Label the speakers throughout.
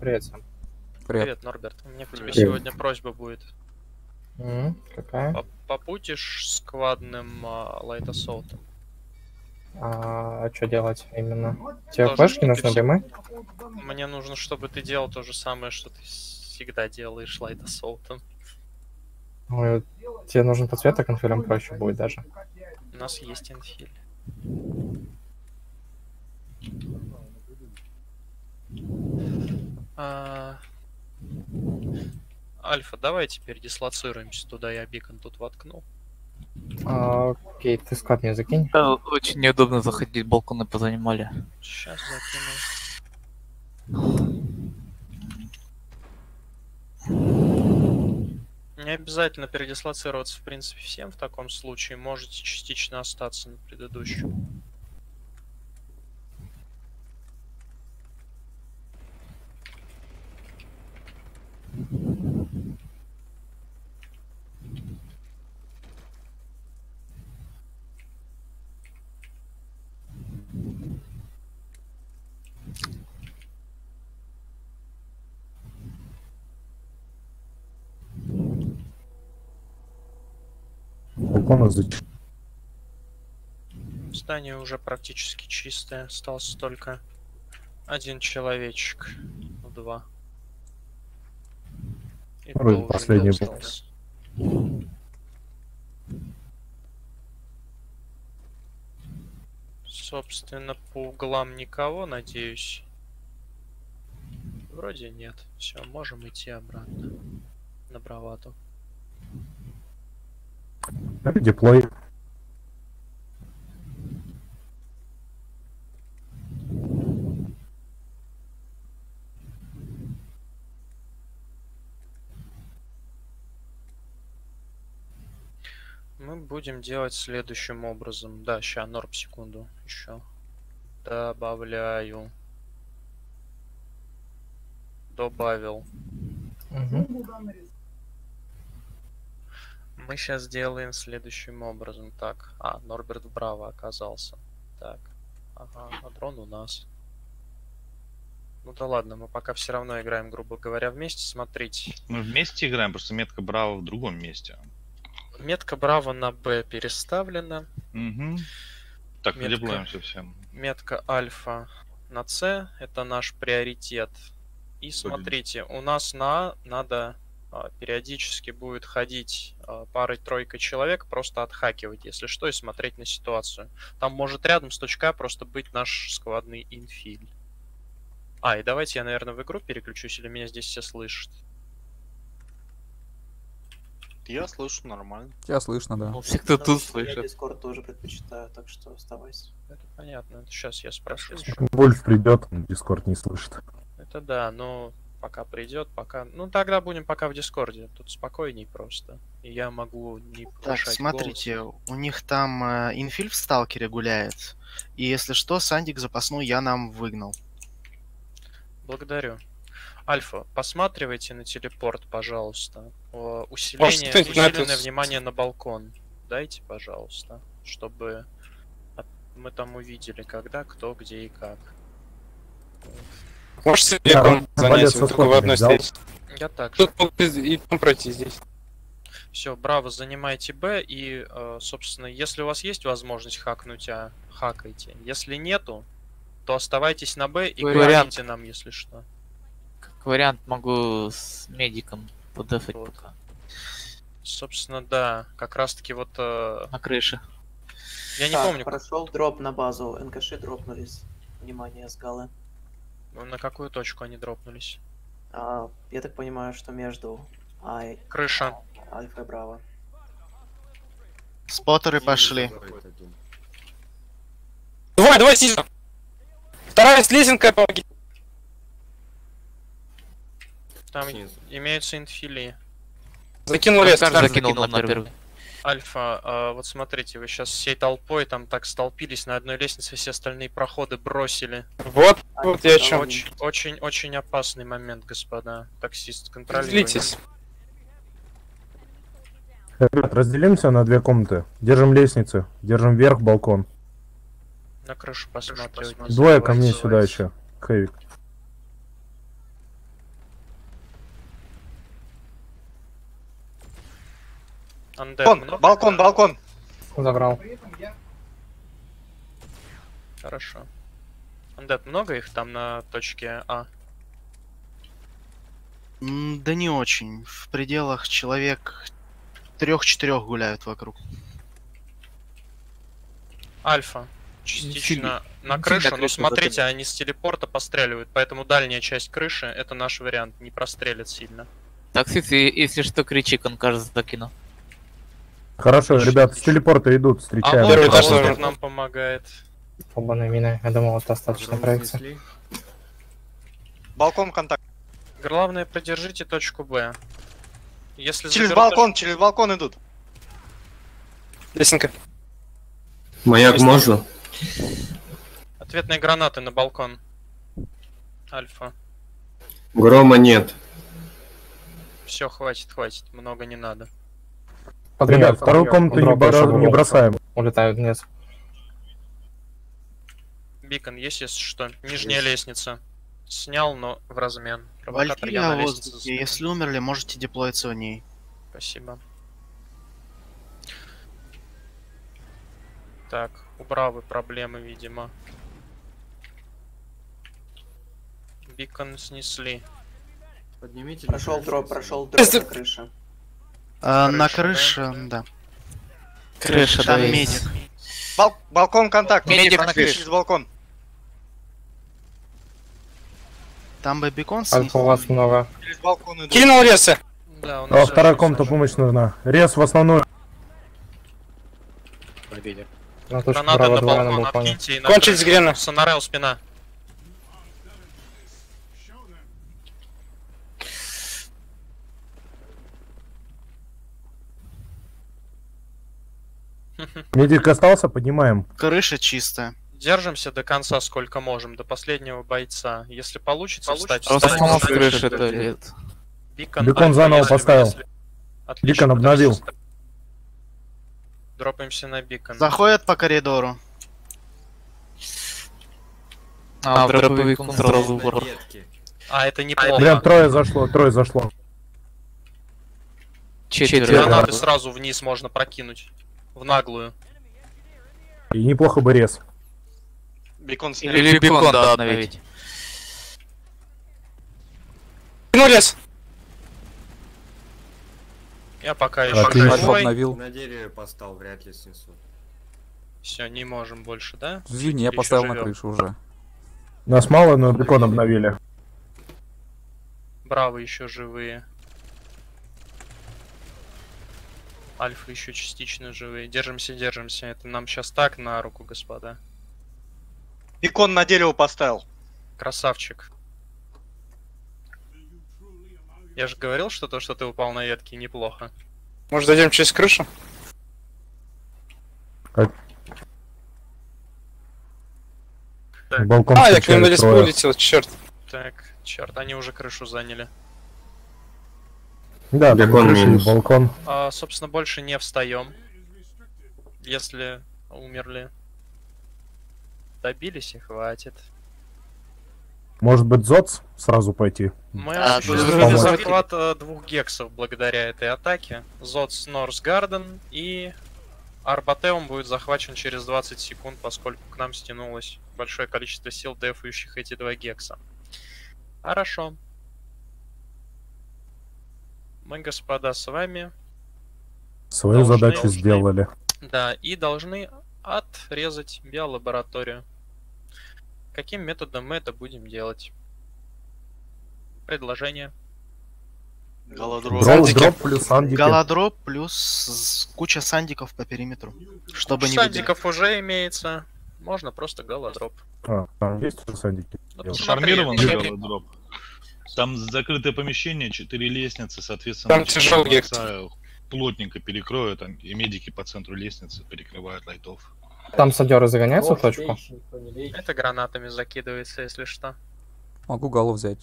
Speaker 1: Привет, Сэм.
Speaker 2: Привет.
Speaker 3: Привет, Норберт. У меня к тебе
Speaker 4: Привет.
Speaker 3: сегодня просьба будет.
Speaker 1: М, Какая?
Speaker 3: По- Попутишь сквадным а, лайт ассолтом.
Speaker 1: А что делать именно? Тебе флешки нужны
Speaker 3: все.
Speaker 1: дымы?
Speaker 3: Мне нужно, чтобы ты делал то же самое, что ты всегда делаешь лайт ассолтом.
Speaker 1: Ой, тебе нужен по цвету конфилем проще будет даже.
Speaker 3: У нас есть инфиль. А, Альфа, давай теперь дислоцируемся туда, я бикон тут воткнул.
Speaker 1: А, окей, ты склад мне закинь.
Speaker 2: Да, очень неудобно заходить, балконы позанимали.
Speaker 3: Сейчас закину. Не обязательно передислоцироваться, в принципе, всем в таком случае. Можете частично остаться на предыдущем.
Speaker 4: Балкон изучил.
Speaker 3: Здание уже практически чистое. Остался только один человечек. Ну, два. И
Speaker 4: Вроде последний был.
Speaker 3: Собственно, по углам никого, надеюсь. Вроде нет. Все, можем идти обратно. На бравату.
Speaker 4: Деплой.
Speaker 3: Мы будем делать следующим образом. Да, ща, норм, секунду. Еще. Добавляю. Добавил.
Speaker 1: Мгм.
Speaker 3: Мы сейчас сделаем следующим образом. Так, а, Норберт Браво оказался. Так, ага, а дрон у нас. Ну да ладно, мы пока все равно играем, грубо говоря, вместе. Смотрите,
Speaker 5: Мы вместе играем, просто метка Браво в другом месте.
Speaker 3: метка Браво на Б переставлена.
Speaker 5: Угу. Так,
Speaker 3: Метка.
Speaker 5: деплоимся всем.
Speaker 3: метка альфа на С, это наш приоритет. И смотрите, у нас на А надо периодически будет ходить а, парой-тройкой человек, просто отхакивать, если что, и смотреть на ситуацию. Там может рядом с точкой А просто быть наш складный инфиль. А, и давайте я, наверное, в игру переключусь, или меня здесь все слышат.
Speaker 6: Я слышу нормально.
Speaker 2: Тебя слышно, да.
Speaker 7: Ну,
Speaker 2: Все, кто тут
Speaker 7: Я
Speaker 2: слышит.
Speaker 7: Дискорд тоже предпочитаю, так что оставайся.
Speaker 3: Это понятно, сейчас я спрошу.
Speaker 4: Вольф придет, Дискорд не слышит.
Speaker 3: Это да, но пока придет, пока... Ну, тогда будем пока в Дискорде. Тут спокойней просто. И я могу не
Speaker 6: Так, смотрите,
Speaker 3: голос.
Speaker 6: у них там э, infil в сталкере гуляет. И если что, Сандик запасной я нам выгнал.
Speaker 3: Благодарю. Альфа, посматривайте на телепорт, пожалуйста. О, Усиление,
Speaker 8: на
Speaker 3: усиленное
Speaker 8: это
Speaker 3: внимание на балкон. Дайте, пожалуйста, чтобы от- мы там увидели, когда, кто, где и как.
Speaker 4: Я
Speaker 8: веком
Speaker 4: валет
Speaker 8: занять, вы только в одной стоите.
Speaker 3: Я также.
Speaker 8: Тут мог и пройти здесь.
Speaker 3: Все, браво, занимайте Б и, э, собственно, если у вас есть возможность хакнуть А, хакайте. Если нету, то оставайтесь на Б и говорите нам, если что.
Speaker 2: Как вариант могу с медиком подефать
Speaker 3: Вот.
Speaker 2: пока.
Speaker 3: Собственно, да, как раз таки вот... э,
Speaker 2: На крыше.
Speaker 3: я не
Speaker 7: Так,
Speaker 3: помню,
Speaker 7: Прошел дроп на базу, НКШ дропнулись. Внимание, скалы.
Speaker 3: На какую точку они дропнулись.
Speaker 7: А, я так понимаю, что между Ай,
Speaker 3: Крыша.
Speaker 7: Альфа и Браво.
Speaker 6: Споттеры пошли.
Speaker 8: Давай, давай, снизу. Вторая с лесенкой помоги.
Speaker 3: Там имеются инфили.
Speaker 8: Закинул лес.
Speaker 2: Закинул нам на первый.
Speaker 3: Альфа, а, вот смотрите, вы сейчас всей толпой там так столпились на одной лестнице, все остальные проходы бросили.
Speaker 8: Вот, вот я о чем.
Speaker 3: Очень, очень, очень опасный момент, господа. Таксист, контролируйте.
Speaker 4: Ребят, разделимся на две комнаты. Держим лестницы, держим вверх, балкон.
Speaker 3: На крышу посматривать. не
Speaker 4: Двое ко мне сюда еще. Хэвик.
Speaker 3: Undead
Speaker 9: Балкон,
Speaker 3: много?
Speaker 9: балкон, балкон.
Speaker 1: Забрал.
Speaker 3: Хорошо. Undead много их там на точке А?
Speaker 6: М, Да не очень. В пределах человек трех-четырех гуляют вокруг.
Speaker 3: Альфа. Частично на
Speaker 2: Сильно
Speaker 3: крышу, но смотрите, они с телепорта постреливают, поэтому дальняя часть крыши это наш вариант, не прострелит сильно.
Speaker 2: Таксист, и- если что, кричи, он кажется, закину.
Speaker 4: Хорошо, ребят, с телепорта идут,
Speaker 3: А
Speaker 4: встречаем.
Speaker 3: вот
Speaker 8: Первый этаж
Speaker 3: нам помогает.
Speaker 1: Оба мины. Я думал, это остаточная проекция.
Speaker 9: Балкон контакт.
Speaker 3: Главное, продержите точку Б. Если
Speaker 9: Через
Speaker 3: заберут
Speaker 9: балкон, через балкон идут.
Speaker 8: Лесенка.
Speaker 10: Маяк можно?
Speaker 3: точ- Ответные гранаты на балкон. Альфа.
Speaker 10: Грома нет.
Speaker 3: Все, хватит, хватит, много не надо.
Speaker 1: Подбегают.
Speaker 4: Ребят, вторую комнату не,
Speaker 1: в
Speaker 4: не бросаем.
Speaker 1: Улетают вниз.
Speaker 3: Бикон есть, если что. Нижняя лестница. Снял, но в размен. Провокатор я на лестнице.
Speaker 6: Если умерли, можете деплоиться в ней.
Speaker 3: Спасибо. Так, у Бравы проблемы, видимо. Бикон снесли.
Speaker 10: Поднимите.
Speaker 7: Прошел дроп, прошел дроп на крыше.
Speaker 6: А, на крыше, да.
Speaker 2: Крыша,
Speaker 6: Там
Speaker 2: да,
Speaker 6: медик.
Speaker 9: Бал- балкон контакт.
Speaker 2: Медик на
Speaker 9: Прошли
Speaker 2: крыше.
Speaker 9: через балкон.
Speaker 6: Там бы бекон
Speaker 1: Альфа у вас много.
Speaker 9: Через балкон идут.
Speaker 8: Кинул ресы.
Speaker 3: Да, у
Speaker 4: А, вторая комната, помощь нужна. Рез в основную.
Speaker 3: Гранаты
Speaker 1: браво
Speaker 3: на
Speaker 1: 2 на
Speaker 3: балкон откиньте и на
Speaker 8: Кончить с Грена.
Speaker 3: Сонарел спина.
Speaker 4: Медик остался, поднимаем.
Speaker 6: Крыша чистая.
Speaker 3: Держимся до конца, сколько можем, до последнего бойца. Если получится, встать,
Speaker 2: Просто
Speaker 3: встать, встать.
Speaker 2: крыши туалет.
Speaker 3: Бикон,
Speaker 4: Бикон заново
Speaker 3: если
Speaker 4: поставил.
Speaker 3: если- Отлично,
Speaker 4: Бикон обновил.
Speaker 3: подожди. Дропаемся на бикон.
Speaker 6: Заходят по коридору.
Speaker 2: А, в дроповик сразу упор.
Speaker 3: А, это неплохо.
Speaker 4: Блин, трое зашло, трое зашло.
Speaker 2: Четверо.
Speaker 3: Гранаты сразу вниз можно прокинуть. В наглую.
Speaker 4: И неплохо бы рез.
Speaker 9: Бекон сняли.
Speaker 2: Или бекон, да, обновить.
Speaker 8: Кинул рез.
Speaker 3: Я пока еще
Speaker 4: Отлично.
Speaker 3: живой.
Speaker 10: На дереве поставил, вряд ли снесут.
Speaker 3: Все, не можем больше, да?
Speaker 11: Извини, я поставил на крышу уже.
Speaker 4: Нас мало, но бекон обновили.
Speaker 3: Браво еще живые. Альфа еще частично живые. Держимся, держимся. Это нам сейчас так на руку, господа.
Speaker 9: Бекон на дерево поставил.
Speaker 3: Красавчик. Я же говорил, что то, что ты упал на ветки, неплохо.
Speaker 8: Может, дойдем через крышу?
Speaker 4: Балкон
Speaker 8: А, я к ним на лесу улетел, черт.
Speaker 3: Так, черт, они уже крышу заняли.
Speaker 4: Да, и
Speaker 10: минус.
Speaker 4: балкон.
Speaker 3: А, собственно, больше не встаем. Если умерли. Добились и хватит.
Speaker 4: Может быть, ЗОЦ сразу пойти?
Speaker 3: Мы
Speaker 6: А,
Speaker 3: осуществили захват э, двух гексов благодаря этой атаке. Зодс Норсгарден и Арбатеум будет захвачен через 20 секунд, поскольку к нам стянулось большое количество сил, дефающих эти два гекса. Хорошо. Мы, господа, с вами,
Speaker 4: Свою
Speaker 3: Должны,
Speaker 4: задачу
Speaker 3: должны.
Speaker 4: сделали.
Speaker 3: да, и должны отрезать биолабораторию. Каким методом мы это будем делать? Предложение.
Speaker 9: Голодроп.
Speaker 4: Дроп, плюс сандики.
Speaker 6: Голодроп плюс куча сандиков по периметру. Чтобы не выделить.
Speaker 3: Сандиков уже имеется. Можно просто голодроп.
Speaker 4: А, там есть уже сандики?
Speaker 3: Ну,
Speaker 5: Шармированный голодроп. Там закрытое помещение, четыре лестницы, соответственно,
Speaker 8: Там тяжелый
Speaker 5: бойца плотненько перекроют, там, и медики по центру лестницы перекрывают лайтов.
Speaker 1: Там садеры загоняются в точку?
Speaker 3: Это гранатами закидывается, если что.
Speaker 11: Могу галу взять.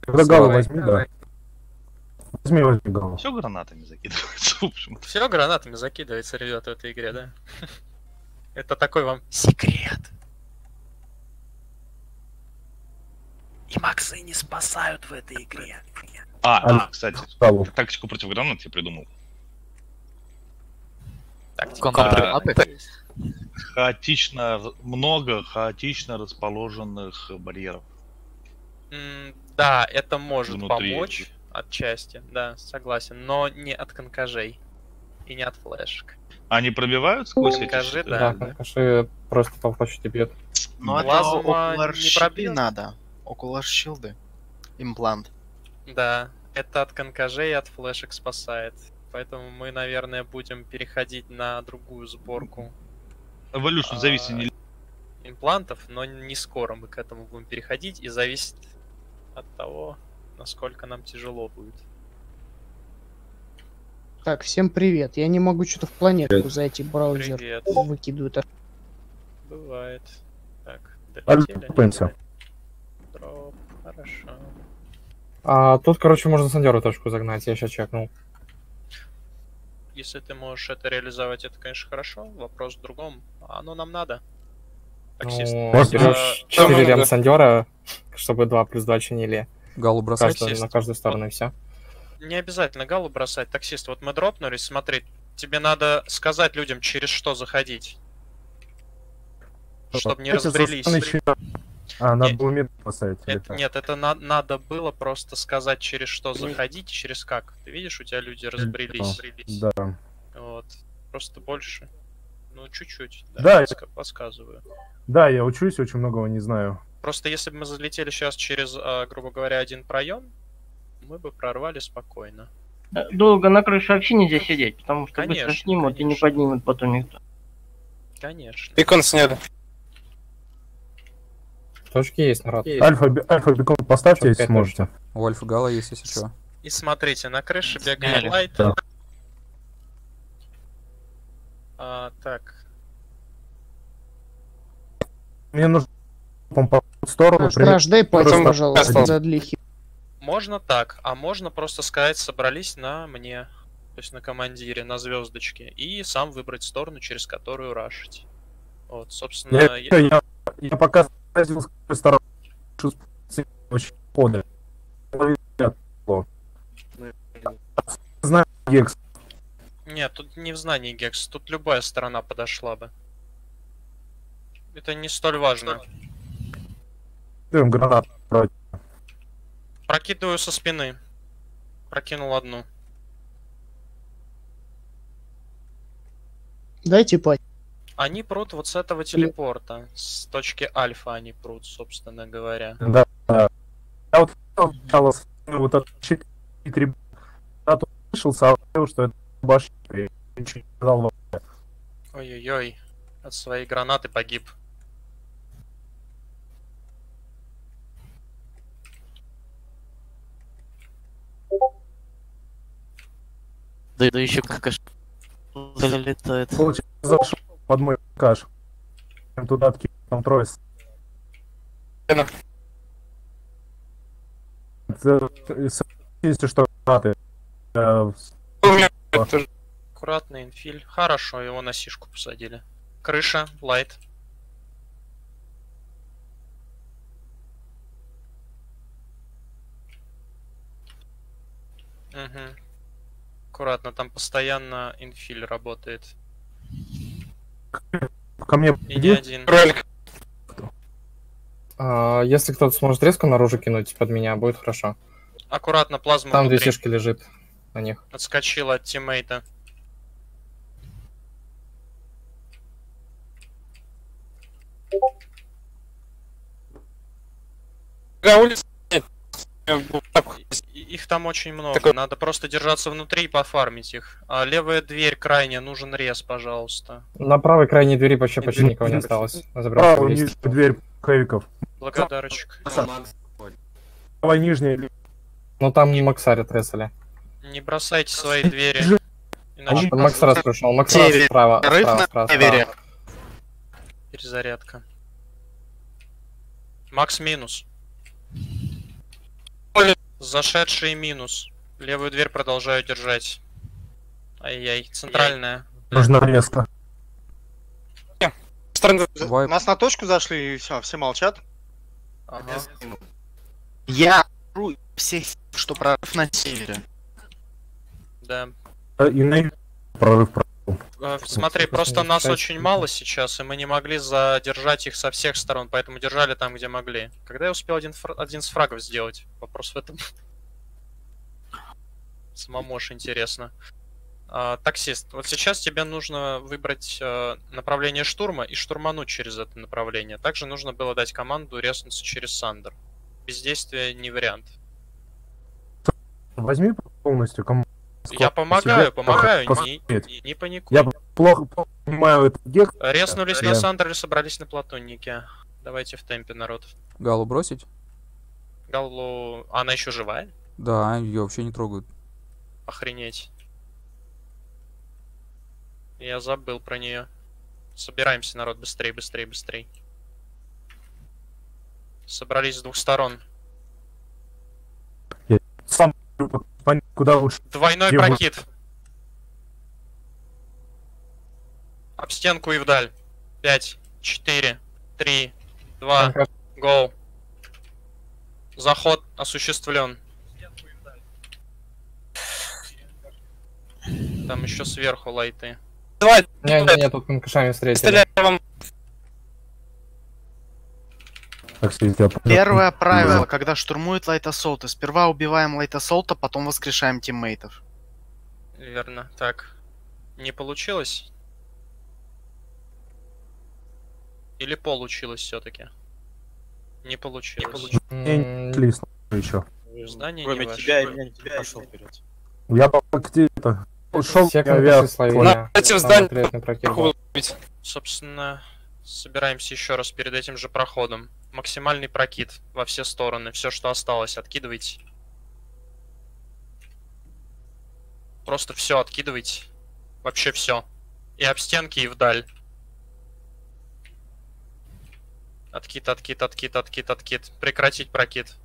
Speaker 4: Когда галу
Speaker 3: Давай,
Speaker 4: возьми, да. Возьми, возьми галу.
Speaker 5: Все гранатами закидывается, в общем.
Speaker 3: Все гранатами закидывается, ребята, в этой игре, да? Это такой вам секрет. И Максы не спасают в этой игре.
Speaker 5: А,
Speaker 4: А,
Speaker 5: а, кстати,
Speaker 4: Галу.
Speaker 5: тактику против гранат я придумал. Хаотично, много хаотично расположенных барьеров.
Speaker 3: Да, это может
Speaker 5: Внутри
Speaker 3: помочь отчасти, да, согласен, но не от конкажей и не от флешек.
Speaker 5: Они пробивают сквозь эти
Speaker 3: Скажи,
Speaker 5: щиты?
Speaker 3: да.
Speaker 1: Да, конкаши просто по площади бьют.
Speaker 6: Ну, это
Speaker 3: не пробьет?
Speaker 6: надо. Около щилды. Имплант.
Speaker 3: Да, это от конкажей и от флешек спасает. Поэтому мы, наверное, будем переходить на другую сборку
Speaker 5: Evolution зависит не
Speaker 3: имплантов, но не скоро мы к этому будем переходить, и зависит от того, насколько нам тяжело будет.
Speaker 12: Так, всем привет. Я не могу что-то в планетку зайти, браузер
Speaker 3: Привет.
Speaker 12: выкидывает.
Speaker 3: Бывает. Так, долетели. Хорошо.
Speaker 1: А тут, короче, можно сандеру точку загнать, я сейчас чекнул.
Speaker 3: Если ты можешь это реализовать, это, конечно, хорошо. Вопрос в другом. А оно нам надо. Таксист.
Speaker 1: Ну,
Speaker 4: Может,
Speaker 1: берешь
Speaker 3: а,
Speaker 1: 4
Speaker 8: много.
Speaker 1: рем сандера, чтобы 2 плюс 2 чинили.
Speaker 11: Галу бросать?
Speaker 1: Каждую- на каждую сторону и все.
Speaker 3: Не обязательно галу бросать. Таксист, вот мы дропнулись, смотри, тебе надо сказать людям, через что заходить. Чтобы не разбрелись.
Speaker 4: А, надо было метку поставить.
Speaker 3: Это- нет, это на- надо было просто сказать, через что заходить, через как. Ты видишь, у тебя люди разбрелись.
Speaker 4: Да.
Speaker 3: Вот. Просто больше. Ну, чуть-чуть.
Speaker 4: Да, я-
Speaker 3: подска- подсказываю.
Speaker 4: Да, я учусь, очень многого не знаю.
Speaker 3: Просто если бы мы залетели сейчас через, а, грубо говоря, один проем, мы бы прорвали спокойно.
Speaker 13: Долго на крыше вообще нельзя сидеть, потому что
Speaker 3: Конечно,
Speaker 13: быстро снимут и не
Speaker 3: конечно.
Speaker 13: поднимут потом никто.
Speaker 3: Конечно.
Speaker 8: Бекон снят.
Speaker 1: Точки есть, народ.
Speaker 4: Альфа, би- альфа бекон поставьте, если сможете.
Speaker 11: У Альфа Гала есть, если что.
Speaker 3: И смотрите, на крыше бегает лайт.
Speaker 4: Да.
Speaker 3: А, так.
Speaker 4: Мне нужно по сторону. при-
Speaker 12: Раш, дай пати,
Speaker 4: Просто-
Speaker 12: пожалуйста, за длихи.
Speaker 3: Можно так, а можно просто сказать, собрались на мне, то есть на командире, на звездочке, и сам выбрать сторону, через которую рашить. Вот, собственно,
Speaker 4: Я,
Speaker 3: я-
Speaker 4: я, я пока ходил с какой стороны. Очень подали. Знаю, Гекс.
Speaker 3: Нет, тут не в знании Гекс, тут любая сторона подошла бы. Это не столь важно.
Speaker 4: Даем гранат.
Speaker 3: Прокидываю со спины. Прокинул одну.
Speaker 12: Дайте пати.
Speaker 3: Они прут вот с этого телепорта. С точки альфа они прут, собственно говоря.
Speaker 4: Да. да. Я вот сначала вот от щит- и три- а то слышал, сообщил, что это башня. и ничего не сказал.
Speaker 3: Ой-ой-ой. От своей гранаты погиб.
Speaker 2: Да, да еще как залетает.
Speaker 4: Получается, зашел под мой каш. Туда откинул, там трое. э, Если что, гранаты. Э.
Speaker 3: Аккуратный инфиль. Хорошо, его на сишку посадили. Крыша, лайт. Угу. Аккуратно, там постоянно инфиль работает.
Speaker 4: Ко мне иди.
Speaker 1: А, если кто-то сможет резко наружу кинуть под меня, будет хорошо.
Speaker 3: Аккуратно, плазма
Speaker 1: Там две
Speaker 3: внутри.
Speaker 1: сишки лежит на них.
Speaker 3: Отскочил от тиммейта.
Speaker 8: Да, улица
Speaker 3: Их там очень много.
Speaker 8: Такой-
Speaker 3: Надо просто держаться внутри и пофармить их. А левая дверь крайне, нужен рез, пожалуйста.
Speaker 1: На правой крайней двери вообще почти никого не осталось. Забрал
Speaker 4: Правую нижнюю дверь хэвиков.
Speaker 3: Благодарочек.
Speaker 4: Правая нижняя.
Speaker 1: Ну там Максаря тресали.
Speaker 3: Не бросайте свои двери. Иначе
Speaker 1: А, Макс раз пришел. Макс раз справа. Справа, справа, справа.
Speaker 3: перезарядка. Макс минус. Зашедший минус. Левую дверь продолжаю держать. Ай-яй, центральная.
Speaker 4: Нужна резко.
Speaker 8: Стороны.
Speaker 11: Вайп.
Speaker 9: Нас на точку зашли, и все, все молчат.
Speaker 3: Ага.
Speaker 6: Я всех, что прорыв на севере.
Speaker 3: Да.
Speaker 4: Э, И на прорыв.
Speaker 3: Э, Смотри,
Speaker 1: Просто
Speaker 3: нас очень мало сейчас, и мы не могли задержать их со всех сторон, поэтому держали там, где могли. Когда я успел один, фр- один с фрагов сделать? Вопрос в этом. Самому аж интересно. А, таксист, вот сейчас тебе нужно выбрать э, направление штурма и штурмануть через это направление. Также нужно было дать команду резнуться через Сандер. Бездействие не вариант.
Speaker 4: Возьми полностью команду.
Speaker 3: Я помогаю,
Speaker 4: Себе
Speaker 3: помогаю, не, не, не паникуй.
Speaker 4: Я плохо плохо понимаю этот гек.
Speaker 3: Резнулись
Speaker 4: Я-
Speaker 3: на Сандер или собрались на Платоннике? Давайте в темпе, народ.
Speaker 11: Галу бросить?
Speaker 3: Галлу... Она еще живая?
Speaker 11: Да, ее вообще не трогают.
Speaker 3: Охренеть. Я забыл про нее. Собираемся, народ, быстрее, быстрее, быстрее. Собрались с двух сторон.
Speaker 4: Сам понять, куда лучше.
Speaker 3: Двойной
Speaker 4: Где вы-
Speaker 3: прокид. Об стенку и вдаль. Пять, четыре, три, два, go. Заход осуществлен. Там еще сверху лайты.
Speaker 8: Давай,
Speaker 1: Не-не-не, тут конкашами встретили.
Speaker 8: стреляй вам.
Speaker 4: Таксист, я понял.
Speaker 6: Первое
Speaker 4: Да.
Speaker 6: правило, когда штурмует Light Assault а. Сперва убиваем Light Assault а, потом воскрешаем тиммейтов.
Speaker 3: Верно. Так. Не получилось? Или получилось все-таки? Не получилось.
Speaker 4: Не лист еще.
Speaker 3: Здание
Speaker 8: Кроме
Speaker 3: не
Speaker 8: тебя и меня, тебя пошел вперед.
Speaker 4: Я по где-то ушел.
Speaker 1: Все словили.
Speaker 8: На этим убить.
Speaker 3: Собственно, собираемся еще раз перед этим же проходом. Максимальный прокид во все стороны. Все, что осталось, откидывайте. Просто все откидывайте. Вообще все. И об стенки, и вдаль. Откид, откид, откид, откид, откид. Прекратить прокид.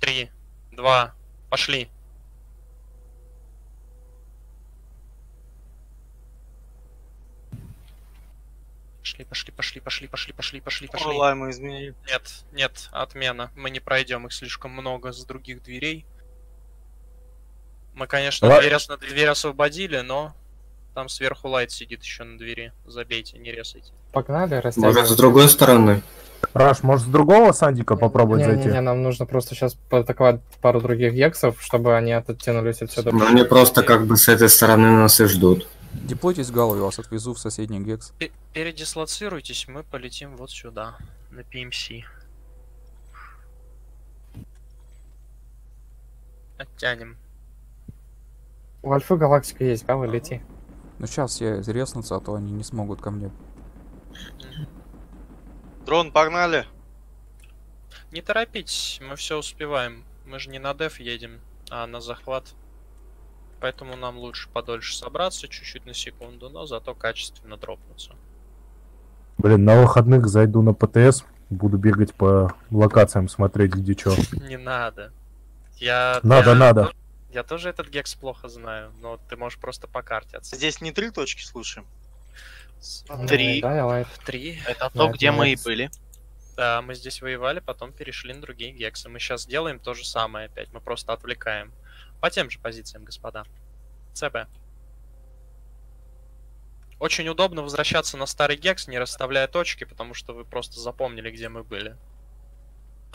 Speaker 3: Три, два, пошли. Пошли, пошли, пошли, пошли, пошли, пошли, пошли, пошли.
Speaker 9: Лай мы изменили.
Speaker 3: Нет, нет, отмена. Мы не пройдем, их слишком много с других дверей. Мы, конечно,
Speaker 4: Давай.
Speaker 3: дверь, ос- дверь освободили, но там сверху лайт сидит еще на двери. Забейте, не резайте.
Speaker 1: Погнали,
Speaker 10: Может,
Speaker 1: растягиваем.
Speaker 10: с другой стороны?
Speaker 4: Раш, может, с другого Сандика попробовать
Speaker 1: Не-не-не,
Speaker 4: зайти?
Speaker 1: нам нужно просто сейчас поатаковать пару других гексов, чтобы они оттянулись отсюда.
Speaker 10: Но они просто как бы с этой стороны нас и ждут.
Speaker 11: Деплойтесь Галу, я вас отвезу в соседний гекс.
Speaker 3: Пе- Передислоцируйтесь, мы полетим вот сюда, на PMC. Оттянем.
Speaker 1: У Альфы галактика есть, Гала, лети.
Speaker 11: Ну сейчас я резнутся, а то они не смогут ко мне.
Speaker 9: Дрон, погнали.
Speaker 3: Не торопитесь, мы все успеваем. Мы же не на деф едем, а на захват. Поэтому нам лучше подольше собраться, чуть-чуть на секунду, но зато качественно дропнуться.
Speaker 4: Блин, на выходных зайду на ПТС, буду бегать по локациям, смотреть, где что.
Speaker 3: Не надо. Я...
Speaker 4: Надо,
Speaker 3: я-
Speaker 4: надо.
Speaker 3: Я тоже этот гекс плохо знаю, но ты можешь просто по карте оценить.
Speaker 9: Здесь не три точки, слушай.
Speaker 6: Три.
Speaker 1: Да, я лайт.
Speaker 3: Три.
Speaker 6: Это то,
Speaker 1: Да,
Speaker 6: где мы и были.
Speaker 3: Да, мы здесь воевали, потом перешли на другие гексы. Мы сейчас делаем то же самое опять, мы просто отвлекаем. По тем же позициям, господа. ЦБ. Очень удобно возвращаться на старый гекс, не расставляя точки, потому что вы просто запомнили, где мы были.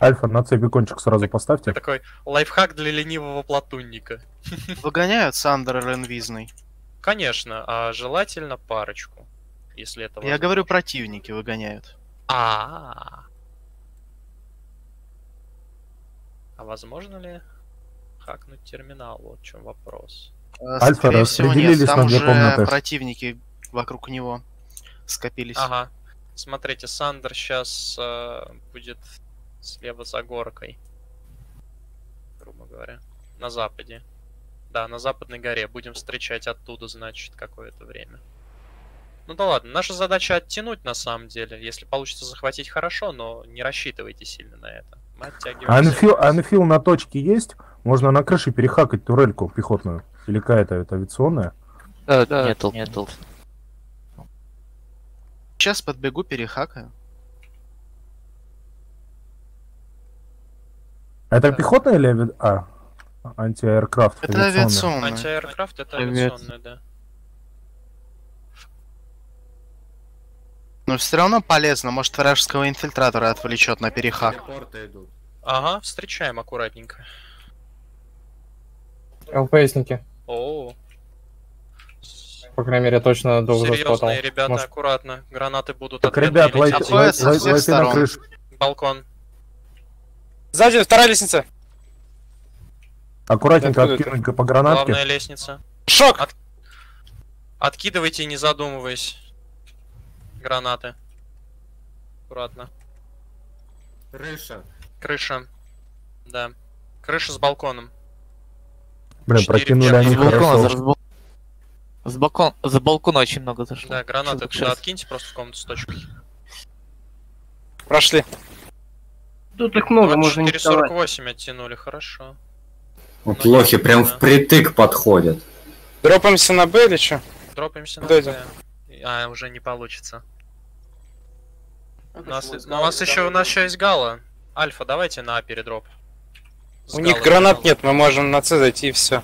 Speaker 4: Альфа, на цепи кончик сразу поставьте.
Speaker 3: Такой лайфхак для ленивого платунника.
Speaker 6: Выгоняют Сандер Ренвизный.
Speaker 3: Конечно, а желательно парочку, если это
Speaker 6: Я
Speaker 3: возможно.
Speaker 6: говорю, противники выгоняют.
Speaker 3: А. А возможно ли хакнуть терминал? Вот в чем вопрос.
Speaker 6: Э,
Speaker 4: Альфа,
Speaker 6: Скорее всего, нет.
Speaker 4: распределились
Speaker 6: Там уже
Speaker 4: комнаты.
Speaker 6: противники вокруг него скопились.
Speaker 3: Ага. Смотрите, Сандер сейчас будет слева за горкой. Грубо говоря. На западе. Да, на западной горе. Будем встречать оттуда, значит, какое-то время. Ну да ладно, наша задача оттянуть на самом деле. Если получится захватить хорошо, но не рассчитывайте сильно на это. Мы оттягиваемся.
Speaker 4: Анфил, анфил на точке есть? Можно на крыше перехакать турельку пехотную. Или какая-то это авиационная?
Speaker 2: Да, да. Нету, нету.
Speaker 6: Сейчас подбегу, перехакаю.
Speaker 4: Это пехотная или ави... А, антиаэркрафт.
Speaker 6: Это авиационная.
Speaker 3: Антиаэркрафт это авиационная, да.
Speaker 6: Но все равно полезно, может вражеского инфильтратора отвлечет на перехак.
Speaker 3: Ага, встречаем аккуратненько.
Speaker 1: ЛПСники.
Speaker 3: О,
Speaker 1: По крайней мере, точно заспотал.
Speaker 3: серьезные ребята,
Speaker 1: Может,
Speaker 3: аккуратно. Гранаты будут
Speaker 4: Так, ребят, лайте,
Speaker 3: лететь.
Speaker 6: Обходят
Speaker 4: лайте, на
Speaker 6: сторон.
Speaker 4: крышу.
Speaker 3: Балкон.
Speaker 8: Сзади вторая лестница.
Speaker 4: Аккуратненько откинуть по гранатке.
Speaker 3: Главная лестница.
Speaker 8: Шок!
Speaker 3: От- Откидывайте, не задумываясь. Гранаты. Аккуратно.
Speaker 10: Крыша.
Speaker 3: Крыша. Да. Крыша с балконом.
Speaker 4: Блин, прокинули они
Speaker 2: С балкона, за, с балкон, за балкона очень много зашло.
Speaker 3: Да, гранаты туда откиньте просто в комнату с точкой.
Speaker 8: Прошли.
Speaker 13: Тут их много, можно не вставать.
Speaker 3: 448 оттянули, хорошо.
Speaker 10: Вот
Speaker 3: Ну,
Speaker 10: лохи
Speaker 3: ясно,
Speaker 10: прям
Speaker 3: да.
Speaker 10: впритык подходят.
Speaker 8: Дропаемся на Б или что?
Speaker 3: Дропаемся на. Б. А, уже не получится.
Speaker 7: А
Speaker 3: У нас, ну, у нас еще, у нас еще есть Гала. Альфа, давайте на А передроп.
Speaker 8: У них гранат нет, мы можем на С зайти и все.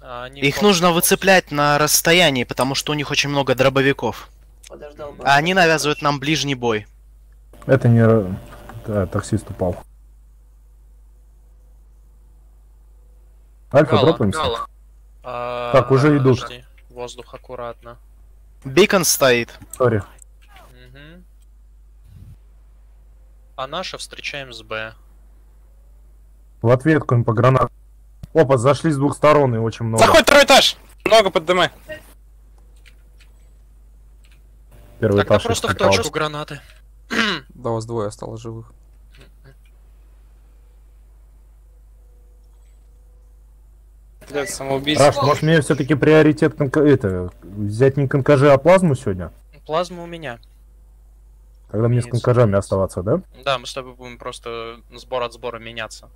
Speaker 3: А,
Speaker 6: Их нужно выцеплять на расстоянии, потому что у них очень много дробовиков.
Speaker 7: Подождал.
Speaker 6: А они навязывают нам ближний бой.
Speaker 4: Это не... Да, таксист упал. Альфа,
Speaker 3: Гала,
Speaker 4: дропаемся?
Speaker 3: Гала. А,
Speaker 4: Так, уже идут.
Speaker 3: подожди. Воздух аккуратно.
Speaker 6: Beacon стоит.
Speaker 4: Sorry.
Speaker 3: Мгм. А наша встречаем с Б.
Speaker 4: В ответку им по гранатам. Опа, зашли с двух сторон и очень много.
Speaker 8: Заходит второй этаж! Много под ДМ.
Speaker 4: Первый
Speaker 3: Тогда
Speaker 4: этаж
Speaker 3: просто в точку гранаты.
Speaker 11: Да, у вас двое осталось живых.
Speaker 8: Блядь, самоубийца.
Speaker 4: Раш, может мне все-таки приоритет конка- это, взять не конкажи, а плазму сегодня?
Speaker 3: Плазма у меня.
Speaker 4: Тогда мне с конкажами оставаться, да?
Speaker 3: Да, мы с тобой будем просто сбор от сбора меняться.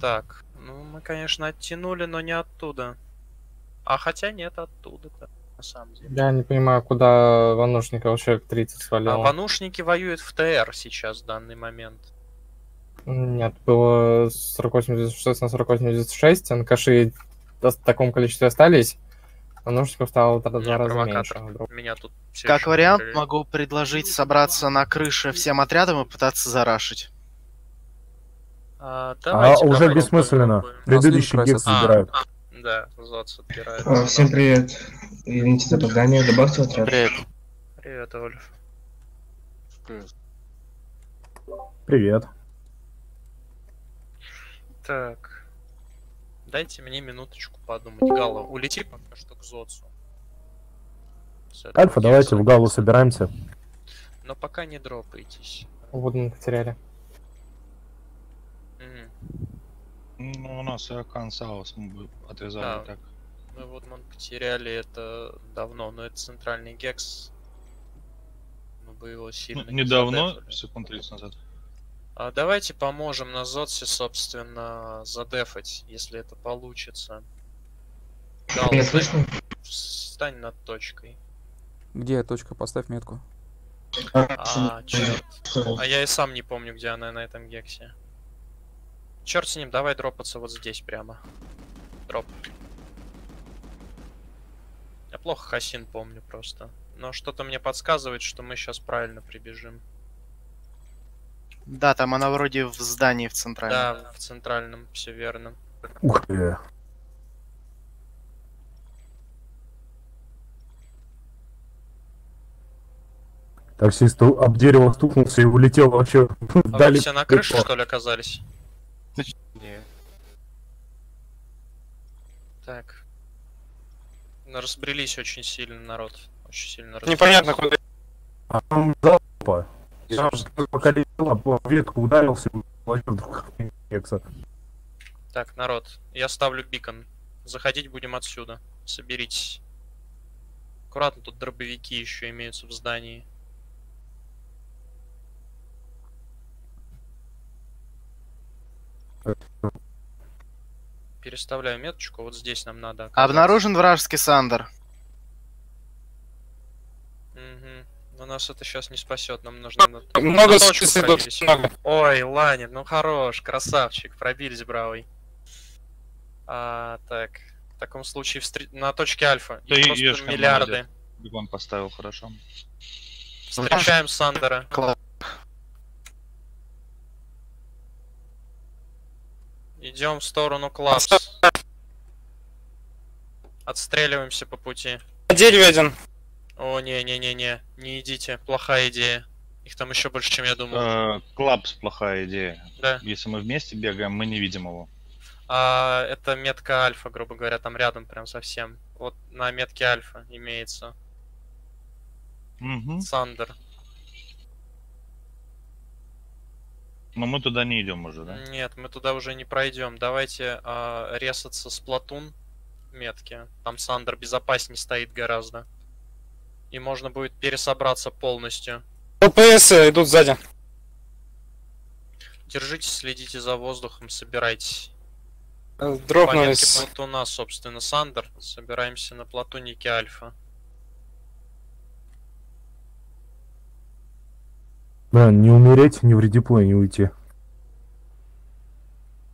Speaker 3: Так, ну мы, конечно, оттянули, но не оттуда. А хотя нет, оттуда-то, на самом деле.
Speaker 1: Я не понимаю, куда Ванушников человек 30
Speaker 3: А
Speaker 1: свалил.
Speaker 3: ванушники воюют в ТР сейчас, в данный момент.
Speaker 1: Нет, было 4896 на 4896, НКши в таком количестве остались, Ванушников стало в два раза меньше. вдруг.
Speaker 3: Меня тут все
Speaker 6: Как вариант, могу предложить собраться на крыше всем отрядом и пытаться зарашить.
Speaker 3: А,
Speaker 4: А уже бессмысленно. Предыдущий гекс
Speaker 3: А,
Speaker 4: забирают.
Speaker 3: а, да, ЗОЦ отбирает.
Speaker 14: А, Всем привет. Извините за опоздание. Добавьте в отряд.
Speaker 2: Привет.
Speaker 3: Привет, Ольф.
Speaker 4: Привет.
Speaker 3: Так. Дайте мне минуточку подумать. Гала, улети пока что к Зоцу.
Speaker 4: Альфа, давайте в галу собираемся.
Speaker 3: Но пока не дропайтесь.
Speaker 1: Вуден потеряли.
Speaker 5: Ну, у нас и Акан Саус мы бы отрезали
Speaker 3: Да.
Speaker 5: так.
Speaker 3: Мы вот мы потеряли это давно, но это центральный гекс. Мы бы его
Speaker 5: Ну,
Speaker 3: сильно не
Speaker 5: недавно,
Speaker 3: задефали.
Speaker 5: секунд 30 назад.
Speaker 3: А давайте поможем на Зодсе, собственно, задефать, если это получится. Гал, стань-
Speaker 14: слышно?
Speaker 3: Стань над точкой.
Speaker 11: Где точка? Поставь метку.
Speaker 3: А, черт. А я и сам не помню, где она на этом гексе. Черт с ним, давай дропаться вот здесь прямо. Дроп. Я плохо Хасин помню просто. Но что-то мне подсказывает, что мы сейчас правильно прибежим.
Speaker 6: Да, там она вроде в здании в центральном.
Speaker 3: Да, в центральном, все верно.
Speaker 4: Ух ты. Таксист об дерево стукнулся и улетел вообще
Speaker 3: А вы все на крыше, что ли, оказались? Так. Ну, разбрелись очень сильно народ. Очень сильно
Speaker 8: Непонятно
Speaker 3: разбрелись.
Speaker 8: куда.
Speaker 4: А там залпа. Я пока летел, об ветку ударился.
Speaker 3: Так, народ, я ставлю бикон. Заходить будем отсюда. Соберитесь. Аккуратно, тут дробовики еще имеются в здании. Переставляю меточку, вот здесь нам надо. оказаться.
Speaker 6: Обнаружен вражеский Сандер.
Speaker 3: Мгм. Но нас это сейчас не спасет, нам нужно на,
Speaker 8: Много
Speaker 3: на точку
Speaker 8: спецов,
Speaker 3: пробились.
Speaker 8: много.
Speaker 3: Ой, Ланин, ну хорош, красавчик, пробились, бравый. А, так, в таком случае встр- на точке Альфа.
Speaker 5: Да
Speaker 3: Их
Speaker 5: и
Speaker 3: просто миллиарды.
Speaker 5: Бегон поставил хорошо.
Speaker 3: Встречаем Сандера. Идем в сторону класс. Отстреливаемся по пути.
Speaker 8: Дереве один.
Speaker 3: О, не-не-не-не, не идите, плохая идея. Их там еще больше, чем я думал.
Speaker 5: Э, Клапс плохая идея.
Speaker 3: Да.
Speaker 5: Если мы вместе бегаем, мы не видим его.
Speaker 3: А, это метка альфа, грубо говоря, там рядом прям совсем. Вот на метке альфа имеется.
Speaker 5: Мгм.
Speaker 3: Сандер.
Speaker 5: Но мы туда не идем уже, да?
Speaker 3: Нет, мы туда уже не пройдем. Давайте а, резаться с платун метки. Там Сандер безопасней стоит гораздо. И можно будет пересобраться полностью.
Speaker 8: ППС идут сзади.
Speaker 3: Держитесь, следите за воздухом, собирайтесь.
Speaker 8: Э,
Speaker 3: По метке
Speaker 8: Дропнулись.
Speaker 3: платуна, собственно, Сандер. Собираемся на платунике Альфа.
Speaker 4: Да, не умереть, не в редиплей не уйти.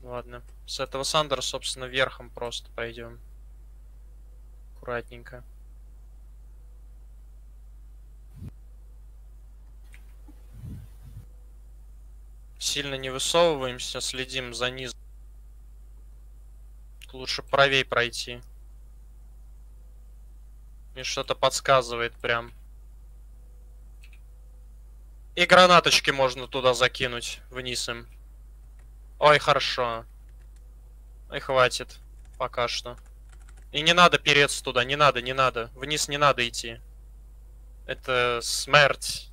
Speaker 3: Ладно. С этого Сандера, собственно, верхом просто пойдем. Аккуратненько. Сильно не высовываемся, следим за низом. Лучше правей пройти. Мне что-то подсказывает прям. И гранаточки можно туда закинуть, вниз им. Ой, хорошо. И хватит. Пока что. И не надо переться туда, не надо, не надо. Вниз не надо идти. Это смерть.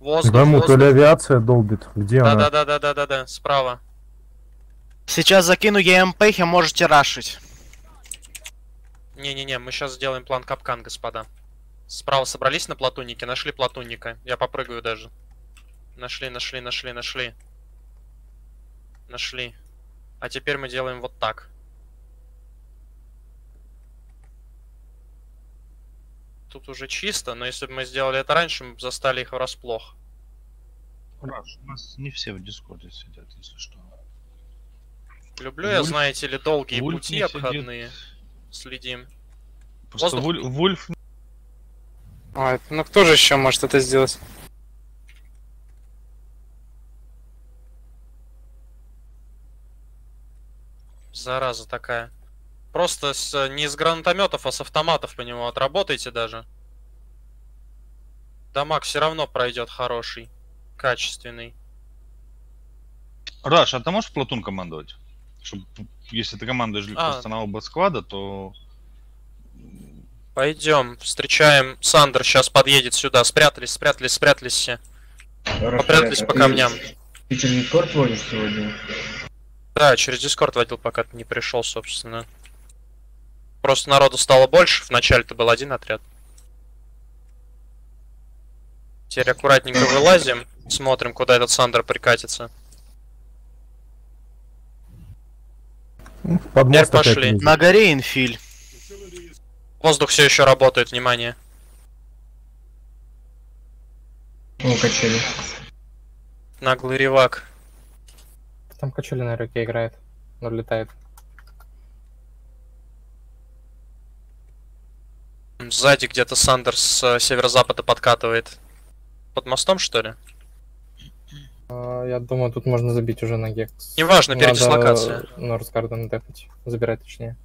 Speaker 3: Воздух,
Speaker 4: то
Speaker 3: воздух.
Speaker 4: ли авиация долбит. Где она?
Speaker 3: Да-да-да-да-да-да, справа.
Speaker 6: Сейчас закину ЕМП, можете рашить.
Speaker 3: Не-не-не, мы сейчас сделаем план капкан, господа. Справа собрались на платуннике, нашли платунника. Я попрыгаю даже. Нашли, нашли, нашли, нашли. Нашли. А теперь мы делаем вот так. Тут уже чисто, но если бы мы сделали это раньше, мы бы застали их врасплох.
Speaker 5: Раш, у нас не все в Дискорде сидят, если что.
Speaker 3: Люблю я,
Speaker 5: Вульф-
Speaker 3: знаете ли, долгие
Speaker 5: Вульф
Speaker 3: пути
Speaker 5: не сидит.
Speaker 3: обходные. Следим.
Speaker 5: Просто
Speaker 3: Воздух.
Speaker 5: Вуль- Вульф
Speaker 8: А, ну кто же еще может это сделать?
Speaker 3: Зараза такая. Просто с, не из гранатометов, а с автоматов по нему отработайте даже. Дамаг все равно пройдет хороший, качественный.
Speaker 5: Раш, а ты можешь platoon командовать? Чтоб, если ты командуешь
Speaker 3: А.
Speaker 5: просто на оба склада, то
Speaker 3: Пойдем, встречаем. Сандер сейчас подъедет сюда. Спрятались, спрятались, спрятались все. Попрятались
Speaker 14: Рафаэль,
Speaker 3: по
Speaker 14: а ты-
Speaker 3: камням.
Speaker 14: Ты через Дискорд водишь сегодня?
Speaker 3: Да, через Дискорд водил, пока ты не пришел, собственно. Просто народу стало больше. Вначале-то был один отряд. Теперь аккуратненько вылазим. Смотрим, куда этот Сандер прикатится.
Speaker 4: Под мост
Speaker 3: пошли.
Speaker 6: На горе инфиль.
Speaker 3: Воздух все еще работает, внимание.
Speaker 14: О, качели.
Speaker 3: Наглый ревак.
Speaker 1: Там качели на руке играет. Но летает.
Speaker 3: Сзади где-то Сандер с э, северо-запада подкатывает. Под мостом, что ли?
Speaker 1: А, Я думаю, тут можно забить уже на Гекс.
Speaker 3: Неважно, передислокация.
Speaker 1: Норсгарден дефать. Забирать точнее.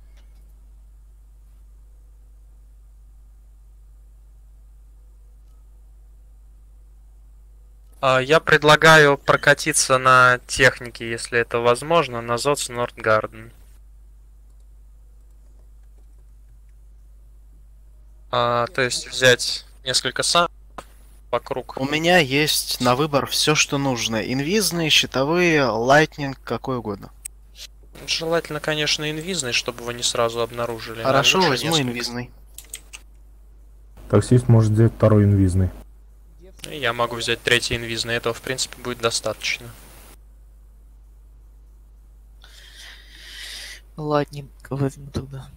Speaker 3: Я предлагаю прокатиться на технике, если это возможно, на Зоц Нордгарден. А, то есть взять несколько сам вокруг.
Speaker 6: У меня есть на выбор все, что нужно. Инвизные, щитовые, лайтнинг, какой угодно.
Speaker 3: Желательно, конечно, инвизный, чтобы его не сразу обнаружили. а
Speaker 6: Хорошо, возьму
Speaker 3: несколько.
Speaker 6: инвизный.
Speaker 4: Таксист может взять второй инвизный.
Speaker 3: Я могу взять третий инвизный, этого, в принципе, будет достаточно.
Speaker 2: Ладненько возьму тогда.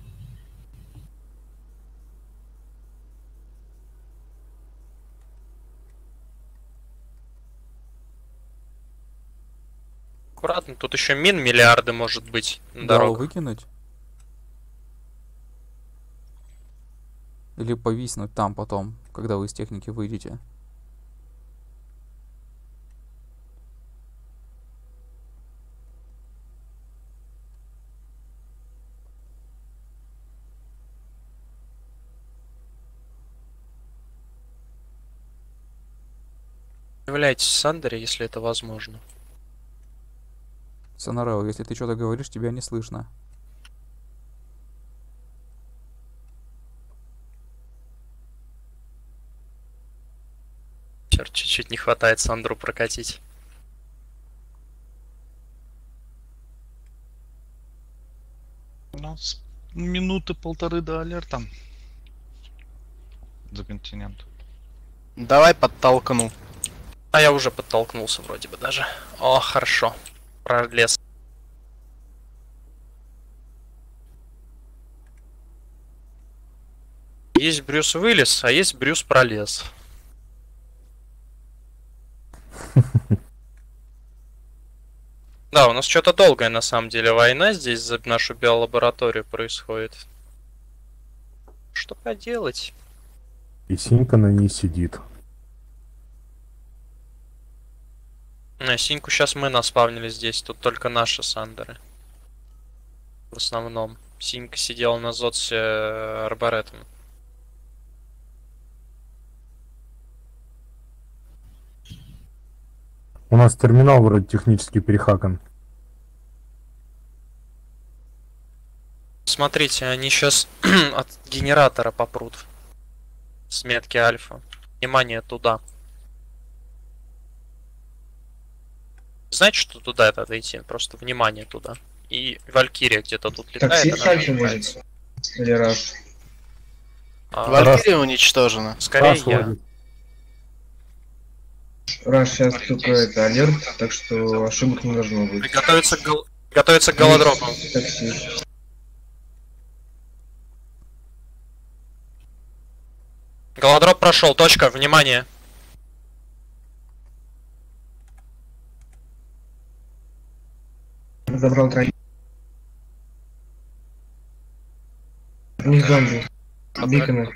Speaker 3: Аккуратно, тут еще мин миллиарды может быть на
Speaker 11: Дал
Speaker 3: дорогах.
Speaker 11: выкинуть? Или повиснуть там потом, когда вы из техники выйдете.
Speaker 3: Являйтесь в Сандере, если это возможно.
Speaker 11: Сонарел, если ты что-то говоришь, тебя не слышно.
Speaker 3: Черт, чуть-чуть не хватает Сандру прокатить.
Speaker 5: У нас минуты полторы до алерта. За континент.
Speaker 6: Давай подтолкну.
Speaker 3: А я уже подтолкнулся вроде бы даже. О, хорошо. Пролез. Есть Брюс вылез, а есть Брюс пролез. Да, у нас что-то долгая на самом деле война здесь за нашу биолабораторию происходит. Что поделать?
Speaker 4: И синька на ней сидит.
Speaker 3: На синьку сейчас мы наспавнили здесь, тут только наши сандеры. В основном. Синька сидела на Зодсе э, арбаретом.
Speaker 4: У нас терминал вроде технически перехакан.
Speaker 3: Смотрите, они сейчас от генератора попрут. С метки альфа. Внимание туда. Знаете, что туда это отойти? Просто внимание туда. И Валькирия где-то тут летает.
Speaker 14: Такси
Speaker 3: она нажимается.
Speaker 14: будет. Или раз.
Speaker 3: А,
Speaker 6: Валькирия уничтожена.
Speaker 3: Скорее
Speaker 4: Раз
Speaker 3: я.
Speaker 14: Раз сейчас только это алерт, так что ошибок не должно быть.
Speaker 3: Готовится к, гол... готовится к голодропу.
Speaker 14: Такси.
Speaker 3: Голодроп прошел. Точка. Внимание.
Speaker 14: Забрал троих. У них зомби. Биконы.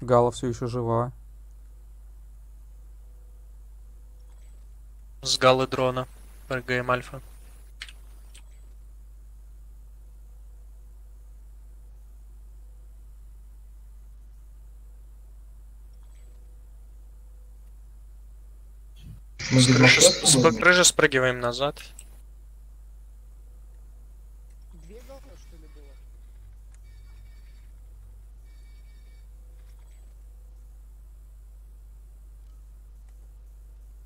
Speaker 11: Гала все еще жива.
Speaker 3: С галы дрона. Прыгаем альфа.
Speaker 14: Мы
Speaker 3: С крыши, с
Speaker 14: будем?
Speaker 3: крыши спрыгиваем назад.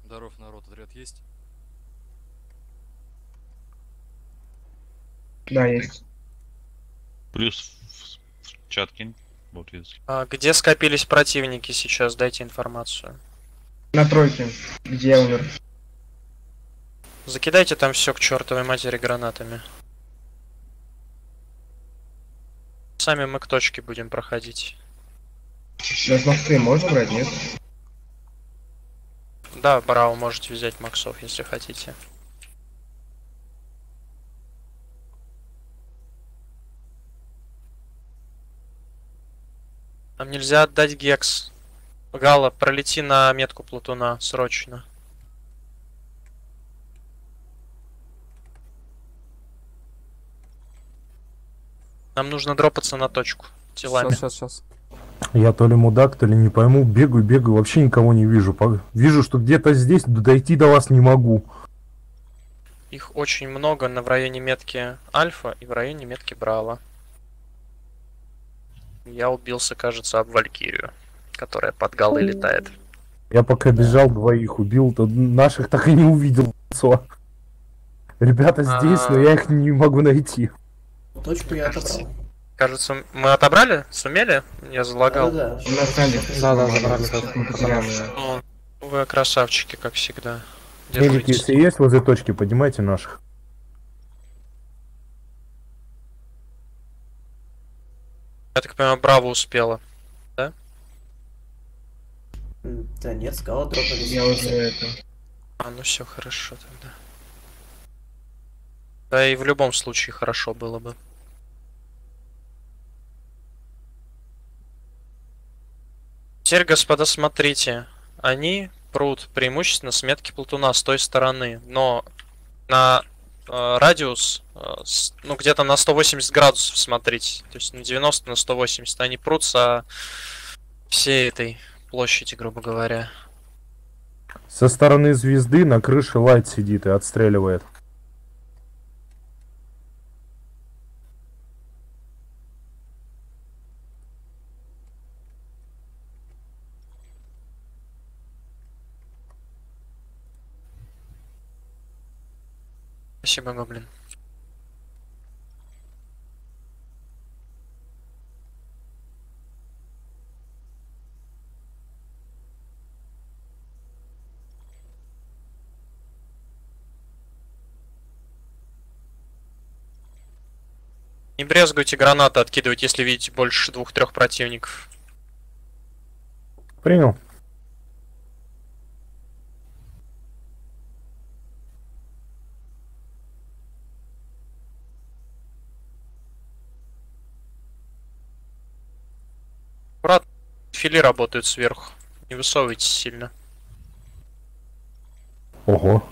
Speaker 15: Здоров, народ, отряд есть?
Speaker 14: Да, есть.
Speaker 5: Плюс в, в чат кинь. Вот если.
Speaker 3: А, где скопились противники сейчас? Дайте информацию.
Speaker 14: На тройке. Где я умер?
Speaker 3: Закидайте там все к чертовой матери гранатами. Сами мы к точке будем проходить.
Speaker 14: Сейчас мосты можно брать, нет?
Speaker 3: Да, Браво можете взять Максов, если хотите. Нам нельзя отдать Гекс. Гала, пролети на метку Платуна срочно. Нам нужно дропаться на точку телами.
Speaker 11: Сейчас, сейчас, сейчас.
Speaker 4: Я то ли мудак, то ли не пойму. Бегаю, бегаю, вообще никого не вижу. Вижу, что где-то здесь, дойти до вас не могу.
Speaker 3: Их очень много на в районе метки Альфа и в районе метки Браво. Я убился, кажется, об Валькирию, которая под Галой летает.
Speaker 4: Я пока бежал, двоих убил, то наших так и не увидел. лицо. Ребята здесь, но я их не могу найти.
Speaker 7: Точку я отобрал.
Speaker 3: Кажется, мы отобрали? Сумели? Я залагал.
Speaker 1: Да, да, забрали.
Speaker 3: Вы красавчики, как всегда.
Speaker 4: Медики, если есть возле точки, поднимайте наших.
Speaker 3: Я так понимаю, Браво успела.
Speaker 7: Да нет, скала дропнули.
Speaker 14: Я уже это.
Speaker 3: А ну все хорошо тогда. Да и в любом случае хорошо было бы. Теперь, господа, смотрите. Они прут преимущественно с метки плутуна с той стороны, но на э, радиус, э, с, ну где-то на 180 градусов смотрите, то есть на 90, на 180, они прутся всей этой площади, грубо говоря.
Speaker 4: Со стороны звезды на крыше лайт сидит и отстреливает.
Speaker 3: Спасибо, Гоблин. Не брезгуйте гранаты откидывать, если видите больше двух-трех противников.
Speaker 4: Принял.
Speaker 3: Аккуратно, фили работают сверху. Не высовывайтесь сильно.
Speaker 4: Ого.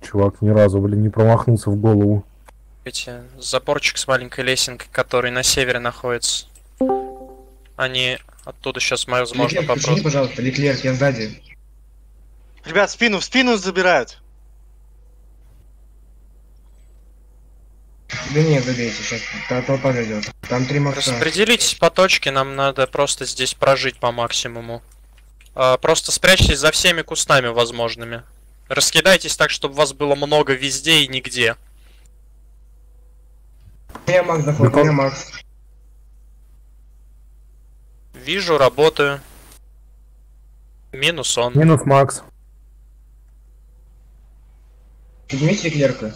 Speaker 4: Чувак ни разу, блин, не промахнулся в голову.
Speaker 3: Эти запорчик с маленькой лесенкой, который на севере находится. Они оттуда сейчас, возможно,
Speaker 14: Леклерк,
Speaker 3: попрут.
Speaker 14: пожалуйста, Леклерк, я сзади.
Speaker 9: Ребят, спину, в спину забирают.
Speaker 14: Да нет, забейте, сейчас та- толпа зайдет. Там три макса.
Speaker 3: Распределитесь по точке, нам надо просто здесь прожить по максимуму. А, Просто спрячьтесь за всеми кустами возможными. Раскидайтесь так, чтобы вас было много везде и нигде.
Speaker 14: Меня Макс заходит, меня Макс.
Speaker 3: Вижу, работаю. Минус он.
Speaker 4: Минус Макс.
Speaker 14: Поднимите Леклерка.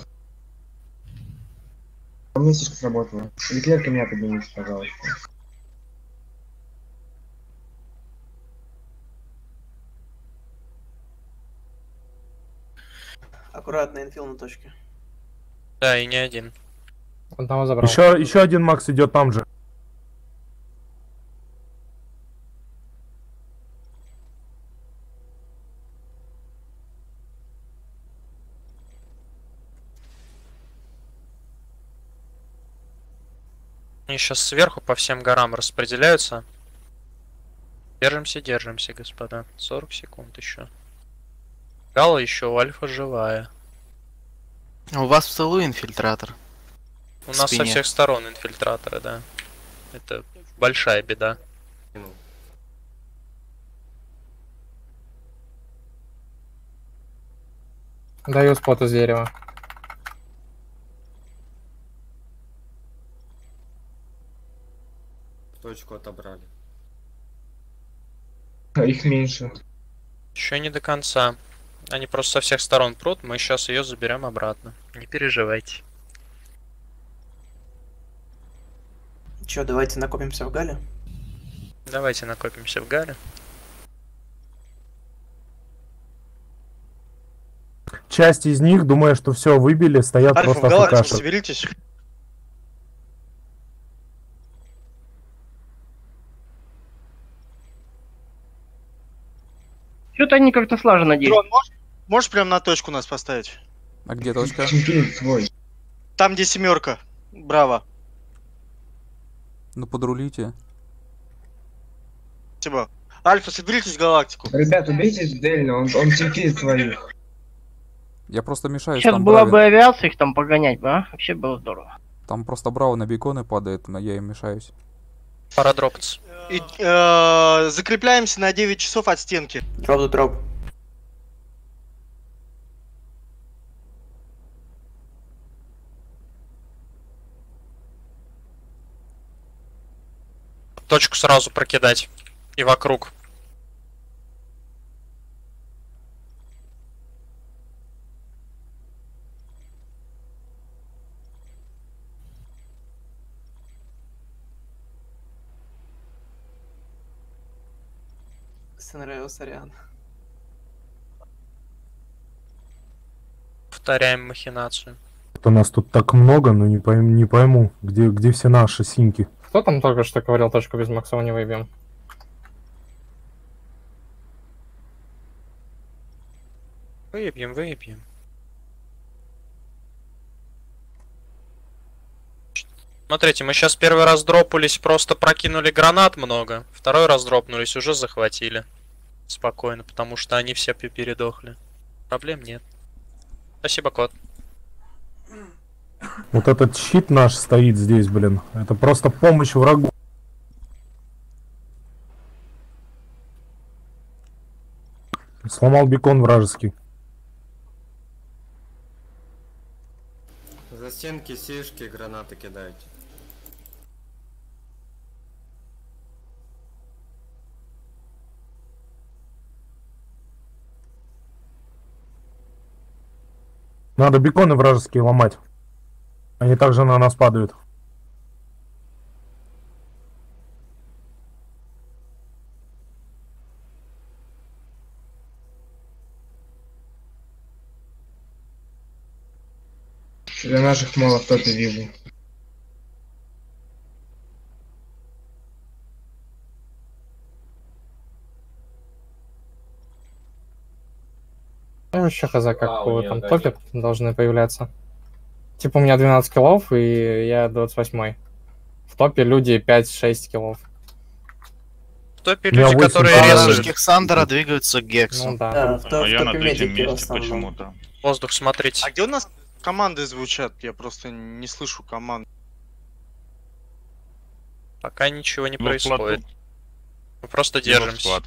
Speaker 14: У меня слишком сработало. Леклерка меня поднимите, пожалуйста.
Speaker 7: Аккуратно, инфил на точке.
Speaker 3: Да, и не один.
Speaker 1: Одного забрал.
Speaker 4: Еще, еще один Макс идет там же.
Speaker 3: Они сейчас сверху по всем горам распределяются. Держимся, держимся, господа. 40 секунд еще. Гала еще у Альфа живая.
Speaker 6: У вас в тылу инфильтратор.
Speaker 3: У нас со всех сторон инфильтраторы, да. Это большая беда.
Speaker 1: Даю спот из дерева.
Speaker 10: Точку отобрали.
Speaker 14: А их меньше.
Speaker 3: Еще не до конца. Они просто со всех сторон прут, мы сейчас ее заберем обратно. Не переживайте.
Speaker 7: Че, давайте накопимся в Гале?
Speaker 3: Давайте накопимся в Гале.
Speaker 4: Часть из них, думая, что все выбили, стоят
Speaker 9: Альфа, в
Speaker 4: просто
Speaker 9: галактику
Speaker 4: АФКшат.
Speaker 9: соберитесь.
Speaker 13: Что-то они как-то слаженно действуют.
Speaker 9: Дрон, можешь, можешь прям на точку нас поставить?
Speaker 11: А где точка?
Speaker 9: Там, где семерка. Браво.
Speaker 11: Ну подрулите.
Speaker 9: Спасибо. Альфа, соберитесь в галактику.
Speaker 14: Ребят, убейте Дельна, он, он чемпион своих.
Speaker 11: Я просто мешаюсь.
Speaker 13: Сейчас
Speaker 11: там
Speaker 13: была
Speaker 11: Брави-
Speaker 13: бы авиация их там погонять бы, а? Вообще было здорово.
Speaker 11: Там просто Браво на беконы падает, но я им мешаюсь.
Speaker 3: Пора дропаться.
Speaker 9: И, э, закрепляемся на 9 часов от стенки.
Speaker 7: Дроп дроп.
Speaker 3: Точку сразу прокидать. И вокруг.
Speaker 7: Сенрео, сорян.
Speaker 3: Повторяем махинацию.
Speaker 4: У нас тут так много, но не пойму, не пойму где, где все наши синьки.
Speaker 1: Кто там только что говорил точку без максов не выбьем?
Speaker 3: Выпьем, выпьем. Смотрите, мы сейчас первый раз дропнулись, просто прокинули гранат много. Второй раз дропнулись, уже захватили. Спокойно, потому что они все передохли. Проблем нет. Спасибо, кот.
Speaker 4: Вот этот щит наш стоит здесь, блин. Это просто помощь врагу. Сломал бекон вражеский.
Speaker 10: За стенки сишки гранаты кидайте.
Speaker 4: Надо беконы вражеские ломать. Они также на нас падают.
Speaker 14: Для наших мало топе вижу.
Speaker 1: Я вообще хз, как в там топе должны появляться. Типа у меня 12 киллов, и я 28 В топе люди 5-6 киллов.
Speaker 3: В топе люди,
Speaker 1: 8
Speaker 3: которые
Speaker 1: киллов.
Speaker 3: резают.
Speaker 6: Двигаются к Гексу.
Speaker 1: Ну да.
Speaker 7: Да, в, то-
Speaker 5: А
Speaker 7: в
Speaker 5: я на
Speaker 7: топе
Speaker 5: третьем месте почему-то.
Speaker 3: Воздух, смотрите.
Speaker 9: А где у нас команды звучат? Я просто не слышу команд.
Speaker 3: Пока ничего не
Speaker 5: Ну,
Speaker 3: происходит.
Speaker 5: плату-
Speaker 3: Мы просто
Speaker 5: Минус
Speaker 3: держимся.
Speaker 5: склад.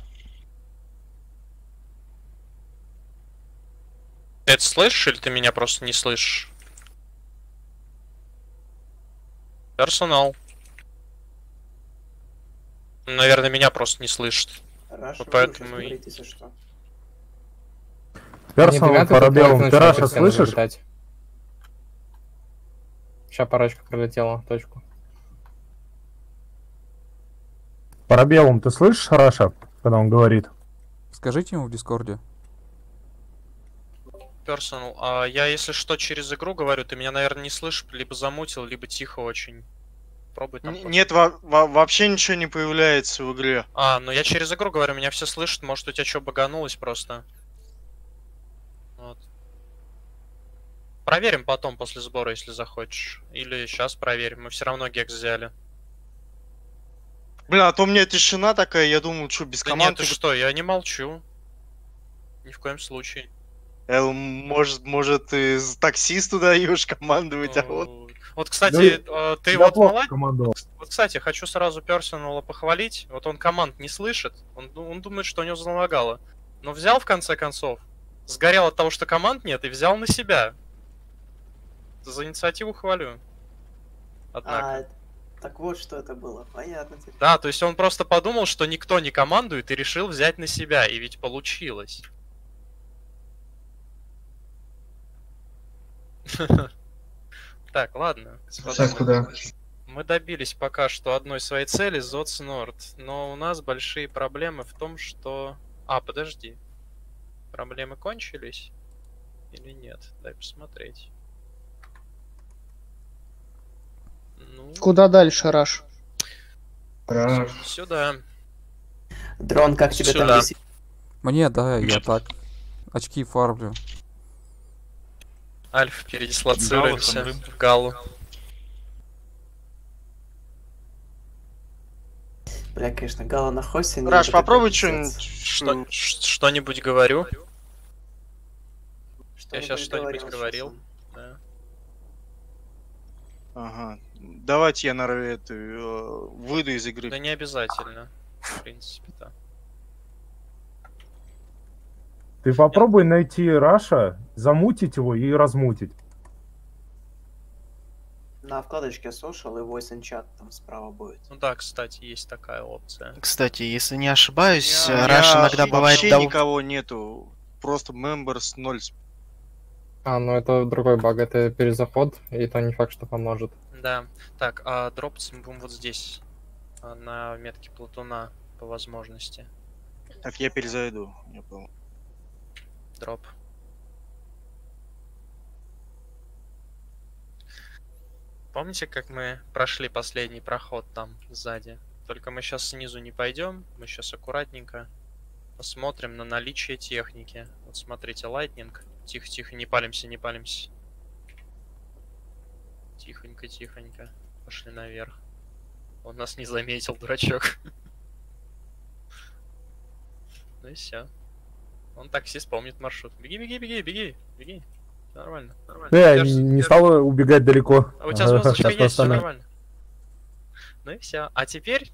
Speaker 3: Ты это слышишь или ты меня просто не слышишь? Персонал. Наверное, меня просто не слышит.
Speaker 7: Раша,
Speaker 3: Поэтому
Speaker 7: говорите, если что.
Speaker 4: Персонал парабеллум. Ты Раша слышишь?
Speaker 1: Сейчас парочка пролетела, точку.
Speaker 4: Парабеллум, ты слышишь Раша, когда он говорит?
Speaker 11: Скажите ему в Дискорде.
Speaker 3: Персонал. А я, если что, через игру говорю, ты меня, наверное, не слышишь, либо замутил, либо тихо очень. Пробуй там.
Speaker 9: Н- Нет, во- во- вообще ничего не появляется в игре.
Speaker 3: А, ну я через игру говорю, меня все слышат, может у тебя что, баганулось просто. Вот. Проверим потом после сбора, если захочешь. Или сейчас проверим, мы все равно гекс взяли.
Speaker 9: Блин, а то у меня тишина такая, я думал, что без
Speaker 3: Да нет,
Speaker 9: команд...
Speaker 3: ты что, я не молчу. Ни в коем случае.
Speaker 9: Э, может, может, ты с таксисту даешь командовать, а вот...
Speaker 3: Вот, кстати, э, ты
Speaker 4: Я
Speaker 3: вот молодец.
Speaker 4: командовал.
Speaker 3: Вот, кстати, хочу сразу персонала похвалить. Вот он команд не слышит, он, он думает, что у него залагало. Но взял в конце концов, сгорел от того, что команд нет, и взял на себя. За инициативу хвалю. Однако.
Speaker 7: А, так вот что это было. Понятно теперь.
Speaker 3: Да, то есть он просто подумал, что никто не командует и решил взять на себя, и ведь получилось. Так, ладно. господа,
Speaker 14: Сейчас
Speaker 3: мы-
Speaker 14: куда?
Speaker 3: Мы добились пока что одной своей цели, Зоц Норд, но у нас большие проблемы в том, что... А, подожди. Проблемы кончились? Или нет? Дай посмотреть. Ну,
Speaker 12: Куда дальше, Раш?
Speaker 14: Раш.
Speaker 3: сюда.
Speaker 7: Дрон, как тебе там
Speaker 3: Сюда.
Speaker 7: висит?
Speaker 11: Мне, да, я так. Очки фармлю.
Speaker 3: Альф, передислоцируемся
Speaker 5: Галу,
Speaker 3: в Галу.
Speaker 7: Бля, конечно, Гала на хосте. не
Speaker 9: Раш, попробуй что-нибудь.
Speaker 3: Что-нибудь говорю?
Speaker 7: Что
Speaker 3: Я сейчас что-нибудь
Speaker 7: говорил
Speaker 3: Да.
Speaker 9: Ага. Давайте я на эту, э, выйду из игры.
Speaker 3: Да не обязательно. В принципе-то.
Speaker 4: Ты попробуй найти Раша, замутить его и размутить.
Speaker 7: На вкладочке social и voice and chat там справа будет.
Speaker 3: Ну да, кстати, есть такая опция.
Speaker 6: Кстати, если не ошибаюсь,
Speaker 9: У меня
Speaker 6: Раш иногда бывает
Speaker 9: вообще
Speaker 6: дол-
Speaker 9: никого нету. Просто members 0.
Speaker 1: А, ну это другой баг, это перезаход, и то не факт, что поможет.
Speaker 3: Да. Так, а дропаться мы будем вот здесь. а, На метке Платуна по возможности.
Speaker 9: Так, я перезайду. Я понял.
Speaker 3: Дроп. Помните, как мы прошли последний проход там сзади? Только мы сейчас снизу не пойдем, мы сейчас аккуратненько Посмотрим на наличие техники. Вот смотрите, Lightning. Тихо, тихо, не палимся, не палимся. Тихонько, тихонько. Пошли наверх. Он нас не заметил, дурачок. Ну и все. Он таксист помнит маршрут. Беги, беги, беги, беги, беги. Нормально, нормально.
Speaker 4: Я
Speaker 3: Держись,
Speaker 4: не стала убегать далеко.
Speaker 3: А у тебя звездочка
Speaker 4: Сейчас
Speaker 3: есть, все нормально. Ну и все. А теперь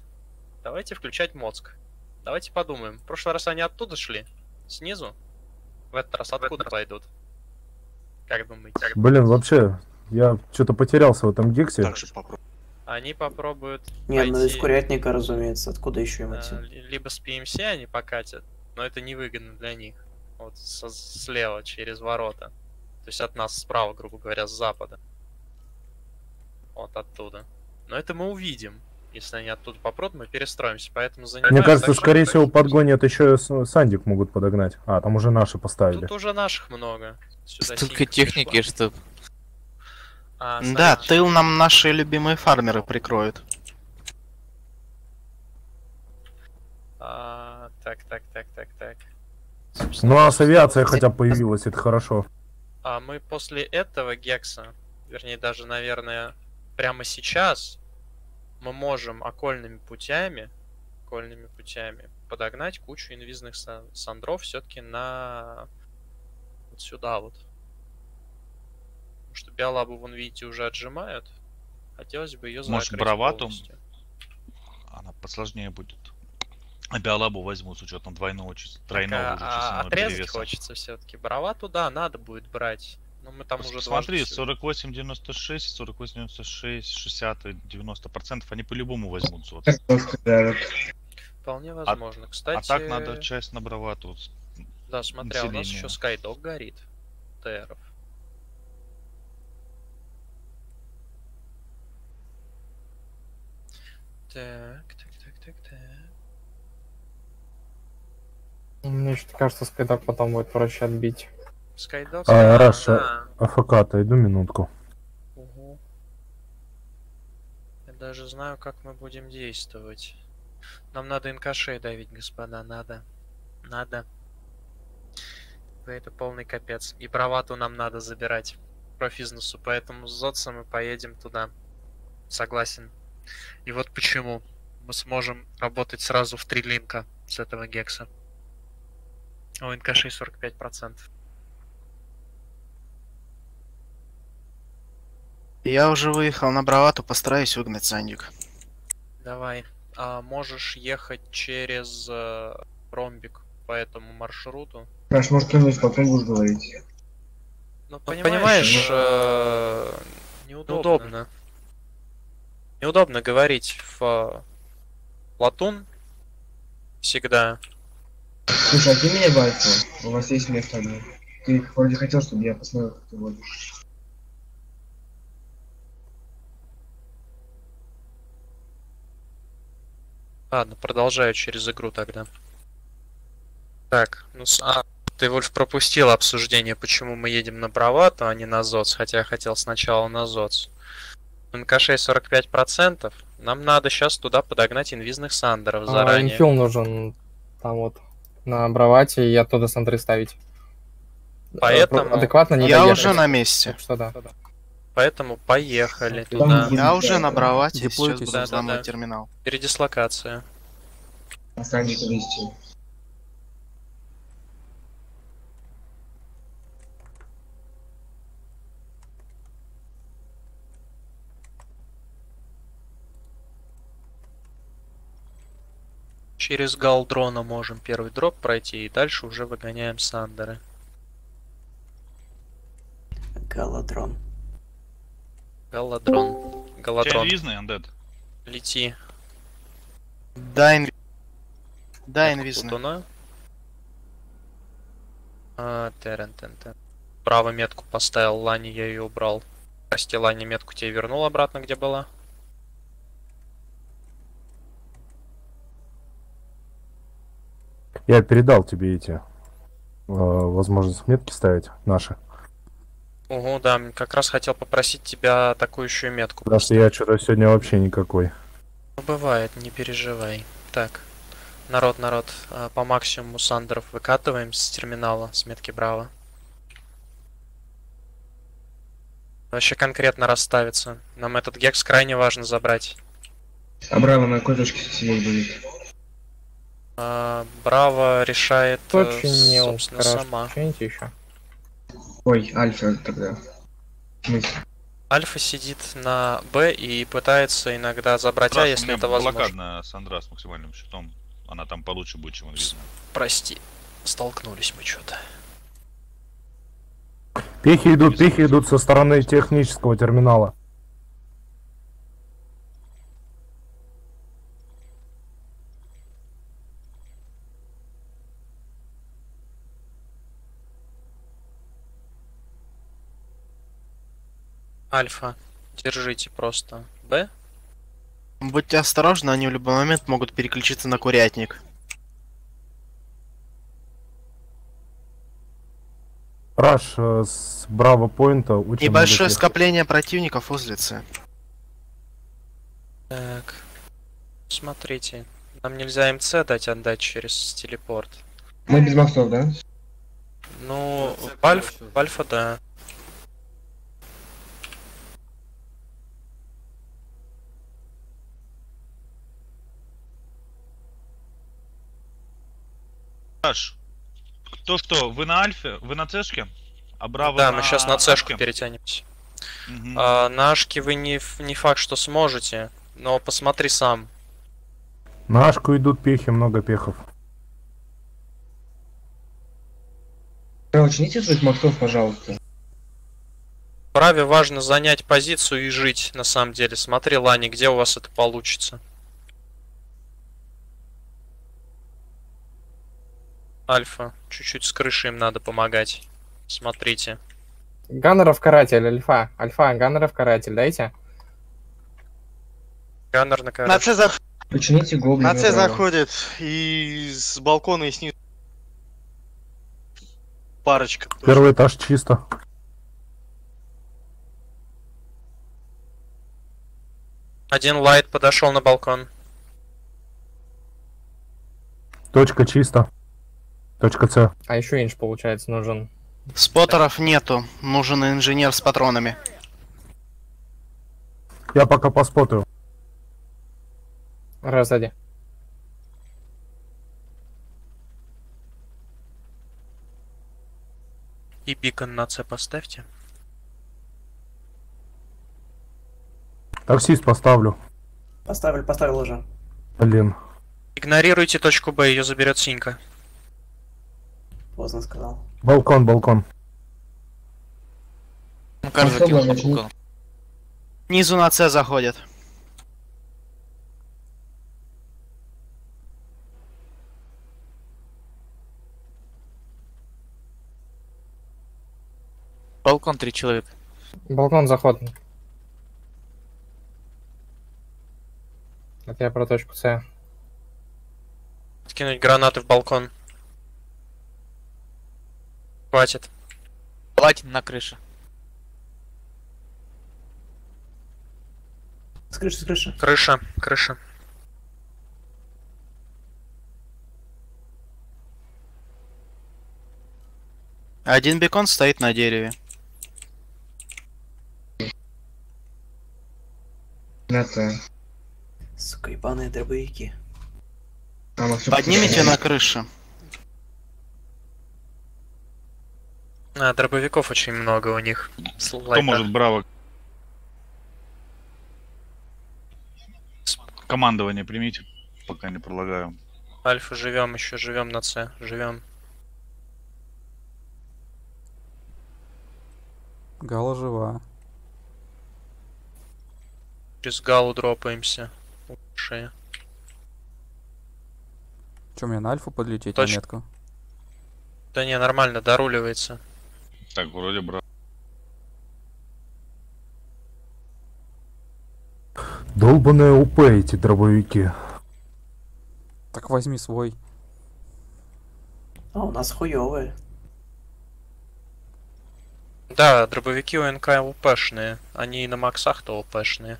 Speaker 3: давайте включать мозг. Давайте подумаем. В прошлый раз они оттуда шли, снизу. В этот раз откуда пойдут? Как думаете?
Speaker 4: Блин, вообще, я что-то потерялся в этом гексе.
Speaker 3: Они попробуют
Speaker 7: Не, ну из
Speaker 3: пойти,
Speaker 7: курятника, разумеется. Откуда еще им
Speaker 3: э,
Speaker 7: идти?
Speaker 3: ли- либо с PMC они покатят, но это невыгодно для них. Вот со- слева, через ворота. То есть от нас справа, грубо говоря, с запада. Вот оттуда. Но это мы увидим. Если они оттуда попрут, мы перестроимся, поэтому занимаемся.
Speaker 4: Мне кажется, скорее всего, подгонят еще Сандик могут подогнать. А, там уже наши поставили.
Speaker 3: Тут уже наших много. Сюда
Speaker 2: Столько техники,
Speaker 3: пришла.
Speaker 2: что...
Speaker 3: А,
Speaker 6: Да, тыл нам наши любимые фармеры прикроют.
Speaker 3: а, так, так, так, так, так.
Speaker 4: Ну а с авиацией хотя бы появилась, это хорошо.
Speaker 3: А мы после этого гекса, вернее даже, наверное, прямо сейчас, мы можем окольными путями, окольными путями подогнать кучу инвизных са- сандров все-таки на вот сюда вот. Потому что биолабу, вон, видите, уже отжимают. Хотелось бы ее
Speaker 5: Может,
Speaker 3: закрыть
Speaker 5: бравату?
Speaker 3: полностью.
Speaker 5: Она посложнее будет. А биолабу возьму с учетом двойного, тройного
Speaker 3: Так,
Speaker 5: уже
Speaker 3: а- а отрезать
Speaker 5: перевеса.
Speaker 3: хочется все-таки. Бравату, да, надо будет брать. Но мы там уже
Speaker 5: Смотри,
Speaker 3: дважды всё-
Speaker 5: 48, 96, 48, 96, 60, и 90 процентов они по-любому возьмут зод.
Speaker 3: Вполне
Speaker 5: А-
Speaker 3: возможно. Кстати,
Speaker 5: А так надо часть на бравату.
Speaker 3: Да, смотри, а у нас еще Скайдог горит. ТРов. Так, так, так, так, так.
Speaker 1: Мне что-то кажется, скайдок потом будет проще отбить.
Speaker 3: Скайдог.
Speaker 4: А,
Speaker 3: да,
Speaker 4: Раша, АФК-то, иду минутку.
Speaker 3: Угу. Я даже знаю, как мы будем действовать. Нам надо инкашей давить, господа, надо. Надо. Да Это полный капец. И бравату нам надо забирать по физнесу, поэтому с Зодсом мы поедем туда. Согласен. И вот почему. Мы сможем работать сразу в три линка с этого гекса. У инкашей 45%.
Speaker 6: Я уже выехал на Бравату, постараюсь выгнать Сандик.
Speaker 3: Давай. А можешь ехать через э, ромбик по этому маршруту.
Speaker 14: Раш, может, кто-нибудь потом будешь говорить?
Speaker 3: Ну,
Speaker 14: Ну,
Speaker 3: понимаешь,
Speaker 14: понимаешь,
Speaker 3: э, неудобно. Неудобно говорить в э, латун всегда.
Speaker 14: Слушай, а ты меня в альфа? У вас есть место одно. Ты вроде хотел, чтобы я посмотрел, как ты водишь.
Speaker 3: Ладно, продолжаю через игру тогда. Так, ну с- а, ты, Вольф, пропустил обсуждение, почему мы едем на Бравату, а не на ЗОЦ, хотя я хотел сначала на ЗОЦ. МК6 45%, нам надо сейчас туда подогнать инвизных сандеров
Speaker 1: А,
Speaker 3: заранее.
Speaker 1: инфил нужен там вот на Бравате и оттуда центры ставить.
Speaker 3: Поэтому э,
Speaker 1: адекватно не
Speaker 6: Я
Speaker 1: доехать.
Speaker 6: уже на месте.
Speaker 1: Так что да.
Speaker 3: Поэтому поехали
Speaker 1: Там
Speaker 3: туда.
Speaker 6: Я уже на Бравате, сейчас буду
Speaker 3: да, да, да.
Speaker 6: терминал.
Speaker 3: Передислокация.
Speaker 14: Останется 200.
Speaker 3: Через Галдрона можем первый дроп пройти, и дальше уже выгоняем сандеры.
Speaker 7: Галадрон.
Speaker 3: Галадрон. Галадрон.
Speaker 5: Инвизный, Undead.
Speaker 3: Лети.
Speaker 6: Да, инви... Да, инвизный.
Speaker 3: А, терен, тен, тен. Право метку поставил, Лани, я ее убрал. Прости, Лани, метку тебе вернул обратно, где была.
Speaker 4: Я передал тебе эти э, возможность метки ставить наши.
Speaker 3: Угу, да, как раз хотел попросить тебя атакующую метку.
Speaker 4: Потому что я что-то сегодня вообще никакой.
Speaker 3: Ну, бывает, не переживай. Так. Народ, народ, а, по максимуму Сандеров выкатываем с терминала, с метки Браво. Вообще конкретно расставиться. Нам этот гекс крайне важно забрать.
Speaker 14: А Браво на точке сидеть будет?
Speaker 3: А, Браво решает, э,
Speaker 1: Очень не
Speaker 3: собственно,
Speaker 1: хорошо.
Speaker 3: сама.
Speaker 1: Чините еще.
Speaker 14: Ой, Альфа тогда. Смысле?
Speaker 3: Альфа сидит на Б и пытается иногда забрать А, если
Speaker 5: меня
Speaker 3: это возможно.
Speaker 5: блокадная Сандра с максимальным щитом. Она там получше будет, чем инвизна.
Speaker 3: Прости, столкнулись мы что-то.
Speaker 4: Пехи идут, пехи идут со стороны технического терминала.
Speaker 3: Альфа, держите просто Б.
Speaker 6: Будьте осторожны, они в любой момент могут переключиться на курятник.
Speaker 4: Раш э, с Браво Пойнта очень
Speaker 6: Небольшое
Speaker 4: тех-
Speaker 6: скопление противников возле С.
Speaker 3: Так. Смотрите. Нам нельзя МЦ дать отдать через телепорт.
Speaker 14: Мы без максов, да?
Speaker 3: Ну, в Альф, в Альфа, да.
Speaker 5: Саш, то что, вы на Альфе, вы на Цешке? А Браво
Speaker 3: да, мы сейчас на цешку
Speaker 5: Ашке?
Speaker 3: перетянемся.
Speaker 5: Мгм.
Speaker 3: А, на Ашке вы не, не факт, что сможете, но посмотри сам.
Speaker 4: На Ашку идут пехи, много пехов.
Speaker 14: Браво, чините своих максов, пожалуйста.
Speaker 3: Праве важно занять позицию и жить, на самом деле. Смотри, Лани, где у вас это получится. Альфа, чуть-чуть с крыши им надо помогать. Смотрите.
Speaker 1: Ганнеров каратель, альфа. Альфа, Ганнеров каратель, дайте.
Speaker 3: Ганнер на
Speaker 9: На С зах-
Speaker 14: Почините гоблина.
Speaker 9: на С
Speaker 14: Браво.
Speaker 9: заходит и с балкона и снизу. Парочка.
Speaker 4: Первый этаж чисто.
Speaker 3: Один лайт подошел на балкон.
Speaker 4: Точка чисто. Точка С.
Speaker 1: А еще инж, получается, нужен.
Speaker 6: Споттеров нету. Нужен инженер с патронами.
Speaker 4: Я пока поспотаю.
Speaker 1: Раз, сзади.
Speaker 3: И бикон на С поставьте.
Speaker 4: Таксист поставлю.
Speaker 7: Поставили, поставил уже.
Speaker 4: Блин.
Speaker 3: Игнорируйте точку Б, ее заберет синька.
Speaker 7: Поздно сказал.
Speaker 4: Балкон, балкон.
Speaker 2: Макар
Speaker 14: Ну,
Speaker 2: закинул на балкон.
Speaker 6: Низу на С заходят.
Speaker 2: Балкон три человека.
Speaker 1: Балкон, заход. Это я про точку С.
Speaker 3: Скинуть гранаты в балкон. Хватит.
Speaker 2: Платин на крыше.
Speaker 7: С крыши, с крыши.
Speaker 3: Крыша, крыша.
Speaker 6: Один бекон стоит на дереве.
Speaker 14: С.
Speaker 7: Сука, ебаные дробовики.
Speaker 6: Поднимите на крышу.
Speaker 3: А, дробовиков очень много у них. С
Speaker 5: Кто может Браво? Командование примите, пока не предлагаю.
Speaker 3: Альфа живем еще, живем на С, живем.
Speaker 11: Гала жива.
Speaker 3: Через галу дропаемся. Шея.
Speaker 11: Че, мне на альфу подлететь
Speaker 3: Точно.
Speaker 11: на метку?
Speaker 3: Да не, нормально, доруливается.
Speaker 5: Так, вроде Браво.
Speaker 4: Долбаные УП эти дробовики.
Speaker 11: Так возьми свой.
Speaker 7: А, у нас хуёвые.
Speaker 3: Да, дробовики у НК УПшные. Они и на максах-то УПшные.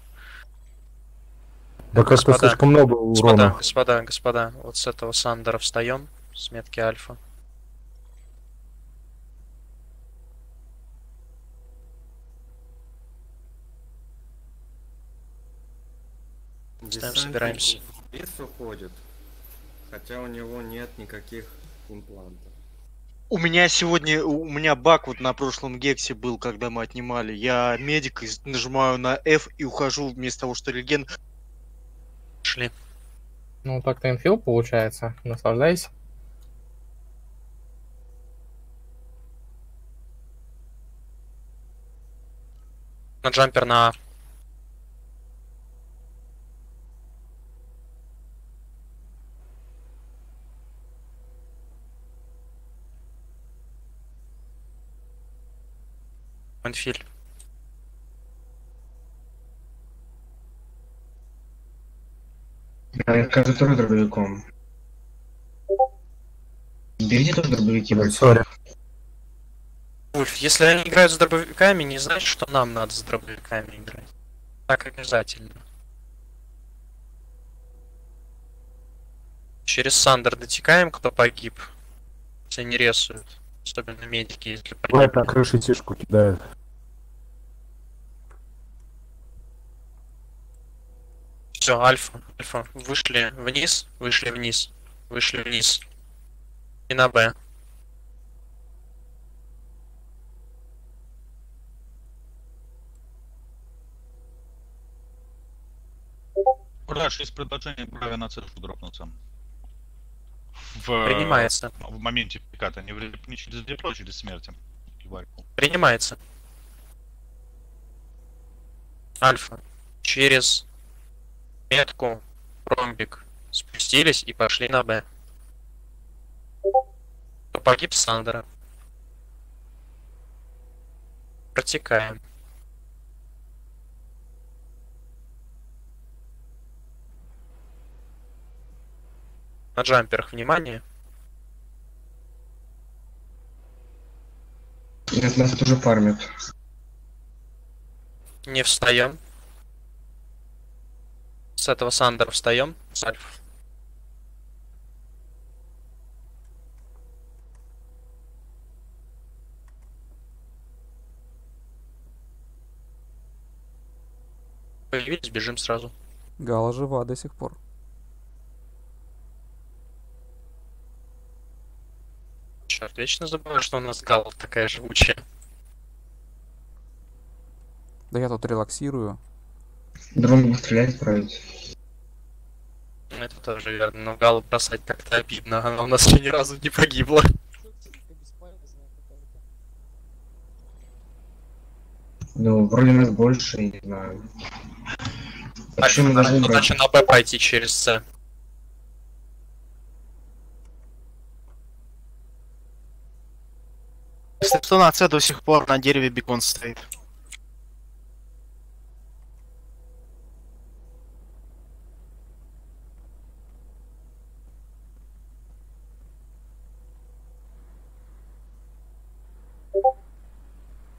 Speaker 4: Да как-то слишком много
Speaker 3: Господа,
Speaker 4: урона.
Speaker 3: господа, господа, вот с этого Сандера встаем, с метки Альфа. Встаем, собираемся.
Speaker 10: Лес уходит. Хотя у него нет никаких имплантов.
Speaker 9: У меня сегодня, у меня баг вот на прошлом гексе был, когда мы отнимали. Я медик и нажимаю на F и ухожу вместо того, что реген.
Speaker 3: Шли.
Speaker 1: Ну, так-то инфил получается. Наслаждайся.
Speaker 3: На джампер на Манфиль.
Speaker 14: Я кажется, тоже дробовиком. Берите тоже дробовики, бойцы.
Speaker 4: Sorry.
Speaker 3: Ульф, если они играют с дробовиками, не значит, что нам надо с дробовиками играть. Так обязательно. Через Сандер дотекаем, кто погиб. Все не рисуют. Особенно медики, если
Speaker 4: Бывает
Speaker 3: погибли.
Speaker 4: на крыше тишку кидает.
Speaker 3: Все, альфа, альфа. Вышли вниз, вышли вниз, вышли вниз. И на Б.
Speaker 5: Раш, есть предложение правя на цифру дропнуться. В,
Speaker 3: Принимается.
Speaker 5: В моменте пиката, не, в, не через депро, а через. Киварку.
Speaker 3: Принимается. Альфа. Через метку ромбик спустились и пошли на Б. Погиб Сандера. Протекаем. На джамперах внимание.
Speaker 14: Нет, нас тоже фармят.
Speaker 3: Не встаем. С этого Сандера встаем. С Альфа. Появились, бежим сразу.
Speaker 11: Гала жива до сих пор.
Speaker 3: Черт, вечно забываю, что у нас Гала такая живучая.
Speaker 11: Да я тут релаксирую.
Speaker 14: Дрон будет стрелять, отправить.
Speaker 3: Это тоже верно, но Галу бросать как-то обидно. Она у нас еще ни разу не погибла.
Speaker 14: Ну, вроде нас больше, не знаю. Почему мы должны брать?
Speaker 3: задача на Б пройти через С.
Speaker 6: Если что, на С до сих пор на дереве бекон стоит.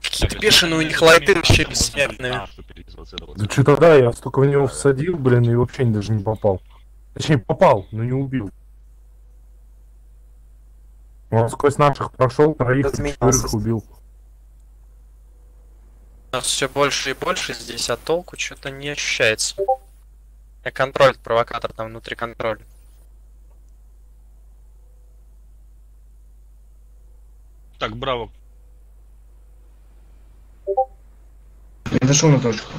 Speaker 3: Какие-то бешеные у них лайты вообще бессмертные.
Speaker 4: Да что-то да, я столько в него всадил, блин, и вообще даже не попал. Точнее, попал, но не убил. Он сквозь наших прошел, троих, четверых убил.
Speaker 3: У нас все больше и больше здесь, а толку что-то не ощущается. Я контроль, провокатор там внутри контроля.
Speaker 5: Так, браво.
Speaker 14: Я зашел на точку.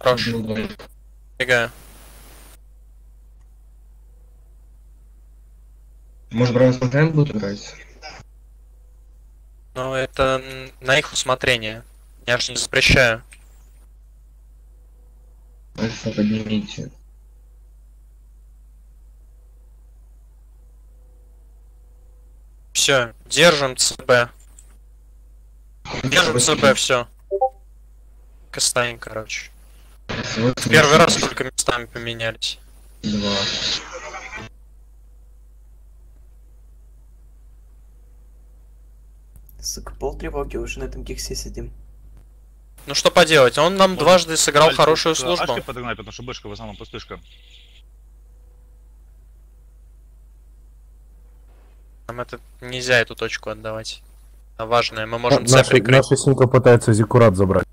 Speaker 3: Хорош.
Speaker 14: Да.
Speaker 3: Бегаю.
Speaker 14: Может, Браво Спонтайн будут играть?
Speaker 3: Но это на их усмотрение. Я же не запрещаю.
Speaker 14: Альфа, поднимите.
Speaker 3: Все, держим ЦБ. Держим ЦБ, все. Кастаем, короче. В первый раз только местами поменялись.
Speaker 14: Два.
Speaker 7: Сука, пол тревоги уже на этом гиксе сидим.
Speaker 3: Ну что поделать, он нам дважды сыграл хорошую службу.
Speaker 5: Ашки подогнать, потому что Бэшка в основном пустышка.
Speaker 3: Нам это нельзя эту точку отдавать. А важное, мы можем
Speaker 4: Наша,
Speaker 3: прикрыть.
Speaker 4: наша синька пытается Зиккурат забрать.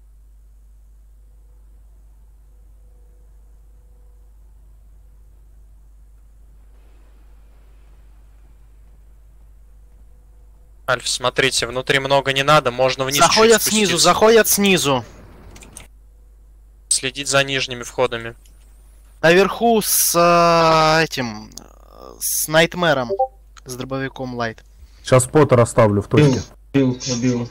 Speaker 3: Альф, смотрите, внутри много не надо, можно вниз
Speaker 6: Заходят
Speaker 3: чуть
Speaker 6: снизу, заходят снизу.
Speaker 3: Следить за нижними входами.
Speaker 6: Наверху с э, этим... С Найтмером. С дробовиком Лайт.
Speaker 4: Сейчас Поттер оставлю в точке.
Speaker 14: Убил, убил.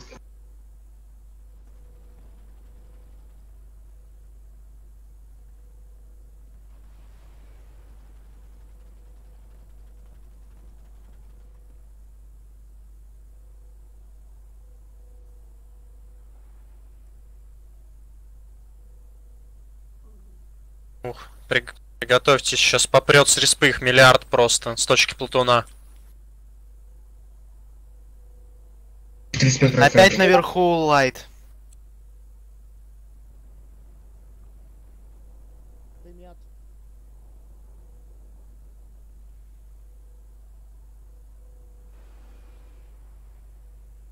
Speaker 3: Ух, приг- приготовьтесь, сейчас попрет с респы их миллиард просто, с точки Плутуна.
Speaker 14: 35%.
Speaker 6: Опять наверху Лайт.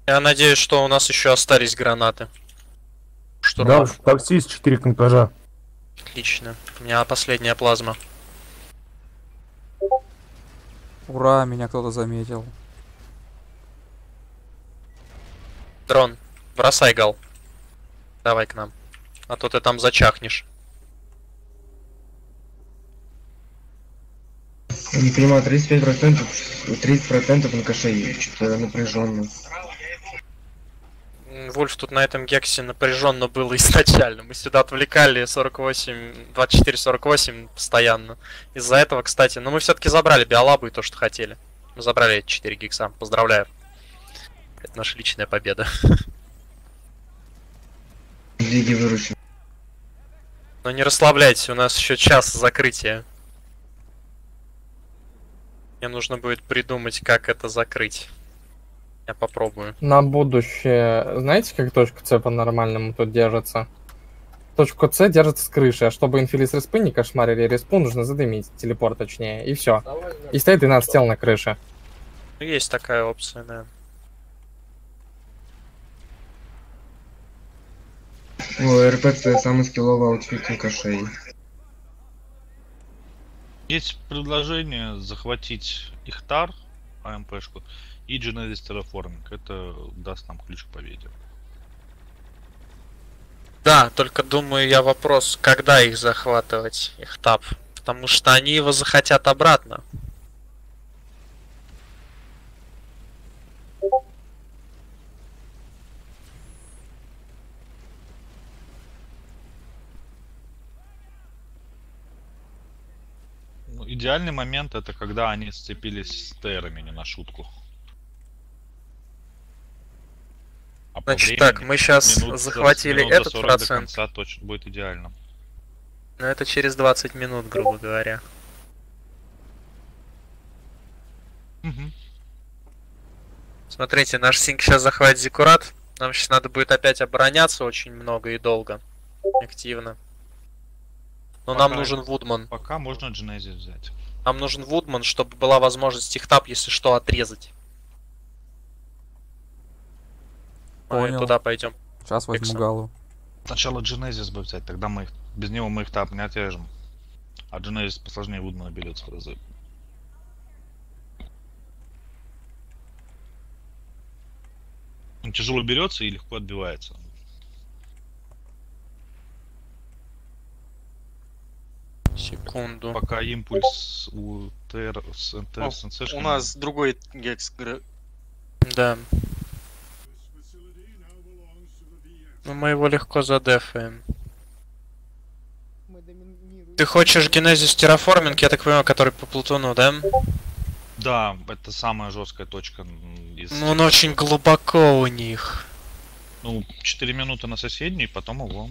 Speaker 3: Я надеюсь, что у нас еще остались гранаты.
Speaker 4: Да,
Speaker 3: Штурмов.
Speaker 4: таксист 4 контажа.
Speaker 3: Отлично. У меня последняя плазма.
Speaker 11: Ура, меня кто-то заметил.
Speaker 3: Дрон, бросай гал. Давай к нам. А то ты там зачахнешь.
Speaker 14: Я не понимаю, 35%, 30% на каше что-то напряженно.
Speaker 3: М, Вульф тут на этом гексе напряженно было изначально. Мы сюда отвлекали 48, 24-48 постоянно. Из-за этого, кстати, но мы все-таки забрали биолабу и то, что хотели. Мы забрали эти 4 гекса. Поздравляю. Это наша личная победа.
Speaker 14: Лиги выручен.
Speaker 3: Но не расслабляйтесь, у нас еще час закрытия. Мне нужно будет придумать, как это закрыть. Я попробую.
Speaker 1: На будущее, знаете, как точка С по-нормальному тут держится? Точку С держится с крыши, а чтобы infil и с респы не кошмарили респу, нужно задымить, телепорт точнее, и все. И стоит 12 тел на крыше.
Speaker 3: Ну, Есть такая опция, да.
Speaker 14: О, РП это самый скилловый outfit каше.
Speaker 5: Есть предложение захватить Ихтар, АМПшку, и Genesis Terraforming. Это даст нам ключ к победе.
Speaker 3: Да, только думаю я вопрос, когда их захватывать, их тап. Потому что они его захотят обратно.
Speaker 5: Ну, идеальный момент это когда они сцепились с Террами, не на шутку. А
Speaker 3: Значит
Speaker 5: времени
Speaker 3: так, мы щас
Speaker 5: минут за-
Speaker 3: захватили
Speaker 5: минут
Speaker 3: этот
Speaker 5: 40 до
Speaker 3: процент.
Speaker 5: конца точно будет идеально.
Speaker 3: Но это через 20 минут, грубо говоря.
Speaker 5: Мгм.
Speaker 3: Смотрите, наш синк сейчас захватит Зиккурат. Нам сейчас надо будет опять обороняться очень много и долго. Активно. Но нам
Speaker 5: Пока-
Speaker 3: нужен Вудман.
Speaker 5: Пока можно Genesis взять.
Speaker 3: Нам нужен Вудман, чтобы была возможность их тап, если что, отрезать. Мы
Speaker 11: Понял.
Speaker 3: туда пойдем.
Speaker 11: Сейчас возьму
Speaker 3: Икса.
Speaker 11: Галу.
Speaker 5: Сначала Genesis бы взять, тогда мы их... Без него мы их тап не отрежем. А Genesis посложнее Вудмана берется в разы. Он тяжело берется и легко отбивается.
Speaker 3: Секунду.
Speaker 5: Пока импульс у ТР с НТ
Speaker 9: О,
Speaker 5: с НЦшками-
Speaker 9: У нас другой гекс.
Speaker 3: Да. Ну мы его легко задефаем. Ты хочешь генезис терраформинг, я так понимаю, который по Плутону, да?
Speaker 5: Да, это самая жесткая точка из...
Speaker 3: Ну он очень глубоко у них.
Speaker 5: Ну, 4 минуты на соседней, потом его...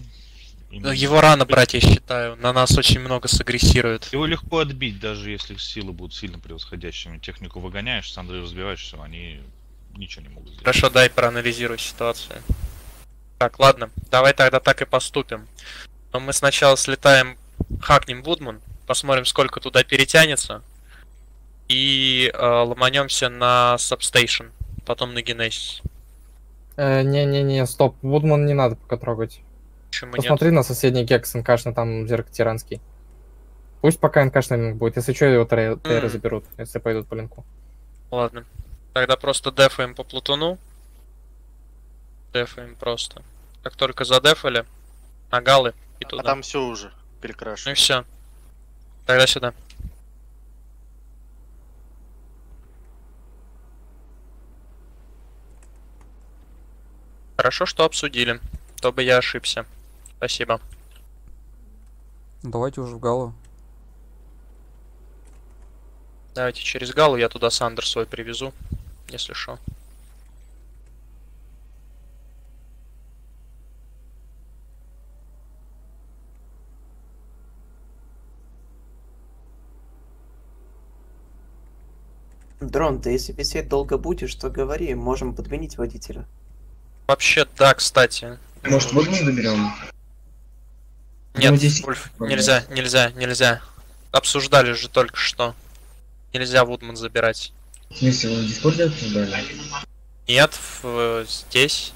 Speaker 5: именно-
Speaker 3: Ну, Его рано брать, я считаю. На нас очень много сагрессирует.
Speaker 5: Его легко отбить, даже если силы будут сильно превосходящими. Технику выгоняешь, Сандры разбиваешь, все, они ничего не могут сделать.
Speaker 3: Хорошо, дай проанализируй ситуацию. Так, ладно, давай тогда так и поступим. Но мы сначала слетаем, хакнем Вудман, посмотрим, сколько туда перетянется, и э, ломанемся на Substation, потом на Генесис.
Speaker 1: Э, Не-не-не, стоп, Вудман не надо пока трогать.
Speaker 3: Почему
Speaker 1: Посмотри на соседний гекс НКшный, там зерк тиранский. Пусть пока НКшный будет, если что, его тейры
Speaker 3: Мгм.
Speaker 1: заберут, если пойдут по линку.
Speaker 3: Ладно. Тогда просто дефаем по Плутону. Дефаем просто. Как только задефали, нагалы и
Speaker 9: А
Speaker 3: туда.
Speaker 9: там все уже
Speaker 3: Ну и
Speaker 9: перекрашено.
Speaker 3: все. Тогда сюда. Хорошо, что обсудили. То бы я ошибся. Спасибо.
Speaker 11: Давайте уже в Галу.
Speaker 3: Давайте через Галу я туда Сандер свой привезу, если что.
Speaker 7: Дрон, ты если висеть долго будешь, то говори, можем подменить водителя.
Speaker 3: Вообще, да, кстати.
Speaker 14: Может, Вудман заберем?
Speaker 3: Нет,
Speaker 14: Ну, здесь-
Speaker 3: Ульф, нельзя, нельзя, нельзя. Обсуждали же только что. Нельзя Вудман забирать.
Speaker 14: В смысле, вы в Дискорде обсуждали?
Speaker 3: Нет, в, здесь,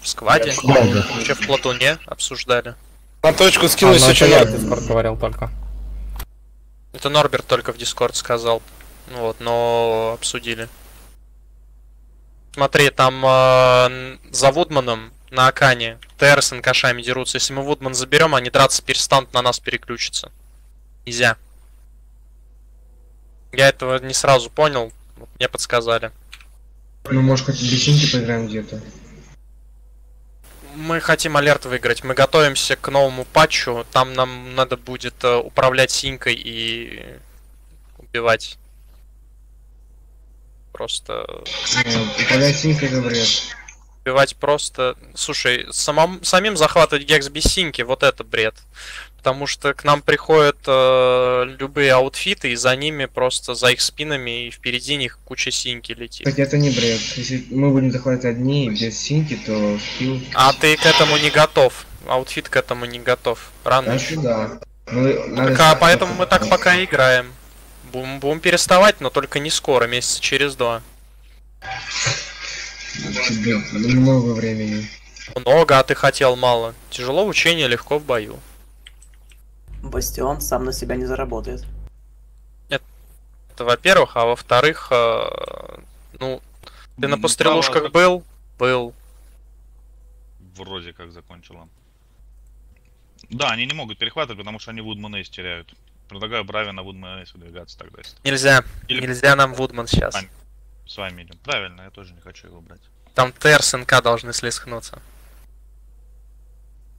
Speaker 3: в
Speaker 14: squad е,
Speaker 3: вообще в platoon е обсуждали.
Speaker 8: На точку
Speaker 1: А,
Speaker 8: скинуть
Speaker 1: ну, это
Speaker 8: еще
Speaker 1: я Дискорд говорил только.
Speaker 3: Это Норберт только в Дискорд сказал. Вот, но обсудили. Смотри, там э, за Вудманом на Акане ТР с инкашами дерутся. Если мы Вудман заберем, они драться перестанут, на нас переключатся. Нельзя. Я этого не сразу понял, вот мне подсказали.
Speaker 14: Ну, может, хоть без синьки поиграем где-то.
Speaker 3: Мы хотим алерт выиграть. Мы готовимся к новому патчу. Там нам надо будет э, управлять синькой и убивать. Просто
Speaker 14: Ну, синькой это бред.
Speaker 3: убивать просто... Слушай, самом... самим захватывать гекс без синьки, вот это бред. Потому что к нам приходят э, любые outfit ы, и за ними просто, за их спинами, и впереди них куча синьки летит.
Speaker 14: Кстати, это не бред. Если мы будем захватывать одни без синьки, то скилл...
Speaker 3: А ты к этому не готов. Outfit к этому не готов. Рано
Speaker 14: Дальше
Speaker 3: еще.
Speaker 14: да. Ну, надо
Speaker 3: Так, а поэтому мы так пока и играем. Будем, будем переставать, но только не скоро, месяца через два.
Speaker 14: Тебе много времени.
Speaker 3: Много, а ты хотел мало. Тяжело в учении, легко в бою.
Speaker 7: Бастион сам на себя не заработает.
Speaker 3: Это во-первых, а во-вторых, э, ну, ты на пострелушках
Speaker 5: право,
Speaker 3: был? Был.
Speaker 5: Вроде как закончила. Да, они не могут перехватывать, потому что они Вудман теряют. Предлагаю Брави на Вудман Эйс выдвигаться тогда. если-
Speaker 3: Нельзя.
Speaker 5: Или-
Speaker 3: Нельзя нам Вудман сейчас.
Speaker 5: С вами- С вами идем. Правильно, я тоже не хочу его брать.
Speaker 3: Там ТР с НК должны слескнуться.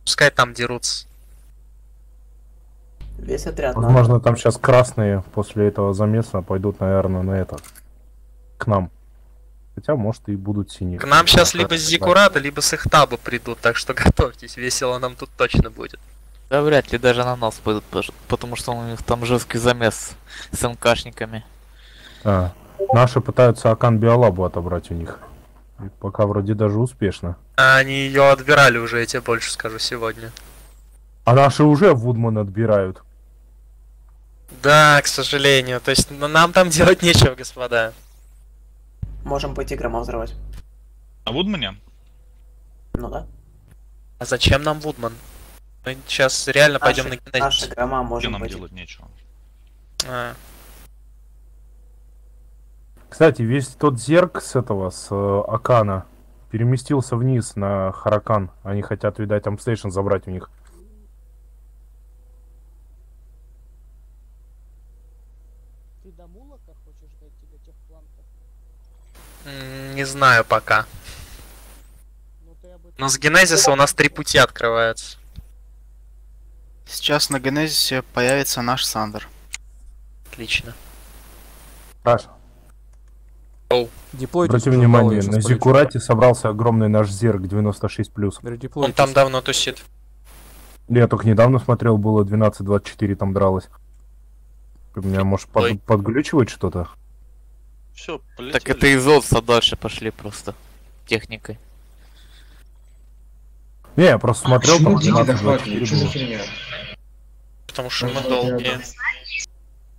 Speaker 3: Пускай там дерутся.
Speaker 7: Весь отряд надо.
Speaker 4: Возможно, там сейчас красные после этого замеса пойдут, наверное, на это. К нам. Хотя, может, и будут синие.
Speaker 3: К нам сейчас либо с Зикурата, либо с Ихтаба придут, так что готовьтесь, весело нам тут точно будет.
Speaker 2: Да вряд ли даже на нас пойдут, потому что у них там жесткий замес с МКшниками.
Speaker 4: А, наши пытаются Акан Биолабу отобрать у них. И пока вроде даже успешно.
Speaker 3: А Они ее отбирали уже, я тебе больше скажу сегодня.
Speaker 4: А наши уже Вудман отбирают.
Speaker 3: Да, к сожалению. То есть ну, нам там делать нечего, господа.
Speaker 7: Можем пойти грома взрывать.
Speaker 5: А Вудмане?
Speaker 7: Ну да.
Speaker 3: А зачем нам Вудман? Мы сейчас реально пойдем на Генезис.
Speaker 7: наши грома можем
Speaker 5: нам
Speaker 7: пойти.
Speaker 5: делать нечего?
Speaker 3: А,
Speaker 4: Кстати, весь тот зерк с этого, с э, Акана, переместился вниз на Харакан. Они хотят, видать, Амстейшн забрать у них.
Speaker 12: Ты до Мулака хочешь дойти до тех планков?
Speaker 3: не знаю пока.
Speaker 12: Ну.
Speaker 3: Но с Генезиса у нас три пути открываются.
Speaker 6: Сейчас на Генезисе появится наш Сандер.
Speaker 3: Отлично.
Speaker 4: Хорошо.
Speaker 3: Оу.
Speaker 11: Деплойте
Speaker 4: Обрати
Speaker 11: уже
Speaker 4: внимание, на. Зикурате собрался огромный наш зерк 96+.
Speaker 11: Говорю,
Speaker 3: Он там давно тусит.
Speaker 4: Я только недавно смотрел, было 12-24 там дралось. У меня, может, под, подглючивает что-то?
Speaker 9: Все,
Speaker 2: Так это из Овса дальше пошли просто. Техникой.
Speaker 4: Не, я просто смотрел,
Speaker 14: Почему
Speaker 4: там
Speaker 14: дикий
Speaker 4: 12
Speaker 14: захватывает? Что за
Speaker 4: 24 было.
Speaker 3: Потому что мы долгие.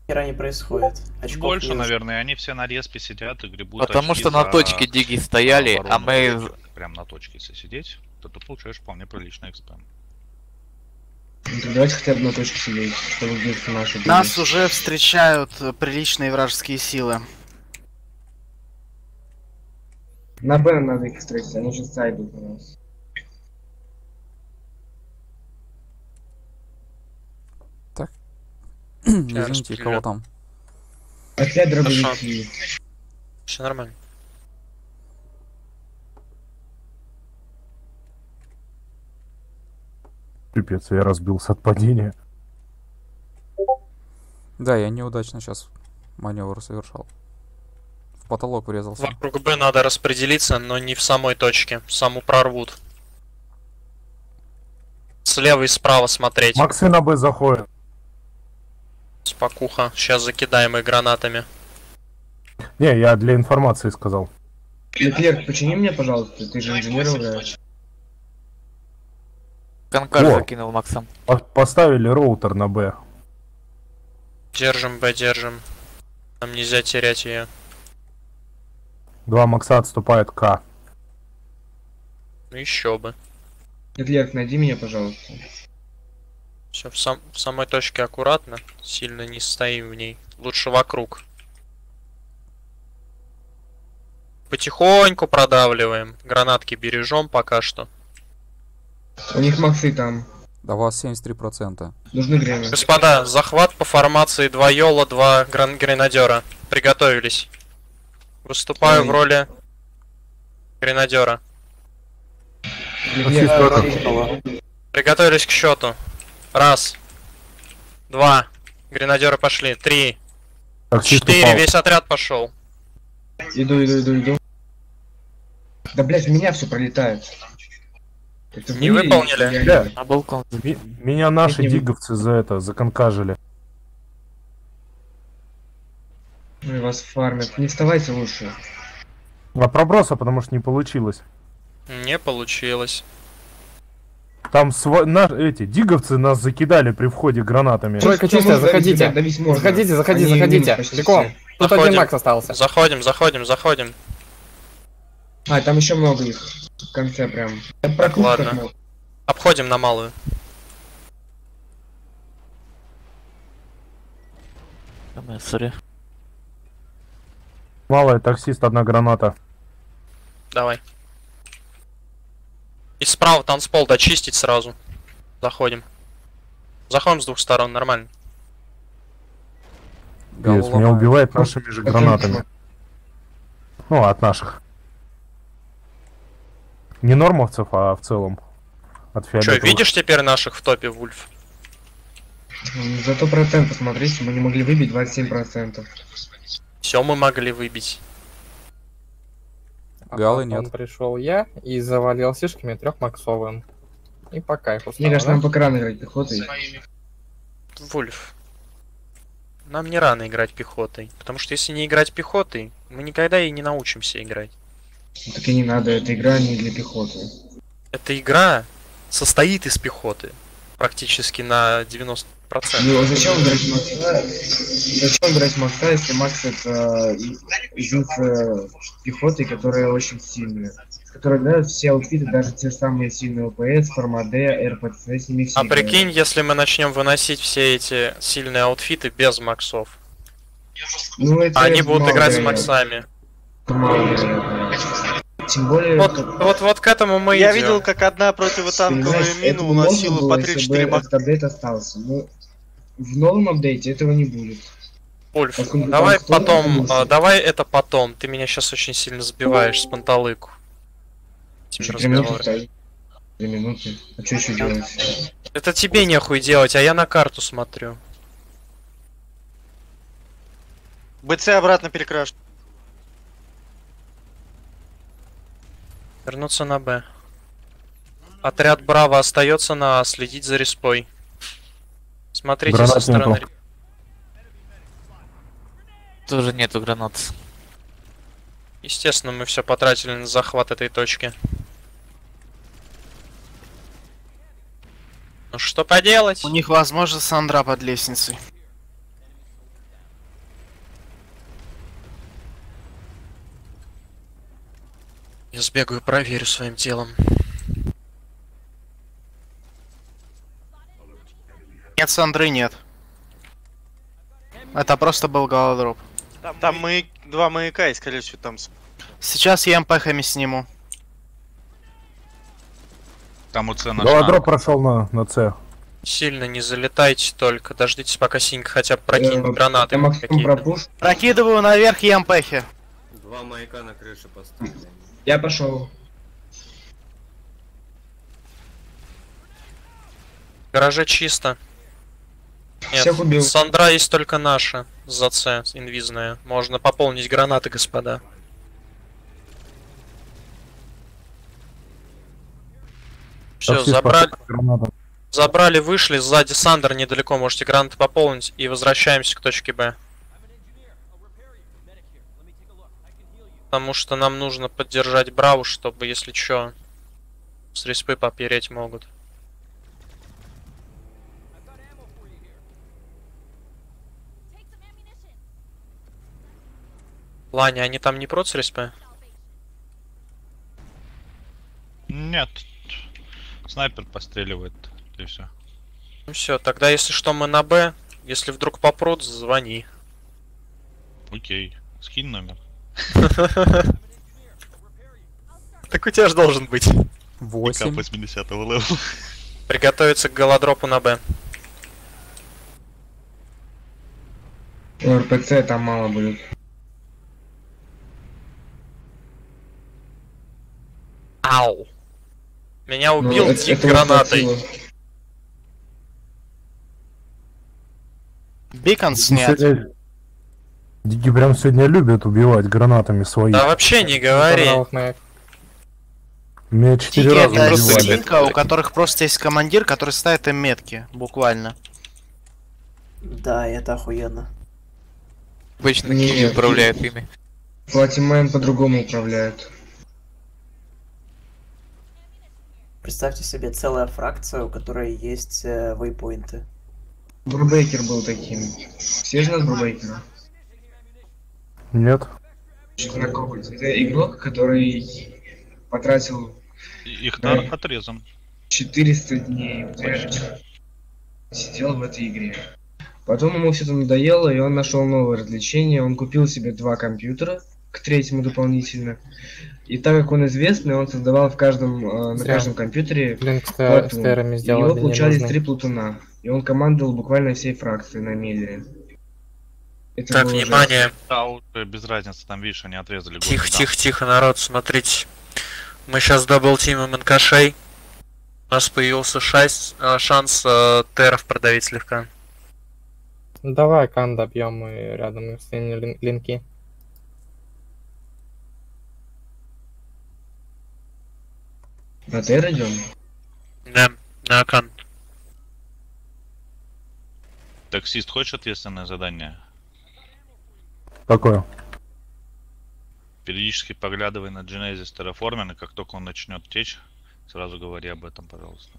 Speaker 7: Хера не происходит. Очков
Speaker 5: Больше,
Speaker 7: минус.
Speaker 5: наверное, они все на респе сидят и гребут
Speaker 2: Потому
Speaker 5: очки
Speaker 2: что на точке диги стояли, а мы...
Speaker 5: Прям на точке, если сидеть, то ты получаешь вполне приличный экспэм.
Speaker 14: Ну, давайте хотя бы на точке сидеть, чтобы наши были.
Speaker 6: Нас уже встречают приличные вражеские силы.
Speaker 14: На Б надо их встретить, они сейчас зайдут на нас.
Speaker 11: Извините, кого там?
Speaker 14: Опять дробовики.
Speaker 3: Все нормально.
Speaker 4: Пипец, я разбился от падения.
Speaker 11: Да, я неудачно сейчас маневр совершал. В потолок врезался.
Speaker 3: Вокруг Б надо распределиться, но не в самой точке. Саму прорвут. Слева и справа смотреть.
Speaker 4: Максы на Б заходят.
Speaker 3: Спокуха. Сейчас закидаем их гранатами.
Speaker 4: Не, я для информации сказал.
Speaker 14: Леклерк, почини мне, пожалуйста, ты же инженер играешь.
Speaker 2: Конкар закинул Максом.
Speaker 4: По- Поставили роутер на Б.
Speaker 3: Держим Б, держим. Нам нельзя терять ее.
Speaker 4: Два Макса отступают К.
Speaker 3: Ну еще бы.
Speaker 14: Леклерк, найди меня, пожалуйста.
Speaker 3: Все в, сам- в самой точке аккуратно. Сильно не стоим в ней. Лучше вокруг. Потихоньку продавливаем. Гранатки бережем пока что.
Speaker 14: У них максы там.
Speaker 11: Да у вас 73%.
Speaker 14: Нужны грены.
Speaker 3: Господа, захват по формации 2 Йола, 2 гран- гренадера. Приготовились. Выступаю в
Speaker 14: Ой.
Speaker 3: роли гренадера. Приготовились к счету. Раз. Два. Гренадеры пошли. Три.
Speaker 4: Таксист
Speaker 3: Четыре.
Speaker 4: упал.
Speaker 3: Весь отряд пошел.
Speaker 14: Иду, иду, иду, иду. Да, блять, в меня все пролетает. Это
Speaker 3: Не
Speaker 14: вы
Speaker 3: выполнили?
Speaker 14: или я?
Speaker 4: Бля,
Speaker 2: На балкон.
Speaker 4: меня наши
Speaker 14: Не
Speaker 4: диговцы за это, законкажили.
Speaker 14: Ой, вас фармят. Не вставайте лучше.
Speaker 4: А проброса, потому что не получилось.
Speaker 3: Не получилось.
Speaker 4: Там сва- на- эти диговцы нас закидали при входе гранатами.
Speaker 1: Тройка чистая, заходите. Заходите, заходите,
Speaker 14: Они
Speaker 1: заходите. Бегом. Тут один Макс остался.
Speaker 3: Заходим, заходим, заходим.
Speaker 14: А, там еще много их. В конце прям.
Speaker 3: Ладно. Обходим на малую.
Speaker 2: Сори.
Speaker 4: Малая таксист, одна граната.
Speaker 3: Давай. И справа танцпол дочистить сразу. Заходим. Заходим с двух сторон, нормально.
Speaker 4: Пиздец, меня убивает нашими же гранатами. Ну, от наших. Не нормовцев, а в целом. От
Speaker 3: Че, видишь теперь наших в топе, Вульф?
Speaker 14: Зато процент, посмотрите, мы не могли выбить 27%.
Speaker 3: Все мы могли выбить.
Speaker 1: А
Speaker 11: Галы
Speaker 1: потом
Speaker 11: нет.
Speaker 1: пришел я и завалил сишками трехмаксовым. И по кайфу
Speaker 14: Мне кажется, нам пока рано играть пехотой.
Speaker 3: Вульф. Нам не рано играть пехотой. Потому что если не играть пехотой, мы никогда и не научимся играть.
Speaker 14: Так и не надо, эта игра не для пехоты.
Speaker 3: Эта игра состоит из пехоты. Практически на 90%.
Speaker 14: Ну, а зачем брать Макса? Зачем брать Макса, если Макс это единственная пехоты, которая очень сильная? Которая дает все outfit ы, даже те же самые сильные ОПС, форма Д, РПЦ, с ними все
Speaker 3: А прикинь, если мы начнем выносить все эти сильные outfit ы без максов.
Speaker 14: Ну, это
Speaker 3: Они будут играть с максами.
Speaker 14: Это маловероятно. Тем более...
Speaker 3: Вот, вот, вот к этому мы
Speaker 9: Я
Speaker 3: идем.
Speaker 9: видел, как одна противотанковая
Speaker 14: Понимаешь,
Speaker 9: мина уносила по
Speaker 14: если
Speaker 9: 3-4
Speaker 14: бы
Speaker 9: макса.
Speaker 14: этот update остался. Но в новом update е этого не будет.
Speaker 3: Ульф,
Speaker 14: Поскольку
Speaker 3: давай потом, а, давай это потом. Ты меня сейчас очень сильно сбиваешь с панталыку.
Speaker 14: Стоит. Три минуты. А что еще делать?
Speaker 3: Это тебе нехуй делать, а я на карту смотрю.
Speaker 9: БЦ обратно перекрашен.
Speaker 3: Вернуться на Б. Отряд Браво остается на А, следить за респой. Смотрите
Speaker 4: Гранат
Speaker 3: со стороны.
Speaker 4: нету.
Speaker 2: Тоже нету гранат.
Speaker 3: Естественно, мы все потратили на захват этой точки. Ну что поделать?
Speaker 6: У них, возможно, Сандра под лестницей.
Speaker 3: Я сбегаю, проверю своим телом.
Speaker 6: Нет, Сандры нет. Это просто был голодроп.
Speaker 9: Там, там мы два маяка и, скорее всего, там... с-
Speaker 6: Сейчас я МПХами сниму.
Speaker 5: Там у цена
Speaker 4: Голодроп прошел на, на С.
Speaker 3: Сильно не залетайте только, дождитесь, пока синька хотя бы прокинет
Speaker 14: Э,
Speaker 3: гранаты.
Speaker 14: я максимум пропуш.
Speaker 6: Прокидываю наверх и МПХи.
Speaker 10: Два маяка на крыше поставили.
Speaker 14: Я пошел.
Speaker 3: Гараже чисто. Нет,
Speaker 14: Всех убил.
Speaker 3: Сандра есть только наша, за С, инвизная. Можно пополнить гранаты, господа. Все, забрали, забрали, вышли, сзади Сандер недалеко, можете гранаты пополнить и возвращаемся к точке Б. Потому что нам нужно поддержать Браву, чтобы, если чё, с респы попереть могут. Ланя, они там не прот с респы?
Speaker 5: Нет. Снайпер постреливает. И все.
Speaker 3: Ну все, тогда если что, мы на Б. Если вдруг попрут, звони.
Speaker 5: Окей. Скинь номер.
Speaker 3: Так у тебя же должен быть.
Speaker 5: Восемь. 80 левела.
Speaker 3: Приготовиться к голодропу на Б.
Speaker 14: У РПЦ там мало будет.
Speaker 3: Ау. Меня
Speaker 14: Ну,
Speaker 3: убил
Speaker 14: это-
Speaker 3: Дик гранатой.
Speaker 6: Бикон снят.
Speaker 4: Диги прям сегодня любят убивать гранатами свои.
Speaker 3: Да вообще не говори.
Speaker 4: Меня четыре
Speaker 6: Дики
Speaker 4: раза
Speaker 6: это
Speaker 4: убивали.
Speaker 6: свинка, у которых просто есть командир, который ставит им метки, буквально.
Speaker 7: Да, это охуенно.
Speaker 2: Обычно
Speaker 14: Не,
Speaker 2: Киви управляет ими.
Speaker 14: Платимен по-другому управляют.
Speaker 7: Представьте себе целая фракция, у которой есть э, вейпоинты.
Speaker 14: Брубейкер был таким. Все же знают Брубейкера?
Speaker 4: Нет.
Speaker 14: Это игрок, который потратил
Speaker 5: Их
Speaker 14: Да.
Speaker 5: отрезан.
Speaker 14: 400 дней в Эджи. Сидел в этой игре. Потом ему все это надоело, и он нашел новое развлечение. Он купил себе два компьютера, к третьему дополнительно. И так как он известный, он создавал в каждом, э, на каждом компьютере
Speaker 1: Блин, с
Speaker 14: плату.
Speaker 1: терами
Speaker 14: И его получались три платуна. И он командовал буквально всей фракцией на Миллере. Это
Speaker 3: Так, внимание.
Speaker 5: Да, уже без разницы, там, видишь, они отрезали
Speaker 3: Тихо,
Speaker 5: голову, да.
Speaker 3: тихо, тихо, народ, смотрите. Мы сейчас даблтимим инкашей. У нас появился шанс, э, шанс э, теров продавить слегка.
Speaker 1: Ну, Давай кан добьем и рядом с ними лин- линки.
Speaker 14: На Тер идем?
Speaker 3: Да, на Акан.
Speaker 5: Таксист, хочешь ответственное задание?
Speaker 4: Какое?
Speaker 5: Периодически поглядывай на Genesis Terraforming, и как только он начнет течь, сразу говори об этом, пожалуйста.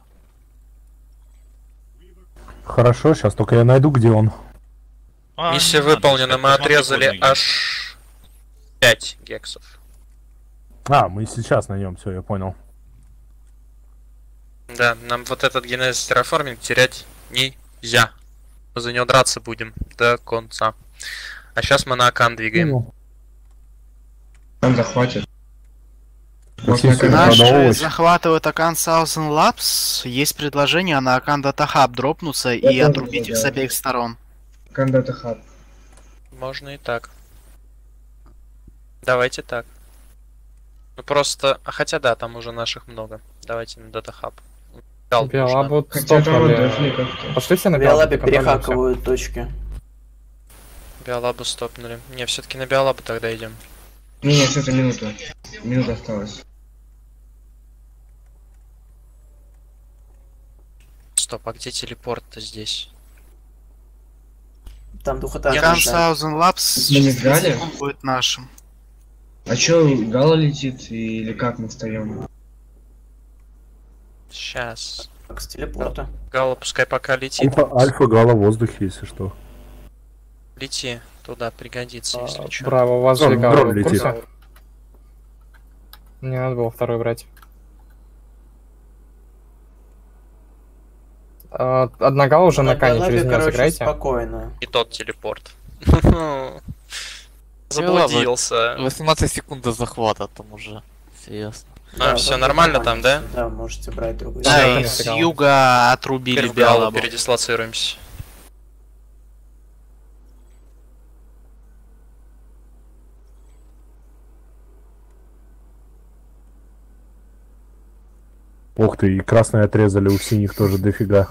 Speaker 4: Хорошо, сейчас только я найду, где он.
Speaker 5: А,
Speaker 3: Миссия выполнена, мы отрезали аж 5 гексов.
Speaker 4: А, мы сейчас найдем, все, я понял.
Speaker 3: Да, нам вот этот генезис терраформинг терять нельзя. Мы за него драться будем до конца. А сейчас мы на Акан двигаем.
Speaker 4: Ну,
Speaker 14: Там захватит.
Speaker 6: Наши захватывают Акан Thousand Labs. Есть предложение на Акан Hub дропнуться и
Speaker 14: тоже
Speaker 6: отрубить их с обеих сторон.
Speaker 14: Кандата хаб.
Speaker 3: Можно и так. Давайте так. Ну просто, а хотя да, там уже наших много. Давайте на. Дал
Speaker 1: Биолабу. Пошли все на
Speaker 7: Биолабе перехакивают точки.
Speaker 3: Биолабу стопнули. Не, все-таки на Биолабу тогда идем.
Speaker 14: Не, не, все, это минута. Минута осталась.
Speaker 3: Стоп, а где телепорт-то здесь?
Speaker 7: Там двухэтажный.
Speaker 6: Акан
Speaker 7: да.
Speaker 6: Thousand Labs
Speaker 14: Мы не
Speaker 6: через 30
Speaker 14: сдали?
Speaker 6: будет нашим.
Speaker 14: А чё, Гала летит или как мы встаем?
Speaker 3: Сейчас.
Speaker 7: С телепорта.
Speaker 3: Гала пускай пока летит.
Speaker 4: Альфа, альфа гала в воздухе, если что.
Speaker 3: Лети туда, пригодится, если что.
Speaker 1: Браво, у вас
Speaker 4: Дрон- летит.
Speaker 1: курсе? Не надо было второй брать. А, Одна гала уже на Кане, через нее
Speaker 7: короче,
Speaker 1: сыграйте.
Speaker 7: спокойно.
Speaker 3: И тот телепорт. Заблудился.
Speaker 2: 18 секунд до захвата, там уже ясно.
Speaker 3: А,
Speaker 7: Да,
Speaker 3: все нормально там, да?
Speaker 7: Да, можете брать другую.
Speaker 6: Да, и с юга отрубили Биолабу.
Speaker 3: передислоцируемся.
Speaker 4: Ух ты, и красные отрезали у синих тоже дофига.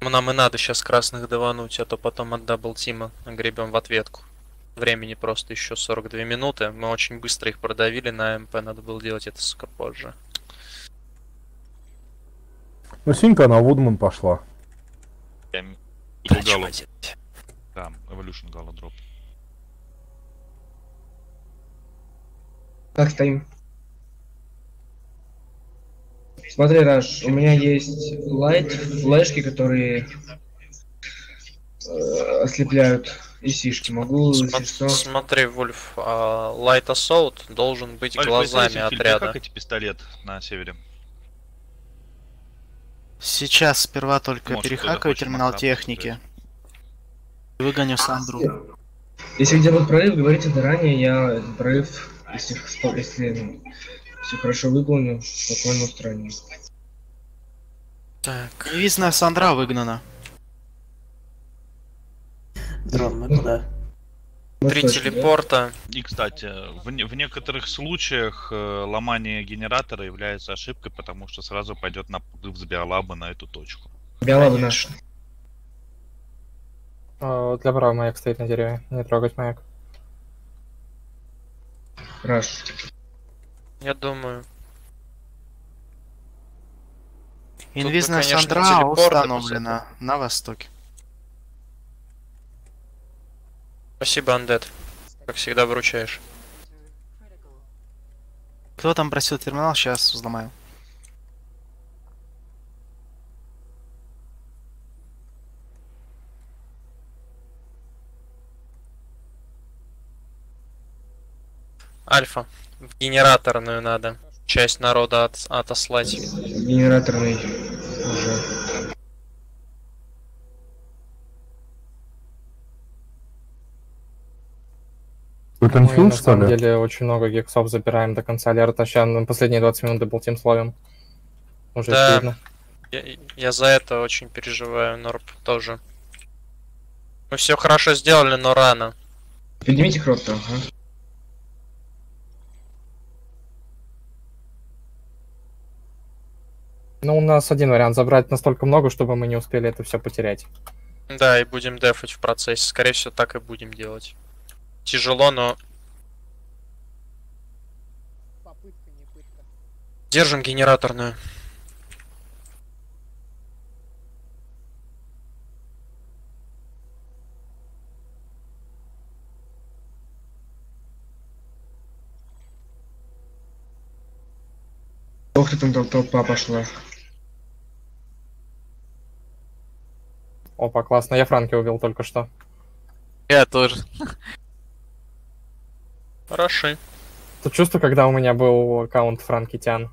Speaker 3: Нам и надо сейчас красных давануть, а то потом от double team а нагребем в ответку. Времени просто еще 42 минуты. Мы очень быстро их продавили на МП, надо было делать это, сука, позже.
Speaker 4: Ну, синька на Вудман пошла.
Speaker 5: Я м-
Speaker 3: Да,
Speaker 5: Галу.
Speaker 3: чего делать?
Speaker 5: Да, Evolution Гала drop.
Speaker 14: Как стоим? Смотри, Раш, у меня есть лайт, флешки, которые э, ослепляют и сишки. Могу, что...
Speaker 3: Смотри, Вульф, а, Light Assault должен быть
Speaker 5: Альфа,
Speaker 3: глазами отряда.
Speaker 5: Как эти пистолет на севере?
Speaker 6: Сейчас сперва только
Speaker 5: Может,
Speaker 6: перехакаю терминал техники. Выгоню Сандру.
Speaker 14: Если где будет прорыв, говорите заранее, я прорыв, если, если все хорошо выполню, спокойно устраню.
Speaker 3: Так.
Speaker 6: Невидная Сандра выгнана.
Speaker 7: Дрон, мы куда?
Speaker 3: Три телепорта.
Speaker 5: И, кстати, в, не- в некоторых случаях э, ломание генератора является ошибкой, потому что сразу пойдет на подрыв с биолаба на эту точку.
Speaker 14: Биолабы наши.
Speaker 1: А, Для права маяк стоит на дереве. Не трогать маяк.
Speaker 14: Раш.
Speaker 3: Я думаю.
Speaker 6: Инвизная Сандра установлена на востоке.
Speaker 3: Спасибо, Андет. Как всегда выручаешь.
Speaker 6: Кто там просил терминал? Сейчас взломаю.
Speaker 3: Альфа. В генераторную надо. Часть народа от- отослать.
Speaker 14: Генераторный уже.
Speaker 4: Тут
Speaker 1: Мы
Speaker 4: infil,
Speaker 1: на
Speaker 4: что
Speaker 1: самом
Speaker 4: ли?
Speaker 1: деле очень много гексов забираем до конца алерта. Сейчас на последние 20 минут double team словим. Уже
Speaker 3: Да.
Speaker 1: видно.
Speaker 3: Я, я за это очень переживаю, Норп тоже. Мы все хорошо сделали, но рано.
Speaker 14: Поднимите Кротта, ага.
Speaker 1: Ну, у нас один вариант забрать настолько много, чтобы мы не успели это все потерять.
Speaker 3: Да, и будем дефать в процессе. Скорее всего, так и будем делать. Тяжело, но... Держим генераторную.
Speaker 14: Ох ты там тол- толпа пошла.
Speaker 1: Опа, классно. Я Франки убил только что.
Speaker 2: Я тоже.
Speaker 3: Хороши.
Speaker 1: Тут чувство, когда у меня был аккаунт Франкитян.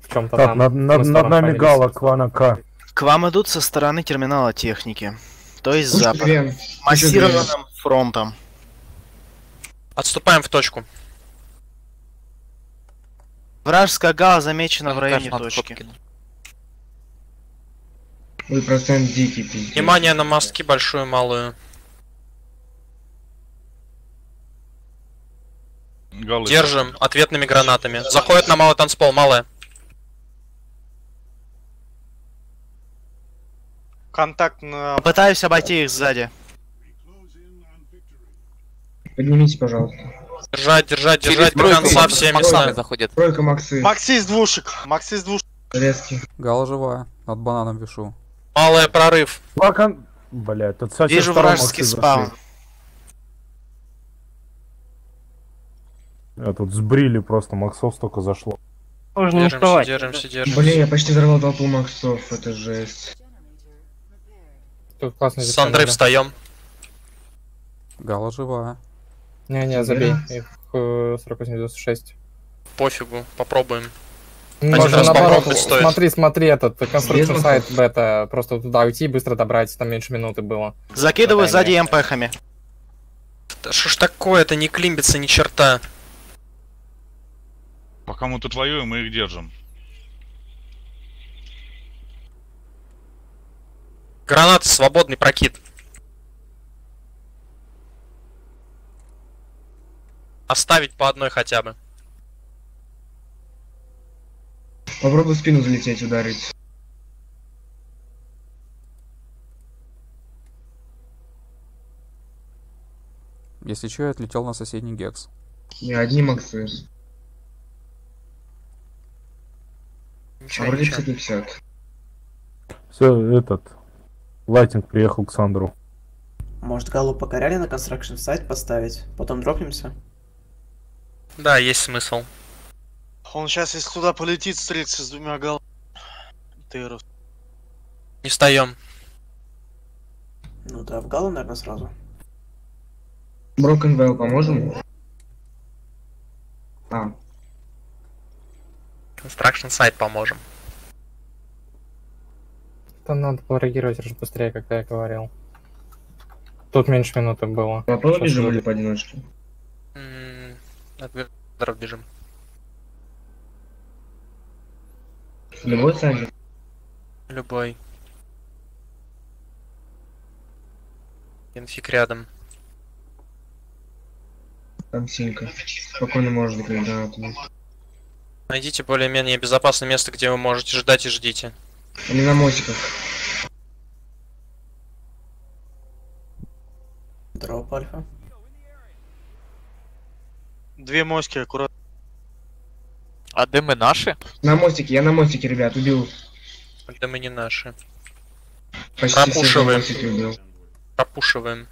Speaker 1: В чем-то
Speaker 4: Так,
Speaker 1: там.
Speaker 4: над, над- над нами. Гала, клана К.
Speaker 6: К вам идут со стороны терминала техники. То есть запад. Массированным фронтом.
Speaker 3: Отступаем в точку.
Speaker 6: Вражеская гала замечена в
Speaker 2: Там
Speaker 6: районе точки.
Speaker 2: подкинуть.
Speaker 14: Ой, процент дикий, пиздец.
Speaker 3: Внимание на мостки, большую и малую.
Speaker 5: Галы.
Speaker 3: Держим ответными гранатами. Заходит на малый танцпол, малая.
Speaker 9: Контакт на...
Speaker 6: Пытаюсь обойти их сзади.
Speaker 14: Поднимите, пожалуйста.
Speaker 3: Держать, держать,
Speaker 2: Через
Speaker 3: держать до
Speaker 2: тройку
Speaker 3: конца все места.
Speaker 2: заходят.
Speaker 14: Тройка Максы.
Speaker 9: Макси из двушек. Макси из двушек.
Speaker 14: Резкий.
Speaker 11: Гала живая. Над бананом вишу.
Speaker 3: Малая прорыв.
Speaker 4: Два кон... Блядь, тут со всех
Speaker 6: Вижу вражеский
Speaker 4: зашли. А тут сбрили просто, Максов столько зашло.
Speaker 13: Можно не
Speaker 3: Держимся,
Speaker 13: вставать.
Speaker 3: держимся, держимся.
Speaker 14: Блин, я почти взорвал толпу максов, это жесть.
Speaker 1: Тут классно.
Speaker 3: С Андрей встаем.
Speaker 11: Гала живая.
Speaker 1: Не-не, забей. Их э, 4896.
Speaker 3: Пофигу, попробуем. Один
Speaker 1: Можно наоборот,
Speaker 3: стоит.
Speaker 1: смотри, смотри, этот конструктор сайт бета, просто туда уйти и быстро добрать, там меньше минуты было.
Speaker 6: Закидываю сзади МПХами.
Speaker 3: Да что ж такое, это не климбится ни черта.
Speaker 5: Пока мы тут воюем, мы их держим.
Speaker 3: Граната, свободный прокид. Оставить по одной хотя бы.
Speaker 14: Попробуй в спину залететь, ударить.
Speaker 11: Если что, я отлетел на соседний гекс.
Speaker 14: Не, одни максы. А
Speaker 3: Ничего,
Speaker 14: вроде
Speaker 3: ничего.
Speaker 14: 50
Speaker 4: Все, этот... Лайтинг приехал к Сандру.
Speaker 7: Может, Галу покоряли на construction сайт поставить? Потом дропнемся?
Speaker 3: Да, есть смысл.
Speaker 9: Он сейчас, если туда полетит, встретится с двумя гал... ТРов.
Speaker 3: Не встаем.
Speaker 7: Ну да, в Галу, наверное, сразу.
Speaker 14: Broken Veil поможем? А,
Speaker 3: Construction сайт поможем.
Speaker 1: Там надо реагировать уже быстрее, как я говорил. Тут меньше минуты было.
Speaker 14: по полу
Speaker 1: Сейчас
Speaker 14: бежим или поодиночке?
Speaker 3: От бежим.
Speaker 14: Любой сайт?
Speaker 3: Любой. Инфик рядом.
Speaker 14: Там синька. Спокойно можно закрыть гранатами.
Speaker 3: Найдите более-менее безопасное место, где вы можете ждать и ждите.
Speaker 14: Они на мотиках.
Speaker 7: Дроп альфа.
Speaker 9: Две моськи аккуратно.
Speaker 2: А дымы наши?
Speaker 14: На мостике, я на мостике, ребят, убил.
Speaker 3: Да мы не наши.
Speaker 14: Почти все на
Speaker 3: Пропушиваем.
Speaker 14: мостике убил.
Speaker 3: Пропушиваем.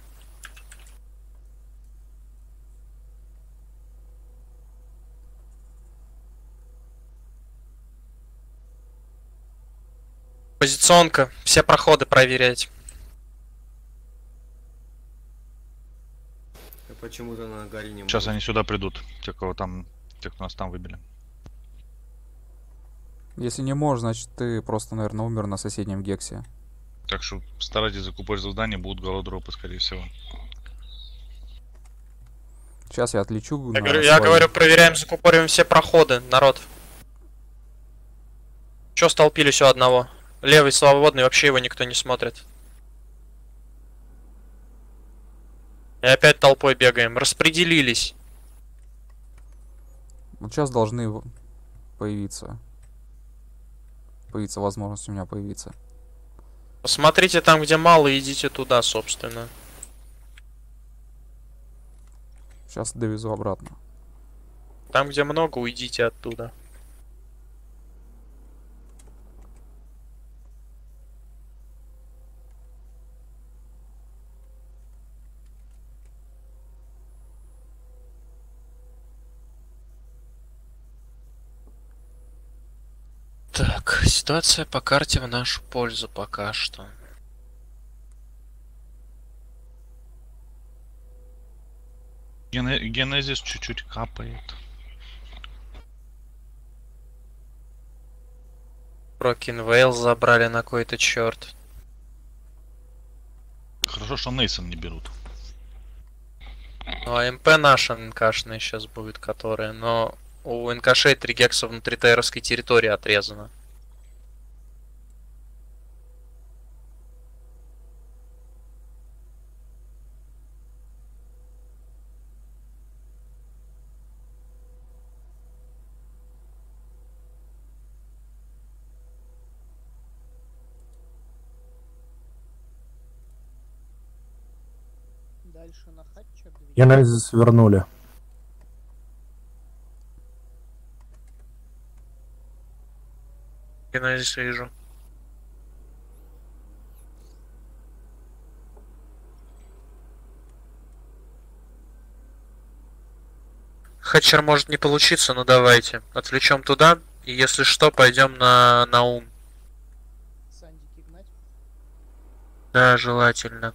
Speaker 3: Позиционка. Все проходы проверять.
Speaker 10: Я почему-то на горе не
Speaker 5: Сейчас
Speaker 10: могу.
Speaker 5: они сюда придут. Те, кого там, те, кто нас там выбили.
Speaker 11: Если не можешь, значит ты просто, наверное, умер на соседнем гексе.
Speaker 5: Так что старайтесь закупать за здание, будут голодропы, скорее всего.
Speaker 11: Сейчас я отлечу
Speaker 3: Я, говорю, я говорю, проверяем, закупориваем все проходы, народ. Чё столпились у одного? Левый свободный, вообще его никто не смотрит. И опять толпой бегаем. Распределились.
Speaker 11: Вот сейчас должны появиться. Появиться возможность у меня появиться.
Speaker 3: Посмотрите там, где мало, идите туда, собственно.
Speaker 11: Сейчас довезу обратно.
Speaker 3: Там, где много, уйдите оттуда. Так, ситуация по карте в нашу пользу пока что.
Speaker 5: Гене- Генезис чуть-чуть капает.
Speaker 3: Veil забрали на какой-то черт.
Speaker 5: Хорошо, что Нейсон не берут.
Speaker 3: Ну, а МП наша НКшная сейчас будет, которая, но у НКШ 3 гекса внутри ТРовской территории отрезано.
Speaker 12: Дальше на хатчер двигаться.
Speaker 4: Генезис вернули.
Speaker 3: Я здесь вижу. Хэтчер может не получиться, но давайте. Отвлечем туда, И если что, пойдем на, на ум. Да, желательно.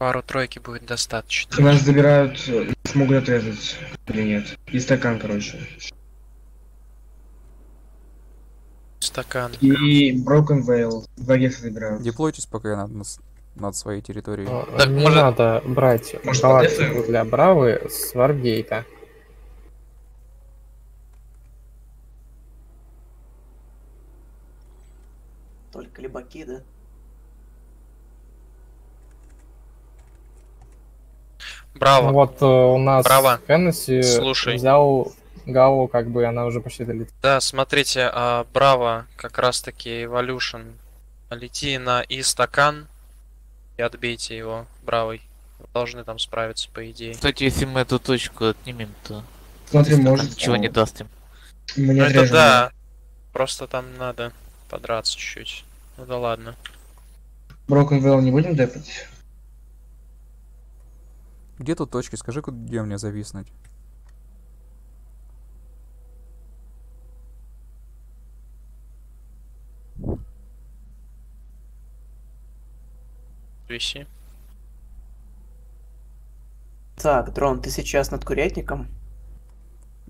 Speaker 3: Пару тройки будет достаточно.
Speaker 14: Нас забирают, э, смогут отрезать или нет. И стакан, короче.
Speaker 3: Стакан.
Speaker 14: И Broken Veil. Два гекса забирают.
Speaker 11: Деплойтесь пока над, над- над своей территорией.
Speaker 1: Так, не надо брать
Speaker 14: Может,
Speaker 1: галактику для Бравы с Варгейта.
Speaker 7: Только либаки, да?
Speaker 3: Браво.
Speaker 1: Вот э, у нас
Speaker 3: Браво.
Speaker 1: Хеннесси
Speaker 3: Слушай.
Speaker 1: взял Галу, как бы она уже почти долетела.
Speaker 3: Да, смотрите, а, Браво, как раз таки Evolution. Лети на и стакан и отбейте его Бравой. Вы должны там справиться, по идее.
Speaker 2: Кстати, если мы эту точку отнимем, то
Speaker 14: Смотри, может,
Speaker 2: ничего не
Speaker 14: а,
Speaker 2: даст им.
Speaker 14: Мы не
Speaker 3: Ну это да. Просто там надо подраться чуть-чуть. Ну да ладно.
Speaker 14: Broken Veil не будем депать?
Speaker 11: Где тут точки? Скажи, куда- где мне зависнуть.
Speaker 3: Виси.
Speaker 7: Так, дрон, ты сейчас над курятником?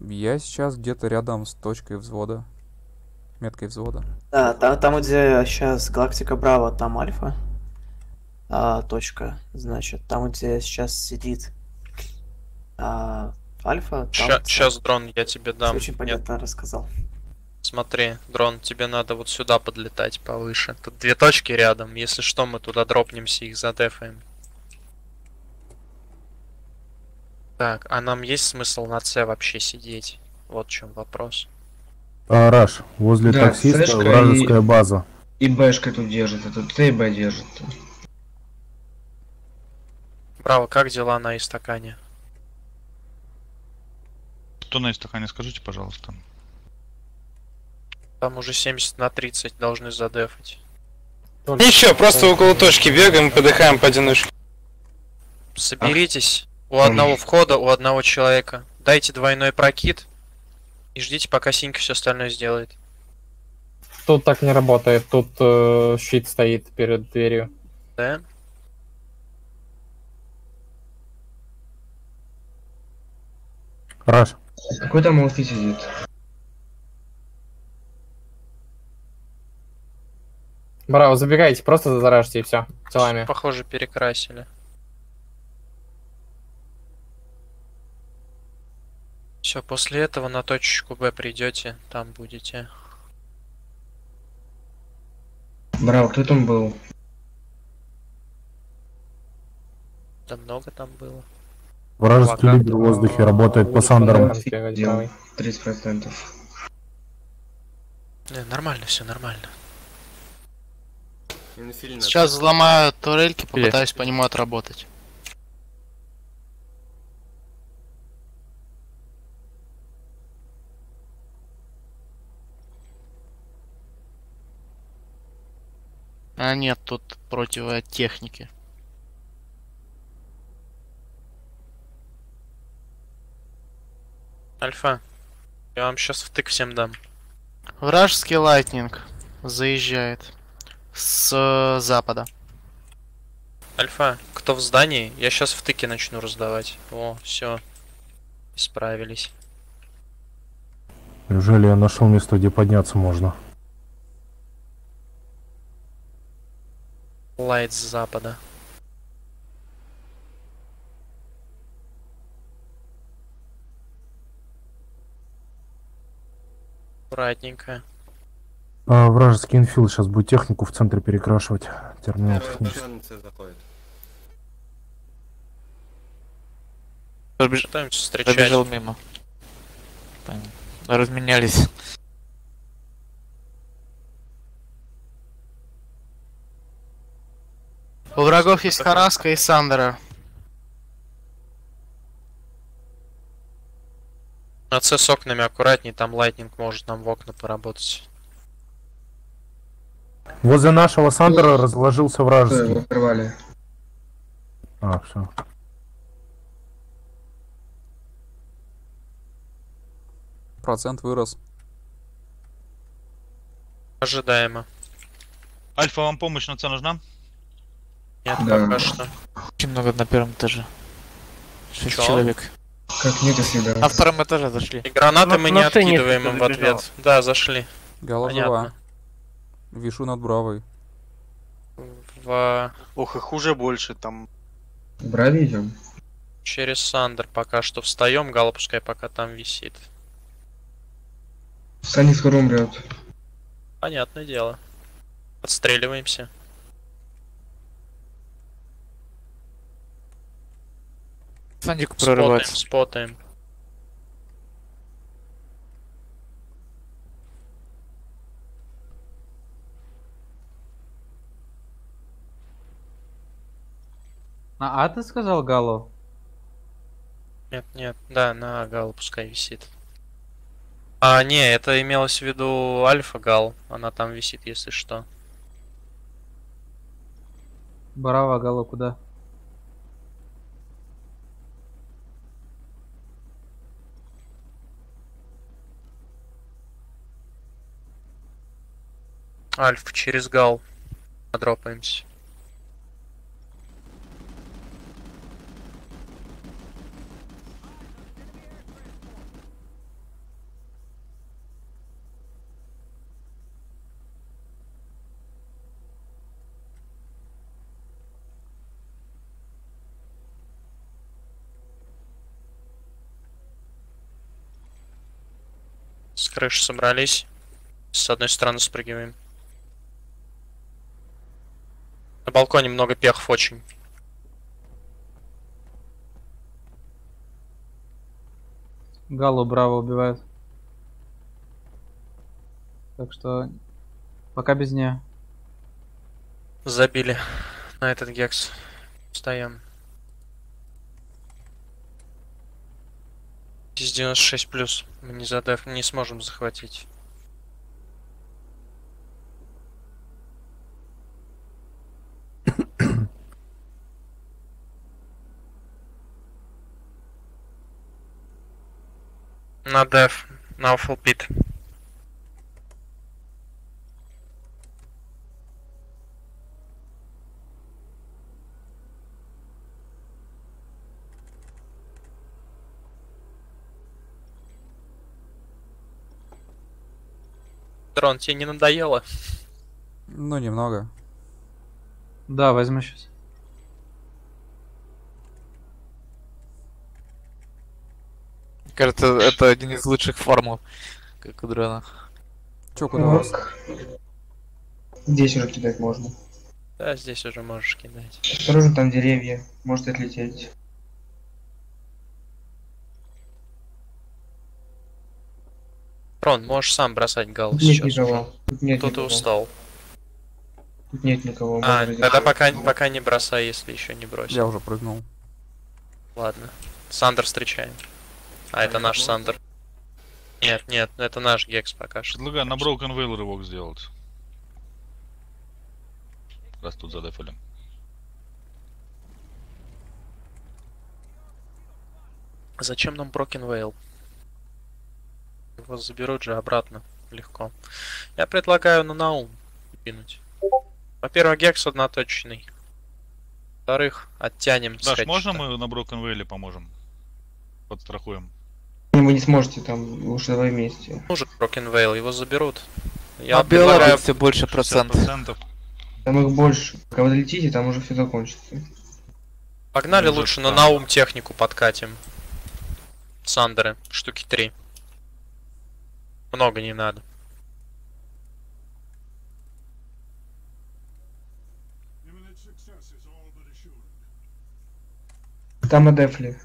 Speaker 11: Я сейчас где-то рядом с точкой взвода. Меткой взвода.
Speaker 7: Да, там, там где сейчас Галактика Браво, там Альфа. А, точка, значит, там где сейчас сидит а, Альфа, там
Speaker 3: Сейчас, дрон, я тебе дам.
Speaker 7: очень
Speaker 3: Нет,
Speaker 7: понятно рассказал.
Speaker 3: смотри, дрон, тебе надо вот сюда подлетать повыше. Тут две точки рядом. Если что, мы туда дропнемся, их задефаем. Так, а нам есть смысл на С вообще сидеть? Вот в чем вопрос.
Speaker 4: А, Раш, возле
Speaker 14: Да,
Speaker 4: таксиста вражеская
Speaker 14: и-
Speaker 4: база.
Speaker 14: И Бэшка тут держит, а тут Т и Б держит.
Speaker 3: Браво, как дела на истакане?
Speaker 5: Кто на стакане, скажите, пожалуйста.
Speaker 3: Там уже 70 на 30 должны задефать.
Speaker 8: Ничего, просто около точки бегаем, подыхаем по одиночке.
Speaker 3: Соберитесь у одного входа, у одного человека. Дайте двойной прокид и ждите, пока Синька все остальное сделает.
Speaker 1: Тут так не работает, тут э, щит стоит перед дверью.
Speaker 3: Да?
Speaker 4: Раш,
Speaker 14: Какой там Алфи сидит?
Speaker 1: Браво, забегайте, просто заражьте и все. Телами.
Speaker 3: Похоже, перекрасили. Все, после этого на точечку Б придете, там будете.
Speaker 14: Браво, кто там был?
Speaker 3: Да много там было.
Speaker 4: Вражеский
Speaker 3: Пока.
Speaker 4: лидер в воздухе работает по Сандерам.
Speaker 14: Делал 30%.
Speaker 3: Не, нормально, все нормально.
Speaker 6: Сейчас взломаю турельки, попытаюсь по нему отработать. А нет, тут противотехники.
Speaker 3: Альфа, я вам сейчас втык всем дам.
Speaker 6: Вражеский лайтнинг заезжает с э, запада.
Speaker 3: Альфа, кто в здании, я сейчас втыки начну раздавать. О, все. Справились.
Speaker 4: Неужели я нашел место, где подняться можно?
Speaker 3: Лайт с запада. Аккуратненько.
Speaker 4: А, вражеский инфил сейчас будет технику в центре перекрашивать. Терминал технический.
Speaker 2: Пробежал мимо. Там разменялись.
Speaker 6: У врагов есть Хараска и Сандера.
Speaker 3: На С с окнами аккуратней, там лайтнинг может нам в окна поработать.
Speaker 4: Возле нашего Сандера разложился
Speaker 14: его
Speaker 4: вражеский.
Speaker 14: открывали?
Speaker 4: А, все.
Speaker 11: Процент вырос.
Speaker 3: Ожидаемо.
Speaker 5: Альфа, вам помощь на С нужна?
Speaker 3: Нет,
Speaker 14: Да.
Speaker 3: пока что.
Speaker 2: Очень много на первом этаже. Шесть человек.
Speaker 14: Как нет, если да.
Speaker 2: На втором этаже зашли.
Speaker 3: И гранаты
Speaker 13: На-
Speaker 3: мы
Speaker 13: на
Speaker 3: не откидываем им в ответ. Да, зашли.
Speaker 11: Гала
Speaker 3: Понятно.
Speaker 11: жива. Вишу над Бравой.
Speaker 3: В...
Speaker 9: Ох, их уже больше там.
Speaker 14: Брави идем.
Speaker 3: Через Сандер пока что встаем, Гала пускай пока там висит.
Speaker 14: Сани скоро умрет.
Speaker 3: Понятное дело. Отстреливаемся.
Speaker 2: Сандик
Speaker 3: Спотаем,
Speaker 2: прорывается.
Speaker 3: спотаем.
Speaker 16: На А ты сказал Галу?
Speaker 3: Нет, нет, да, на Гал пускай висит. А, не, это имелось в виду Альфа Гал. Она там висит, если что.
Speaker 16: Браво, Гала куда?
Speaker 3: Альфа через Гал. Дропаемся. С крыши собрались. С одной стороны спрыгиваем. На балконе много пехов очень.
Speaker 16: Галу Браво убивают. Так что пока без нее.
Speaker 3: Забили на этот гекс. Встаем. Здесь 96 плюс. Мы не задав, не сможем захватить. На деф, на full pit. Дрон, тебе не надоело?
Speaker 11: Ну, немного.
Speaker 16: Да, возьму сейчас.
Speaker 2: Кажется, это один из лучших формул, как у дрона.
Speaker 11: Чё, куда вас?
Speaker 14: Здесь уже кидать можно.
Speaker 3: Да, здесь уже можешь кидать.
Speaker 14: Осторожно, там деревья. Может отлететь.
Speaker 3: Рон, можешь сам бросать гал
Speaker 14: Тут
Speaker 3: сейчас
Speaker 14: нет никого. Тут нет
Speaker 3: Кто-то устал.
Speaker 14: Тут нет никого.
Speaker 3: А,
Speaker 14: можно
Speaker 3: тогда пока, пока не бросай, если еще не бросил.
Speaker 11: Я уже прыгнул.
Speaker 3: Ладно. Сандер встречаем. А, это наш Сандер. Нет, нет, это наш Гекс пока что.
Speaker 5: Предлагаю на Broken Veil рывок сделать. Раз тут задефали.
Speaker 3: Зачем нам Broken Veil? Его заберут же обратно. Легко. Я предлагаю на Наум кинуть. Во-первых, Гекс одноточный. Во-вторых, оттянем
Speaker 5: Даш, можно мы на Broken Veil поможем? Подстрахуем.
Speaker 14: Вы не сможете там, давай вместе.
Speaker 3: Нужен Broken Veil, его заберут. Я
Speaker 2: А
Speaker 3: предлагаю...
Speaker 2: все больше процентов.
Speaker 5: 60%.
Speaker 14: Там их больше. Когда вы долетите, там уже все закончится.
Speaker 3: Погнали
Speaker 5: Может,
Speaker 3: лучше на. Наум технику подкатим. Сандеры, штуки три. Много не надо.
Speaker 14: Там и дефли.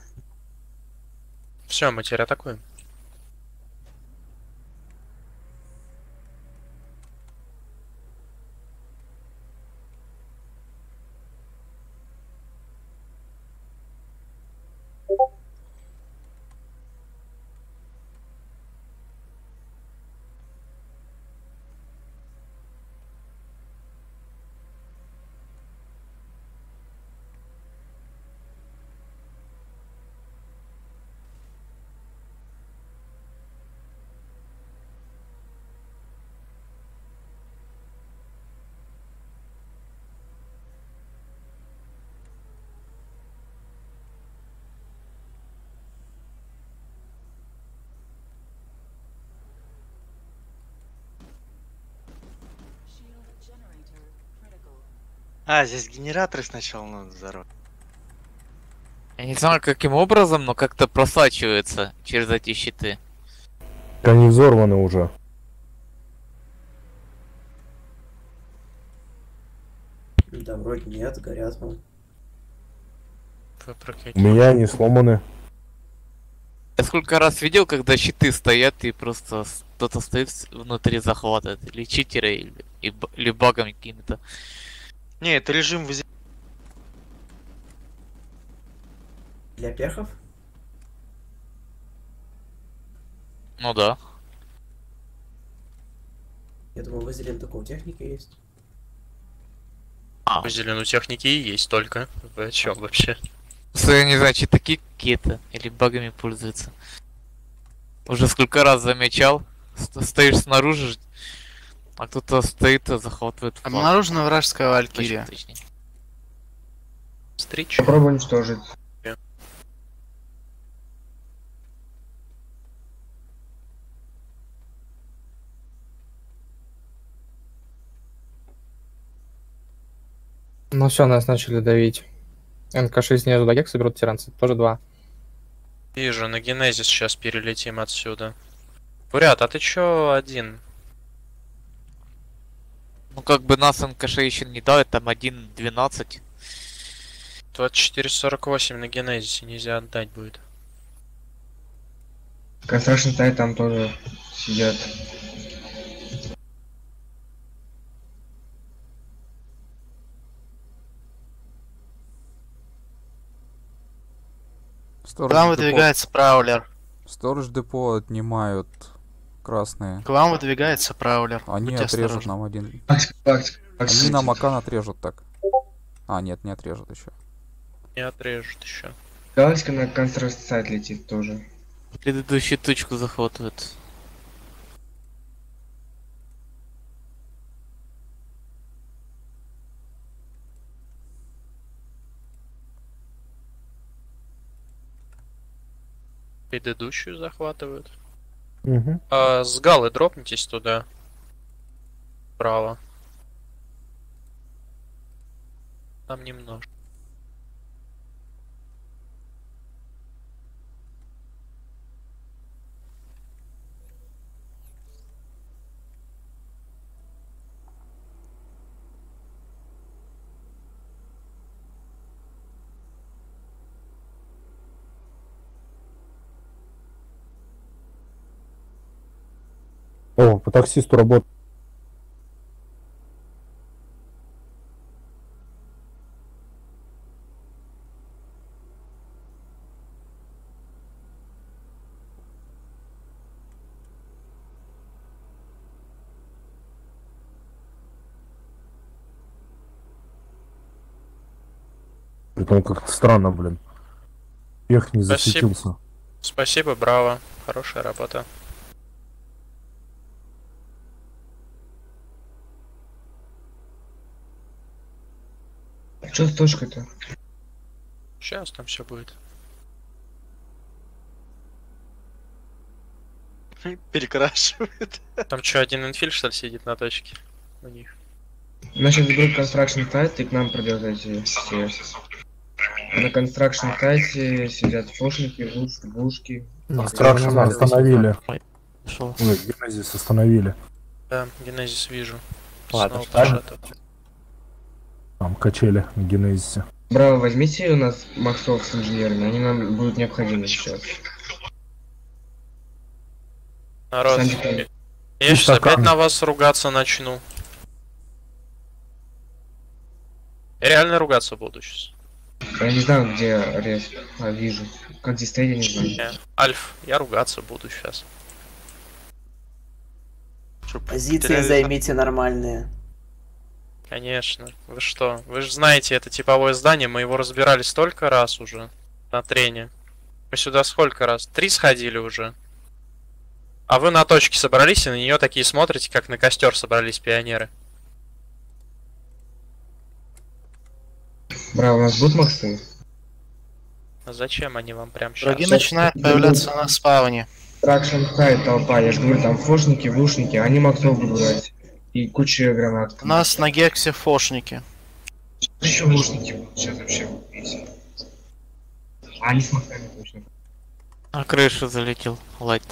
Speaker 3: Все, мы теперь атакуем.
Speaker 9: А, здесь генераторы сначала надо взорвать.
Speaker 2: Я не знаю, каким образом, но как-то просачивается через эти щиты.
Speaker 4: Они взорваны уже.
Speaker 7: Да, вроде нет, горят вон.
Speaker 4: У меня они сломаны.
Speaker 2: Я сколько раз видел, когда щиты стоят и просто кто-то стоит внутри захватывает. Или читеры, или, или багами какими-то.
Speaker 9: Не, это режим вози-
Speaker 7: Для перхов?
Speaker 2: Ну да.
Speaker 7: Я думал, вазелин только у техники есть.
Speaker 3: Вазелин у техники и есть только. Вы о чем вообще?
Speaker 2: Я не знаю, чи такие какие-то, или багами пользуются. Уже сколько раз замечал, ст- стоишь снаружи, а кто-то стоит и захватывает флаг.
Speaker 6: Обнаружена вражеская валькирия.
Speaker 3: Встреча.
Speaker 14: Попробуй уничтожить.
Speaker 1: Ну все, нас начали давить. НК-6 снизу до Гекса берут тиранцы. Тоже два.
Speaker 3: Вижу, на Генезис сейчас перелетим отсюда. Бурят, а ты чё один?
Speaker 2: Ну как бы нас НКШ еще не давит, там 1.12.
Speaker 3: 2448 на Генезисе нельзя отдать будет.
Speaker 14: Construction Tide там тоже сидят.
Speaker 6: К вам выдвигается праулер.
Speaker 11: Сторож депо отнимают красные.
Speaker 6: К вам выдвигается праулер.
Speaker 11: Они
Speaker 6: Будьте
Speaker 11: отрежут
Speaker 6: осторожны.
Speaker 11: нам один. Они нам Акан отрежут так. А, нет, не отрежут еще.
Speaker 3: Не отрежут еще.
Speaker 14: Галочка на Tide летит тоже.
Speaker 2: Предыдущую точку захватывают.
Speaker 3: Предыдущую захватывают. А, с Галы дропнитесь туда. Право. Там немножко.
Speaker 4: О, по таксисту работает. Притом как-то странно, блин. Эх, не
Speaker 3: Спасибо.
Speaker 4: засветился.
Speaker 3: Спасибо, браво. Хорошая работа.
Speaker 14: Что с точкой-то?
Speaker 3: Сейчас там все будет.
Speaker 9: Перекрашивает.
Speaker 3: Там что, один инфиль, что ли, сидит на точке? У них.
Speaker 14: Значит, берут Construction Tide и к нам придет эти все. На Construction Tide сидят фошники, вуш- вушки.
Speaker 4: Construction остановили. Ой, Генезис остановили.
Speaker 3: Да, Генезис вижу.
Speaker 1: Ладно,
Speaker 3: Снова.
Speaker 4: Там качели на Генезисе.
Speaker 14: Браво, возьмите у нас Максов с инженерами, они нам будут необходимы сейчас.
Speaker 3: Народ,
Speaker 14: Сандик,
Speaker 3: я
Speaker 14: и
Speaker 3: сейчас опять на вас ругаться начну. Я реально ругаться буду сейчас.
Speaker 14: Я не знаю, где рез. А, вижу. Как здесь стоит, я не знаю.
Speaker 3: Альф, я ругаться буду сейчас.
Speaker 7: Позиции займите нормальные.
Speaker 3: Конечно. Вы что? Вы же знаете, это типовое здание, мы его разбирали столько раз уже на трене. Мы сюда сколько раз? Три сходили уже. А вы на точке собрались и на нее такие смотрите, как на костер собрались пионеры.
Speaker 14: Браво, у нас будут Максы?
Speaker 3: А зачем они вам прям сейчас?
Speaker 6: Враги начинают появляться на спауне.
Speaker 14: Construction Tide толпа, я же говорю, там фошники, вушники, они Максов будут брать. И куча гранат.
Speaker 6: У нас на Гексе фошники.
Speaker 14: Еще лучники будут сейчас вообще убить. А они с махами точно.
Speaker 2: На крышу залетел. Лайт.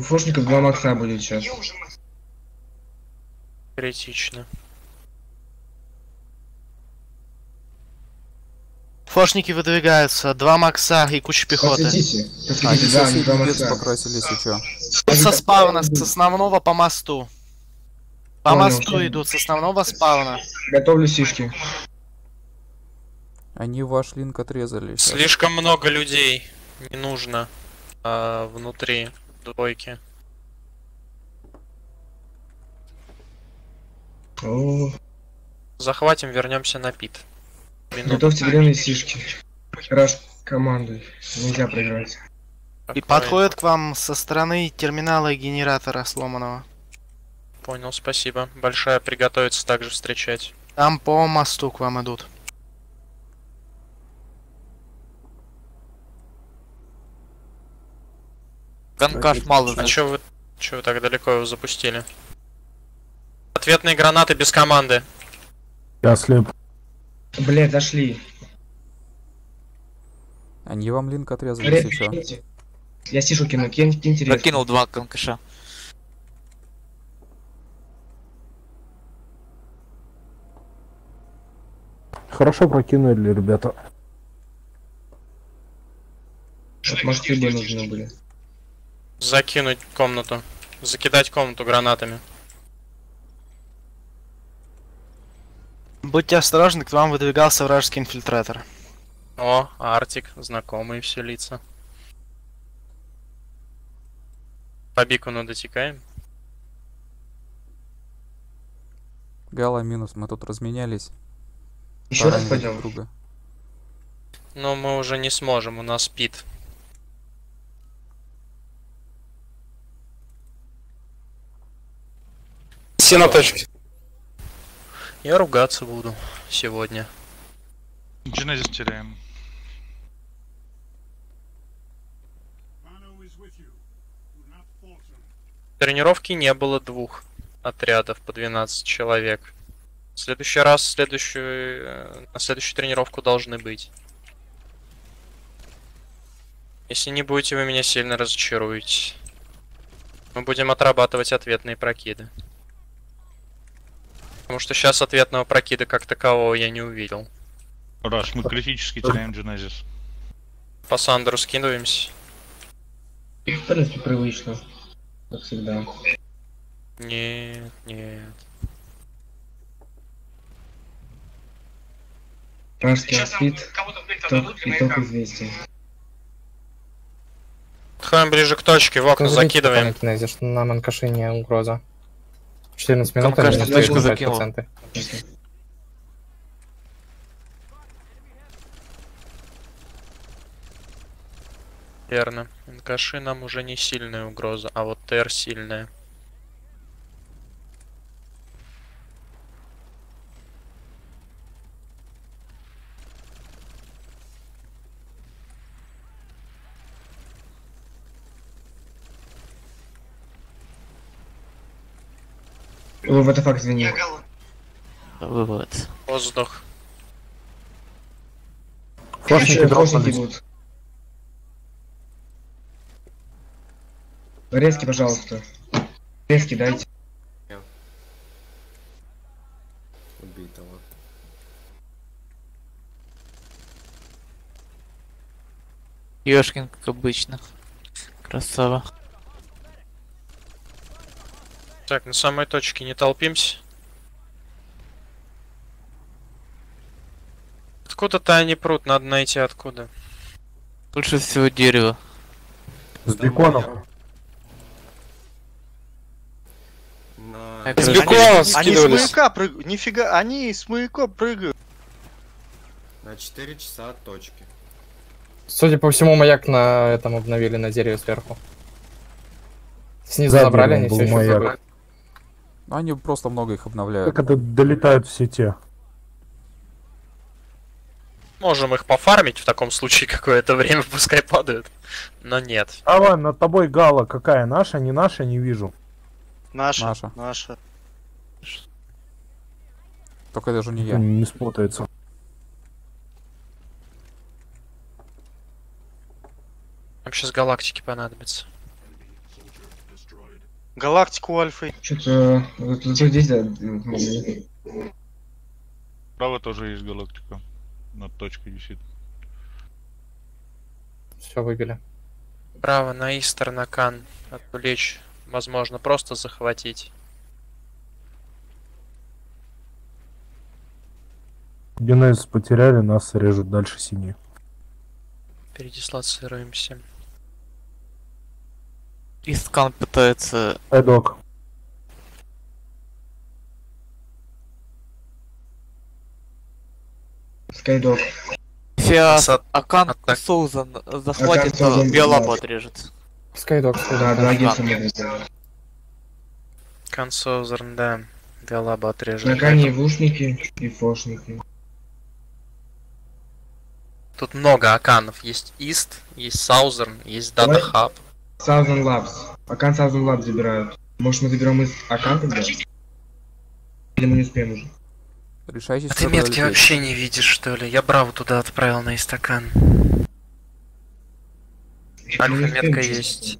Speaker 14: У фошников два макса будет сейчас.
Speaker 3: Критично.
Speaker 6: Фошники выдвигаются, два макса и куча пехоты.
Speaker 14: Подсветите,
Speaker 11: Они
Speaker 14: подсветите, да, они два макса.
Speaker 11: покрасили, если чё.
Speaker 6: Идут со спавна, с основного по мосту. По
Speaker 14: Понял.
Speaker 6: мосту идут, с основного спавна.
Speaker 14: Готовлю сишки.
Speaker 11: Они ваш линк отрезали. щас.
Speaker 3: Слишком много людей не нужно а, внутри двойки.
Speaker 14: О,
Speaker 3: Захватим, вернемся на пит. Минут.
Speaker 14: готовьте длинные сишки. Раш командуй. Нельзя проиграть.
Speaker 6: И подходят к вам со стороны терминала и генератора сломанного.
Speaker 3: Понял, спасибо. Большая приготовиться также встречать.
Speaker 6: Там по мосту к вам идут.
Speaker 2: Ганкаш мало.
Speaker 3: А чё вы, чё вы так далеко его запустили? Ответные гранаты без команды.
Speaker 4: Я слеп.
Speaker 14: Блять, дошли.
Speaker 11: Они вам линк отрезали, если чё.
Speaker 14: Киньте. Я сишу кину, кинь, киньте резко.
Speaker 2: Закинул два конкаша.
Speaker 4: Хорошо прокинули, ребята.
Speaker 14: Мосты бы нужны были.
Speaker 3: Закинуть комнату. Закидать комнату гранатами.
Speaker 6: Будьте осторожны, к вам выдвигался вражеский инфильтратор.
Speaker 3: О, Артик, знакомые все лица. По бикону дотекаем.
Speaker 11: Гала минус, мы тут разменялись.
Speaker 14: Еще раз пойдем.
Speaker 11: друг друга.
Speaker 3: Но мы уже не сможем, у нас пит.
Speaker 8: Все на точке.
Speaker 3: Я ругаться буду сегодня.
Speaker 5: Genesis теряем.
Speaker 3: Тренировки не было двух отрядов по 12 человек. В следующий раз, следующую, э, на следующую тренировку должны быть. Если не будете, вы меня сильно разочаруете. Мы будем отрабатывать ответные прокиды. Потому что сейчас ответного прокида как такового я не увидел.
Speaker 5: Раш, мы критически теряем Genesis.
Speaker 3: По Сандеру скидываемся.
Speaker 14: В принципе, привычно. Как всегда.
Speaker 3: Нет, нет.
Speaker 14: Пражский аспид. Итог, итог известен.
Speaker 3: Подходим ближе к точке, в окна закидываем.
Speaker 1: нам НКШ не угроза. 14 минут,
Speaker 2: Там
Speaker 1: стоят
Speaker 2: точку закинул.
Speaker 1: 5%.
Speaker 3: Верно. НКШ нам уже не сильная угроза, а вот ТР сильная.
Speaker 14: Вы в факт извини.
Speaker 2: Вывод.
Speaker 3: Воздух.
Speaker 4: Фошники
Speaker 14: Еще фошники
Speaker 4: дропнулись.
Speaker 14: будут. Резки, пожалуйста. Резки дайте.
Speaker 10: Убитого.
Speaker 2: Ёшкин, как обычно. Красава.
Speaker 3: Так, на самой точке не толпимся. Откуда-то они прут, надо найти откуда.
Speaker 2: Лучше всего дерево.
Speaker 4: С беконом.
Speaker 10: На...
Speaker 8: С
Speaker 2: Они-
Speaker 8: бекона
Speaker 9: Они с
Speaker 8: скидывались.
Speaker 9: маяка прыгают. Нифига, они с маяка прыгают.
Speaker 10: На 4 часа от точки.
Speaker 1: Судя по всему, маяк на этом обновили на дереве сверху. Снизу забрали, они все еще
Speaker 4: маяк.
Speaker 1: забыли.
Speaker 11: Ну, Они просто много их обновляют.
Speaker 4: Как это долетают все те?
Speaker 3: Можем их пофармить в таком случае какое-то время, пускай падают. Но нет.
Speaker 4: Давай, над тобой Гала какая? Наша, не наша, не вижу.
Speaker 6: Наша.
Speaker 11: Наша.
Speaker 6: Наша.
Speaker 11: Только даже не я.
Speaker 4: Не спутается.
Speaker 3: Нам сейчас галактики понадобятся.
Speaker 9: Галактику Альфы.
Speaker 14: Что-то вот вот здесь, да,
Speaker 5: Справа тоже есть галактика. Над точкой висит.
Speaker 1: Все, выбили.
Speaker 3: Право на Истер, на Кан отвлечь. Возможно, просто захватить.
Speaker 4: Генезис потеряли, нас режут дальше синие.
Speaker 3: Передислоцируемся.
Speaker 2: Искан пытается...
Speaker 4: Эдок.
Speaker 14: Скайдок.
Speaker 2: Сейчас Акан Соузан захватит,
Speaker 14: Акан Соузан
Speaker 2: а
Speaker 14: забрать.
Speaker 2: отрежет.
Speaker 1: Скайдок,
Speaker 14: Да,
Speaker 1: скайдок.
Speaker 14: сделать.
Speaker 3: Консозерн, да.
Speaker 14: На
Speaker 3: отрежет.
Speaker 14: Кане и вушники, и фошники.
Speaker 3: Тут много аканов. Есть Ист, есть Саузерн, есть Дата
Speaker 14: Давай.
Speaker 3: Хаб.
Speaker 14: Thousand Labs. Акан Thousand Labs забирают. Может мы заберем из Акан тогда? Или мы не успеем уже?
Speaker 11: Решайтесь,
Speaker 3: А ты метки
Speaker 11: лететь.
Speaker 3: вообще не видишь, что ли? Я Браво туда отправил на Истакан. Альфа
Speaker 14: не успеем,
Speaker 3: метка
Speaker 14: честно.
Speaker 3: есть.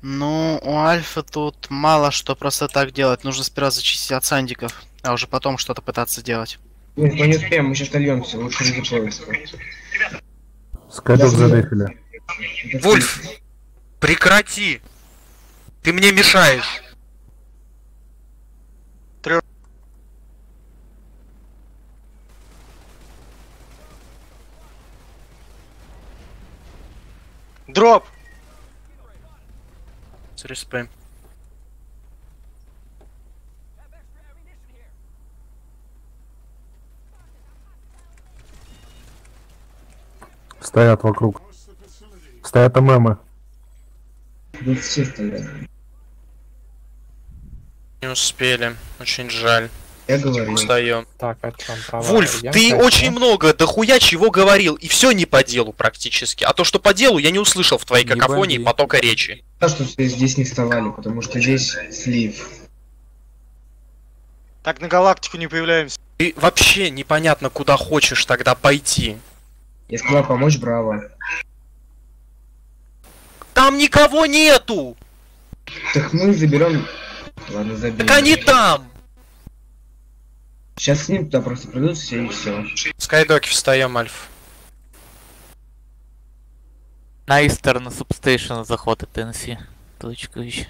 Speaker 6: Ну, у Альфа тут мало что просто так делать. Нужно сперва зачистить от сандиков, а уже потом что-то пытаться делать.
Speaker 14: Нет, мы не успеем, мы сейчас дольемся, лучше резеплоиться.
Speaker 4: Скайдок задефили.
Speaker 3: Вульф, прекрати! Ты мне мешаешь.
Speaker 9: Дроп!
Speaker 3: С респе.
Speaker 4: Стоят вокруг. Стоят ММы.
Speaker 14: Тут все стоят.
Speaker 3: Не успели. Очень жаль.
Speaker 14: Я говорю.
Speaker 3: Устаем.
Speaker 1: Так, это там право.
Speaker 3: Вульф,
Speaker 1: Янка,
Speaker 3: ты
Speaker 1: да?
Speaker 3: очень много дохуя чего говорил, и все не по делу практически. А то, что по делу, я не услышал в твоей
Speaker 11: Не
Speaker 3: какофонии
Speaker 11: бомби.
Speaker 3: потока речи.
Speaker 14: Да, что здесь не вставали, потому что здесь слив.
Speaker 9: Так на галактику не появляемся.
Speaker 3: Ты вообще непонятно, куда хочешь тогда пойти.
Speaker 14: Я сказал помочь Браво.
Speaker 3: Там никого нету!
Speaker 14: Так мы заберем. Ладно, заберем.
Speaker 3: Так они там!
Speaker 14: Сейчас с ним туда просто придут все и все.
Speaker 3: Скайдоки встаем, Альф.
Speaker 2: На Истер, на Субстейшн заход от НС. Точка еще.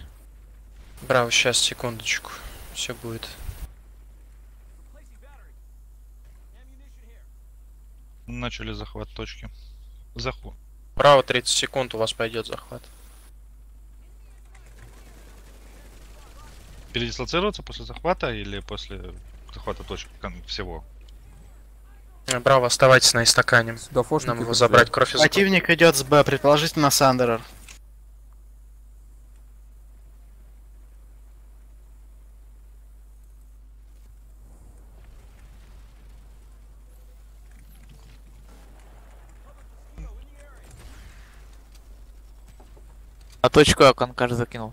Speaker 3: Браво, сейчас, секундочку. Все будет.
Speaker 5: Начали захват точки. Заход.
Speaker 3: Браво, 30 секунд, у вас пойдет захват.
Speaker 5: Передислоцироваться после захвата или после захвата точки всего?
Speaker 3: Э, Браво, оставайтесь на истакане.
Speaker 11: Сюда
Speaker 3: Нам его забрать кровь из
Speaker 6: Противник идет с Б, предположительно Сандерер.
Speaker 2: На точку Акан, кажется, закинул.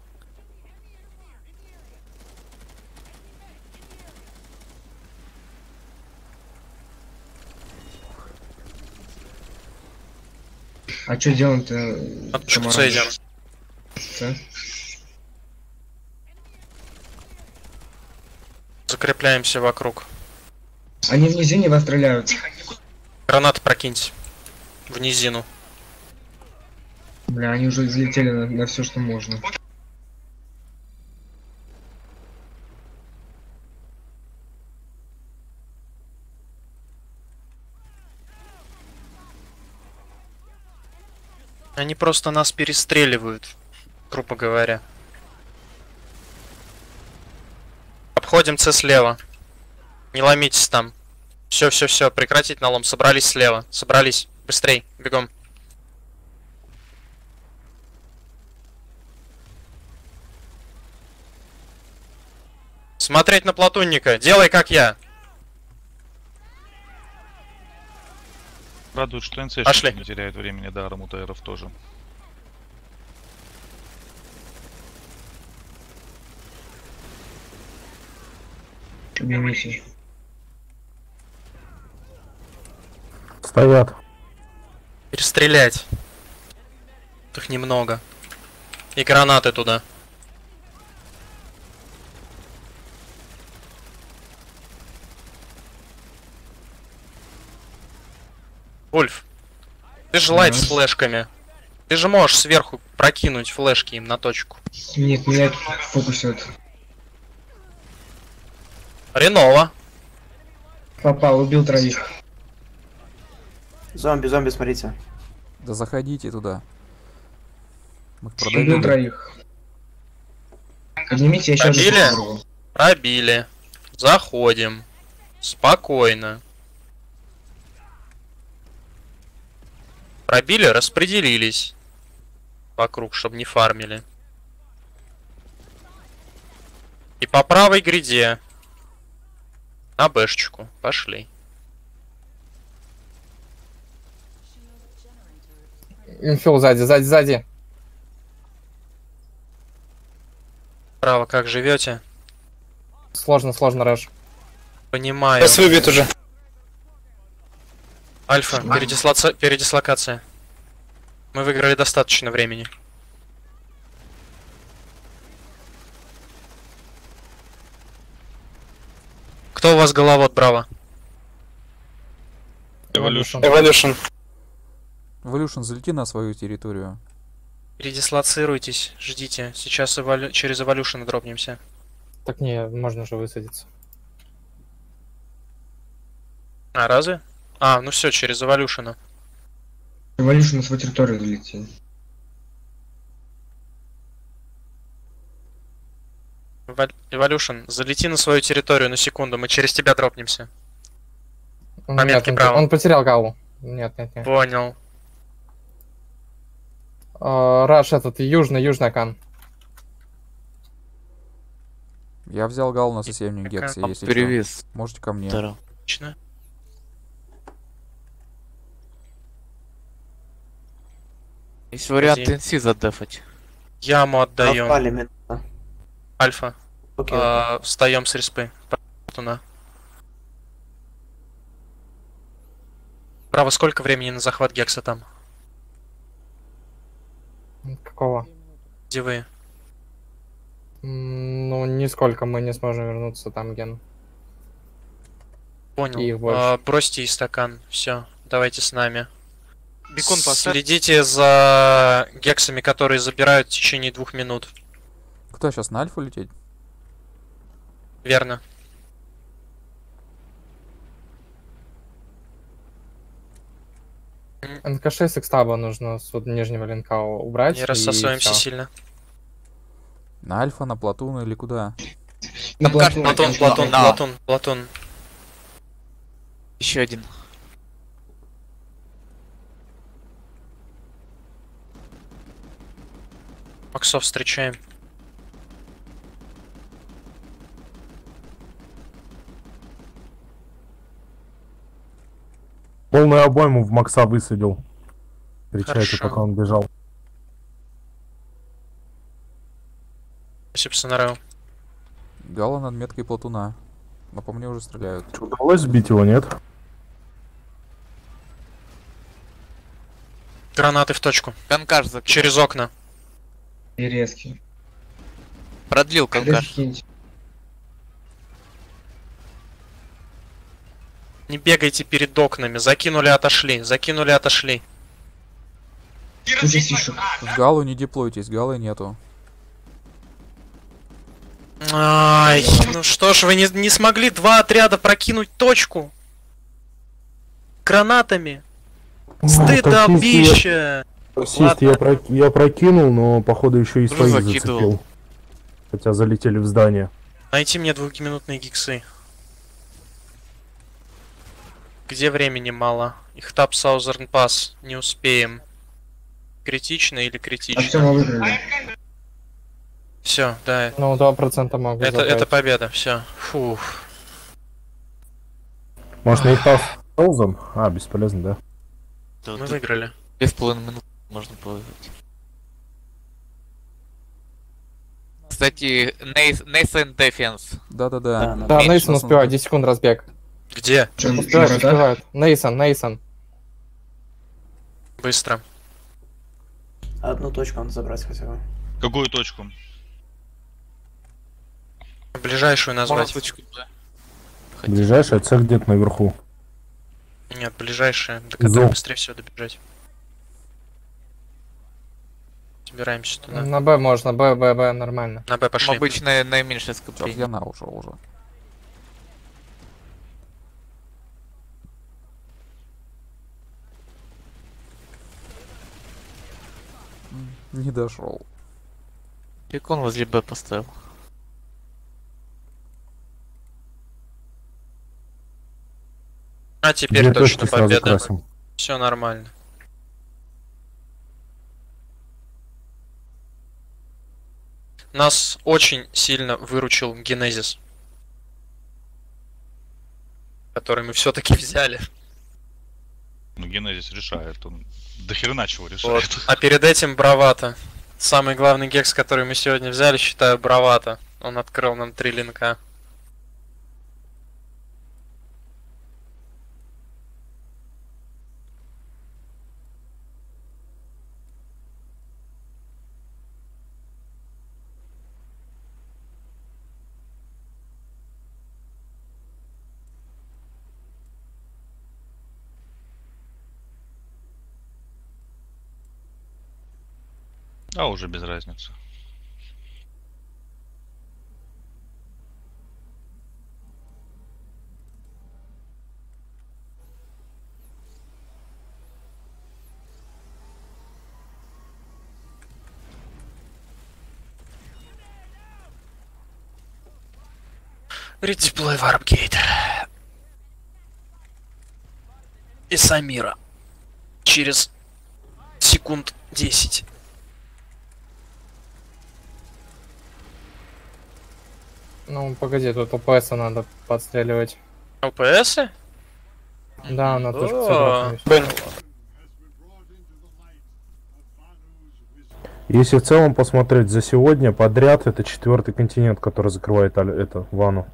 Speaker 14: А что делаем-то?
Speaker 3: На точку
Speaker 14: Тамара?
Speaker 3: С идем. Закрепляемся вокруг.
Speaker 14: Они в низине вас стреляют.
Speaker 3: Гранаты прокиньте. В низину.
Speaker 14: Бля, они уже взлетели на, на все, что можно.
Speaker 3: Они просто нас перестреливают, грубо говоря. Обходим С слева. Не ломитесь там. Все, все, все, прекратить налом. Собрались слева. Собрались. Быстрей, бегом. Смотреть на платунника. Делай как я.
Speaker 5: Радует, что НЦ
Speaker 3: Пошли.
Speaker 5: не теряет времени даром у ТРов тоже.
Speaker 4: Стоят.
Speaker 3: Перестрелять. Их немного. И гранаты туда. Вульф, ты же лайт с флешками. Ты же можешь сверху прокинуть флешки им на точку.
Speaker 14: Нет, меня фокусят.
Speaker 3: Ренова.
Speaker 14: Попал, убил троих.
Speaker 7: Зомби, зомби, смотрите.
Speaker 11: Да заходите туда. Мы их
Speaker 14: Убил троих. Поднимите, я сейчас
Speaker 3: Пробили? Пробили. Заходим. Спокойно. Пробили, распределились. Вокруг, чтобы не фармили. И по правой гряде. На бэшечку. Пошли.
Speaker 1: Инфил сзади, сзади, сзади.
Speaker 3: Право, как живете?
Speaker 1: Сложно, сложно, Рэш.
Speaker 3: Понимаю.
Speaker 8: Сейчас выбьет уже.
Speaker 3: Альфа, передислоца- передислокация. Мы выиграли достаточно времени. Кто у вас головод, браво?
Speaker 5: Evolution.
Speaker 8: Evolution.
Speaker 11: Evolution, залети на свою территорию.
Speaker 3: Передислоцируйтесь, ждите. Сейчас эволю- через Evolution дропнемся.
Speaker 1: Так не, можно же высадиться.
Speaker 3: А, разве? А, ну все, через Evolution.
Speaker 14: Эволюшн на свою территорию залетел.
Speaker 3: Эвол- Evolution, залети на свою территорию на секунду, мы через тебя дропнемся.
Speaker 1: Нет,
Speaker 3: Пометки
Speaker 1: он,
Speaker 3: право.
Speaker 1: он потерял галу. Нет, нет, нет.
Speaker 3: Понял.
Speaker 1: А, Раш этот, южный, южный кан.
Speaker 11: Я взял гал на соседнем гексе,
Speaker 2: Там
Speaker 11: если
Speaker 2: перевес.
Speaker 11: что. Можете ко мне.
Speaker 2: Здорово. Есть вариант инси задефать.
Speaker 3: Яму отдаем. Альфа.
Speaker 7: Окей.
Speaker 3: А, встаем с респы. Право, сколько времени на захват Гекса там?
Speaker 1: Какого?
Speaker 3: Где вы?
Speaker 1: Ну, нисколько мы не сможем вернуться там, Ген.
Speaker 3: Понял.
Speaker 1: И.
Speaker 3: А, бросьте и стакан. Все, давайте с нами.
Speaker 6: Бекон поставь.
Speaker 3: Следите за гексами, которые забирают в течение двух минут.
Speaker 11: Кто сейчас на альфу лететь?
Speaker 3: Верно.
Speaker 1: НК-6 экстаба нужно с вот нижнего линка убрать.
Speaker 3: Не
Speaker 1: и
Speaker 3: рассосуемся сильно.
Speaker 11: На альфа, на платуну или куда?
Speaker 14: На
Speaker 3: Платон,
Speaker 14: Платон.
Speaker 3: Платон,
Speaker 2: Да.
Speaker 3: Платон, Платон.
Speaker 2: Еще один.
Speaker 3: Максов встречаем.
Speaker 4: Полную обойму в Макса высадил. Встречайте, пока он бежал.
Speaker 3: Спасибо, Сонарел.
Speaker 11: Гала над меткой платуна. Но по мне уже стреляют.
Speaker 4: Удалось сбить его, нет?
Speaker 3: Гранаты в точку.
Speaker 2: Конкаш закрыл.
Speaker 3: Через окна.
Speaker 14: И резкий.
Speaker 2: Продлил конкаш.
Speaker 3: Не бегайте перед окнами. Закинули, отошли. Закинули, отошли.
Speaker 11: В Галу не деплойтесь, Галы нету.
Speaker 3: Ай, ну что ж, вы не, не смогли два отряда прокинуть точку? Гранатами. Стыдобище!
Speaker 4: Ассист я, про- я прокинул, но походу еще и
Speaker 2: Ну,
Speaker 4: своих
Speaker 2: закидывал.
Speaker 4: зацепил. Хотя залетели в здание.
Speaker 3: Найти мне двухминутные гиксы. Где времени мало? Ихтап Саузерн Пас. Не успеем. Критично или
Speaker 14: А все,
Speaker 3: критично?
Speaker 14: мы выиграли.
Speaker 3: Все, да.
Speaker 1: Ну, 2% могу
Speaker 3: Это,
Speaker 1: забрать.
Speaker 3: это победа, все. Фух.
Speaker 4: Может, на их пас Соузом? А, бесполезно, да?
Speaker 2: Да,
Speaker 3: Мы выиграли.
Speaker 2: Две с половиной минуты можно было выиграть. Кстати, Нейс- Нейсон Дефенс.
Speaker 11: Да-да-да.
Speaker 1: Да, Нейсон успевает, 10 секунд разбег.
Speaker 3: Где?
Speaker 1: Успевает, успевает. Нейсон, Нейсон.
Speaker 3: Быстро.
Speaker 7: Одну точку надо забрать хотя бы.
Speaker 5: Какую точку?
Speaker 3: Ближайшую назвать.
Speaker 2: точку, да.
Speaker 4: Ближайшая цель где-то наверху.
Speaker 3: Нет, ближайшая, до которой быстрее всего добежать. Собираемся туда.
Speaker 1: На Б можно, Б, Б, Б, нормально.
Speaker 3: На Б пошли.
Speaker 2: Обычно наименьшее скопление.
Speaker 11: я на ушел уже. М, Не дошел.
Speaker 2: Икон возле Б поставил.
Speaker 3: А теперь
Speaker 4: Две
Speaker 3: точно победа. Все нормально. Нас очень сильно выручил Генезис. Который мы все-таки взяли.
Speaker 5: Ну, Генезис решает. Он до хрена чего
Speaker 3: Вот.
Speaker 5: решает.
Speaker 3: А перед этим Бравата. Самый главный гекс, который мы сегодня взяли, считаю Бравата. Он открыл нам три линка.
Speaker 5: А уже без разницы.
Speaker 3: Редисплей Варпгейт. И Самира. Через секунд 10.
Speaker 1: Ну, погоди, тут ОПС надо подстреливать.
Speaker 3: ОПС?
Speaker 1: Да, на точку
Speaker 3: О,
Speaker 1: все
Speaker 4: Если в целом посмотреть за сегодня подряд, это четвертый континент, который закрывает это Вану.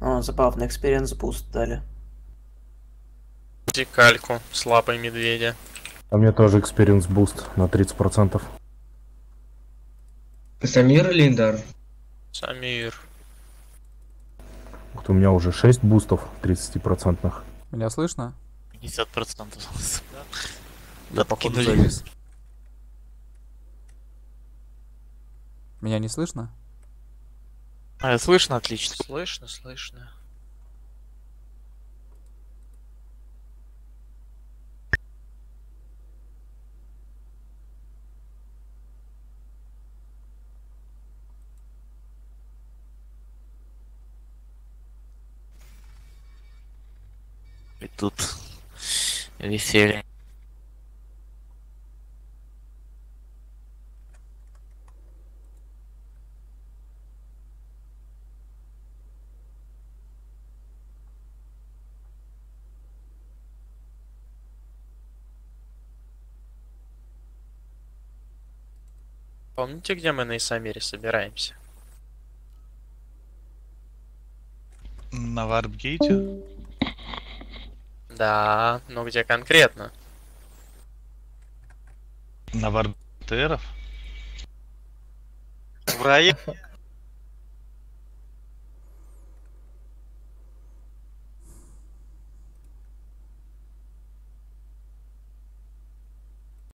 Speaker 7: О, забавно, experience boost дали.
Speaker 3: Декальку с лапой медведя.
Speaker 4: А мне тоже experience boost на 30%.
Speaker 14: Самир или Индар?
Speaker 3: Самир.
Speaker 4: Вот у меня уже 6 бустов 30%.
Speaker 11: Меня слышно?
Speaker 2: 50%.
Speaker 11: Я, походу,
Speaker 2: Подкинули.
Speaker 11: завис. Меня не слышно?
Speaker 2: А, слышно отлично.
Speaker 3: Слышно, слышно.
Speaker 2: Тут веселье.
Speaker 3: Помните, где мы на Исамире собираемся?
Speaker 5: На Варпгейте?
Speaker 3: Да, но где конкретно?
Speaker 5: На Варптеров?
Speaker 9: В рае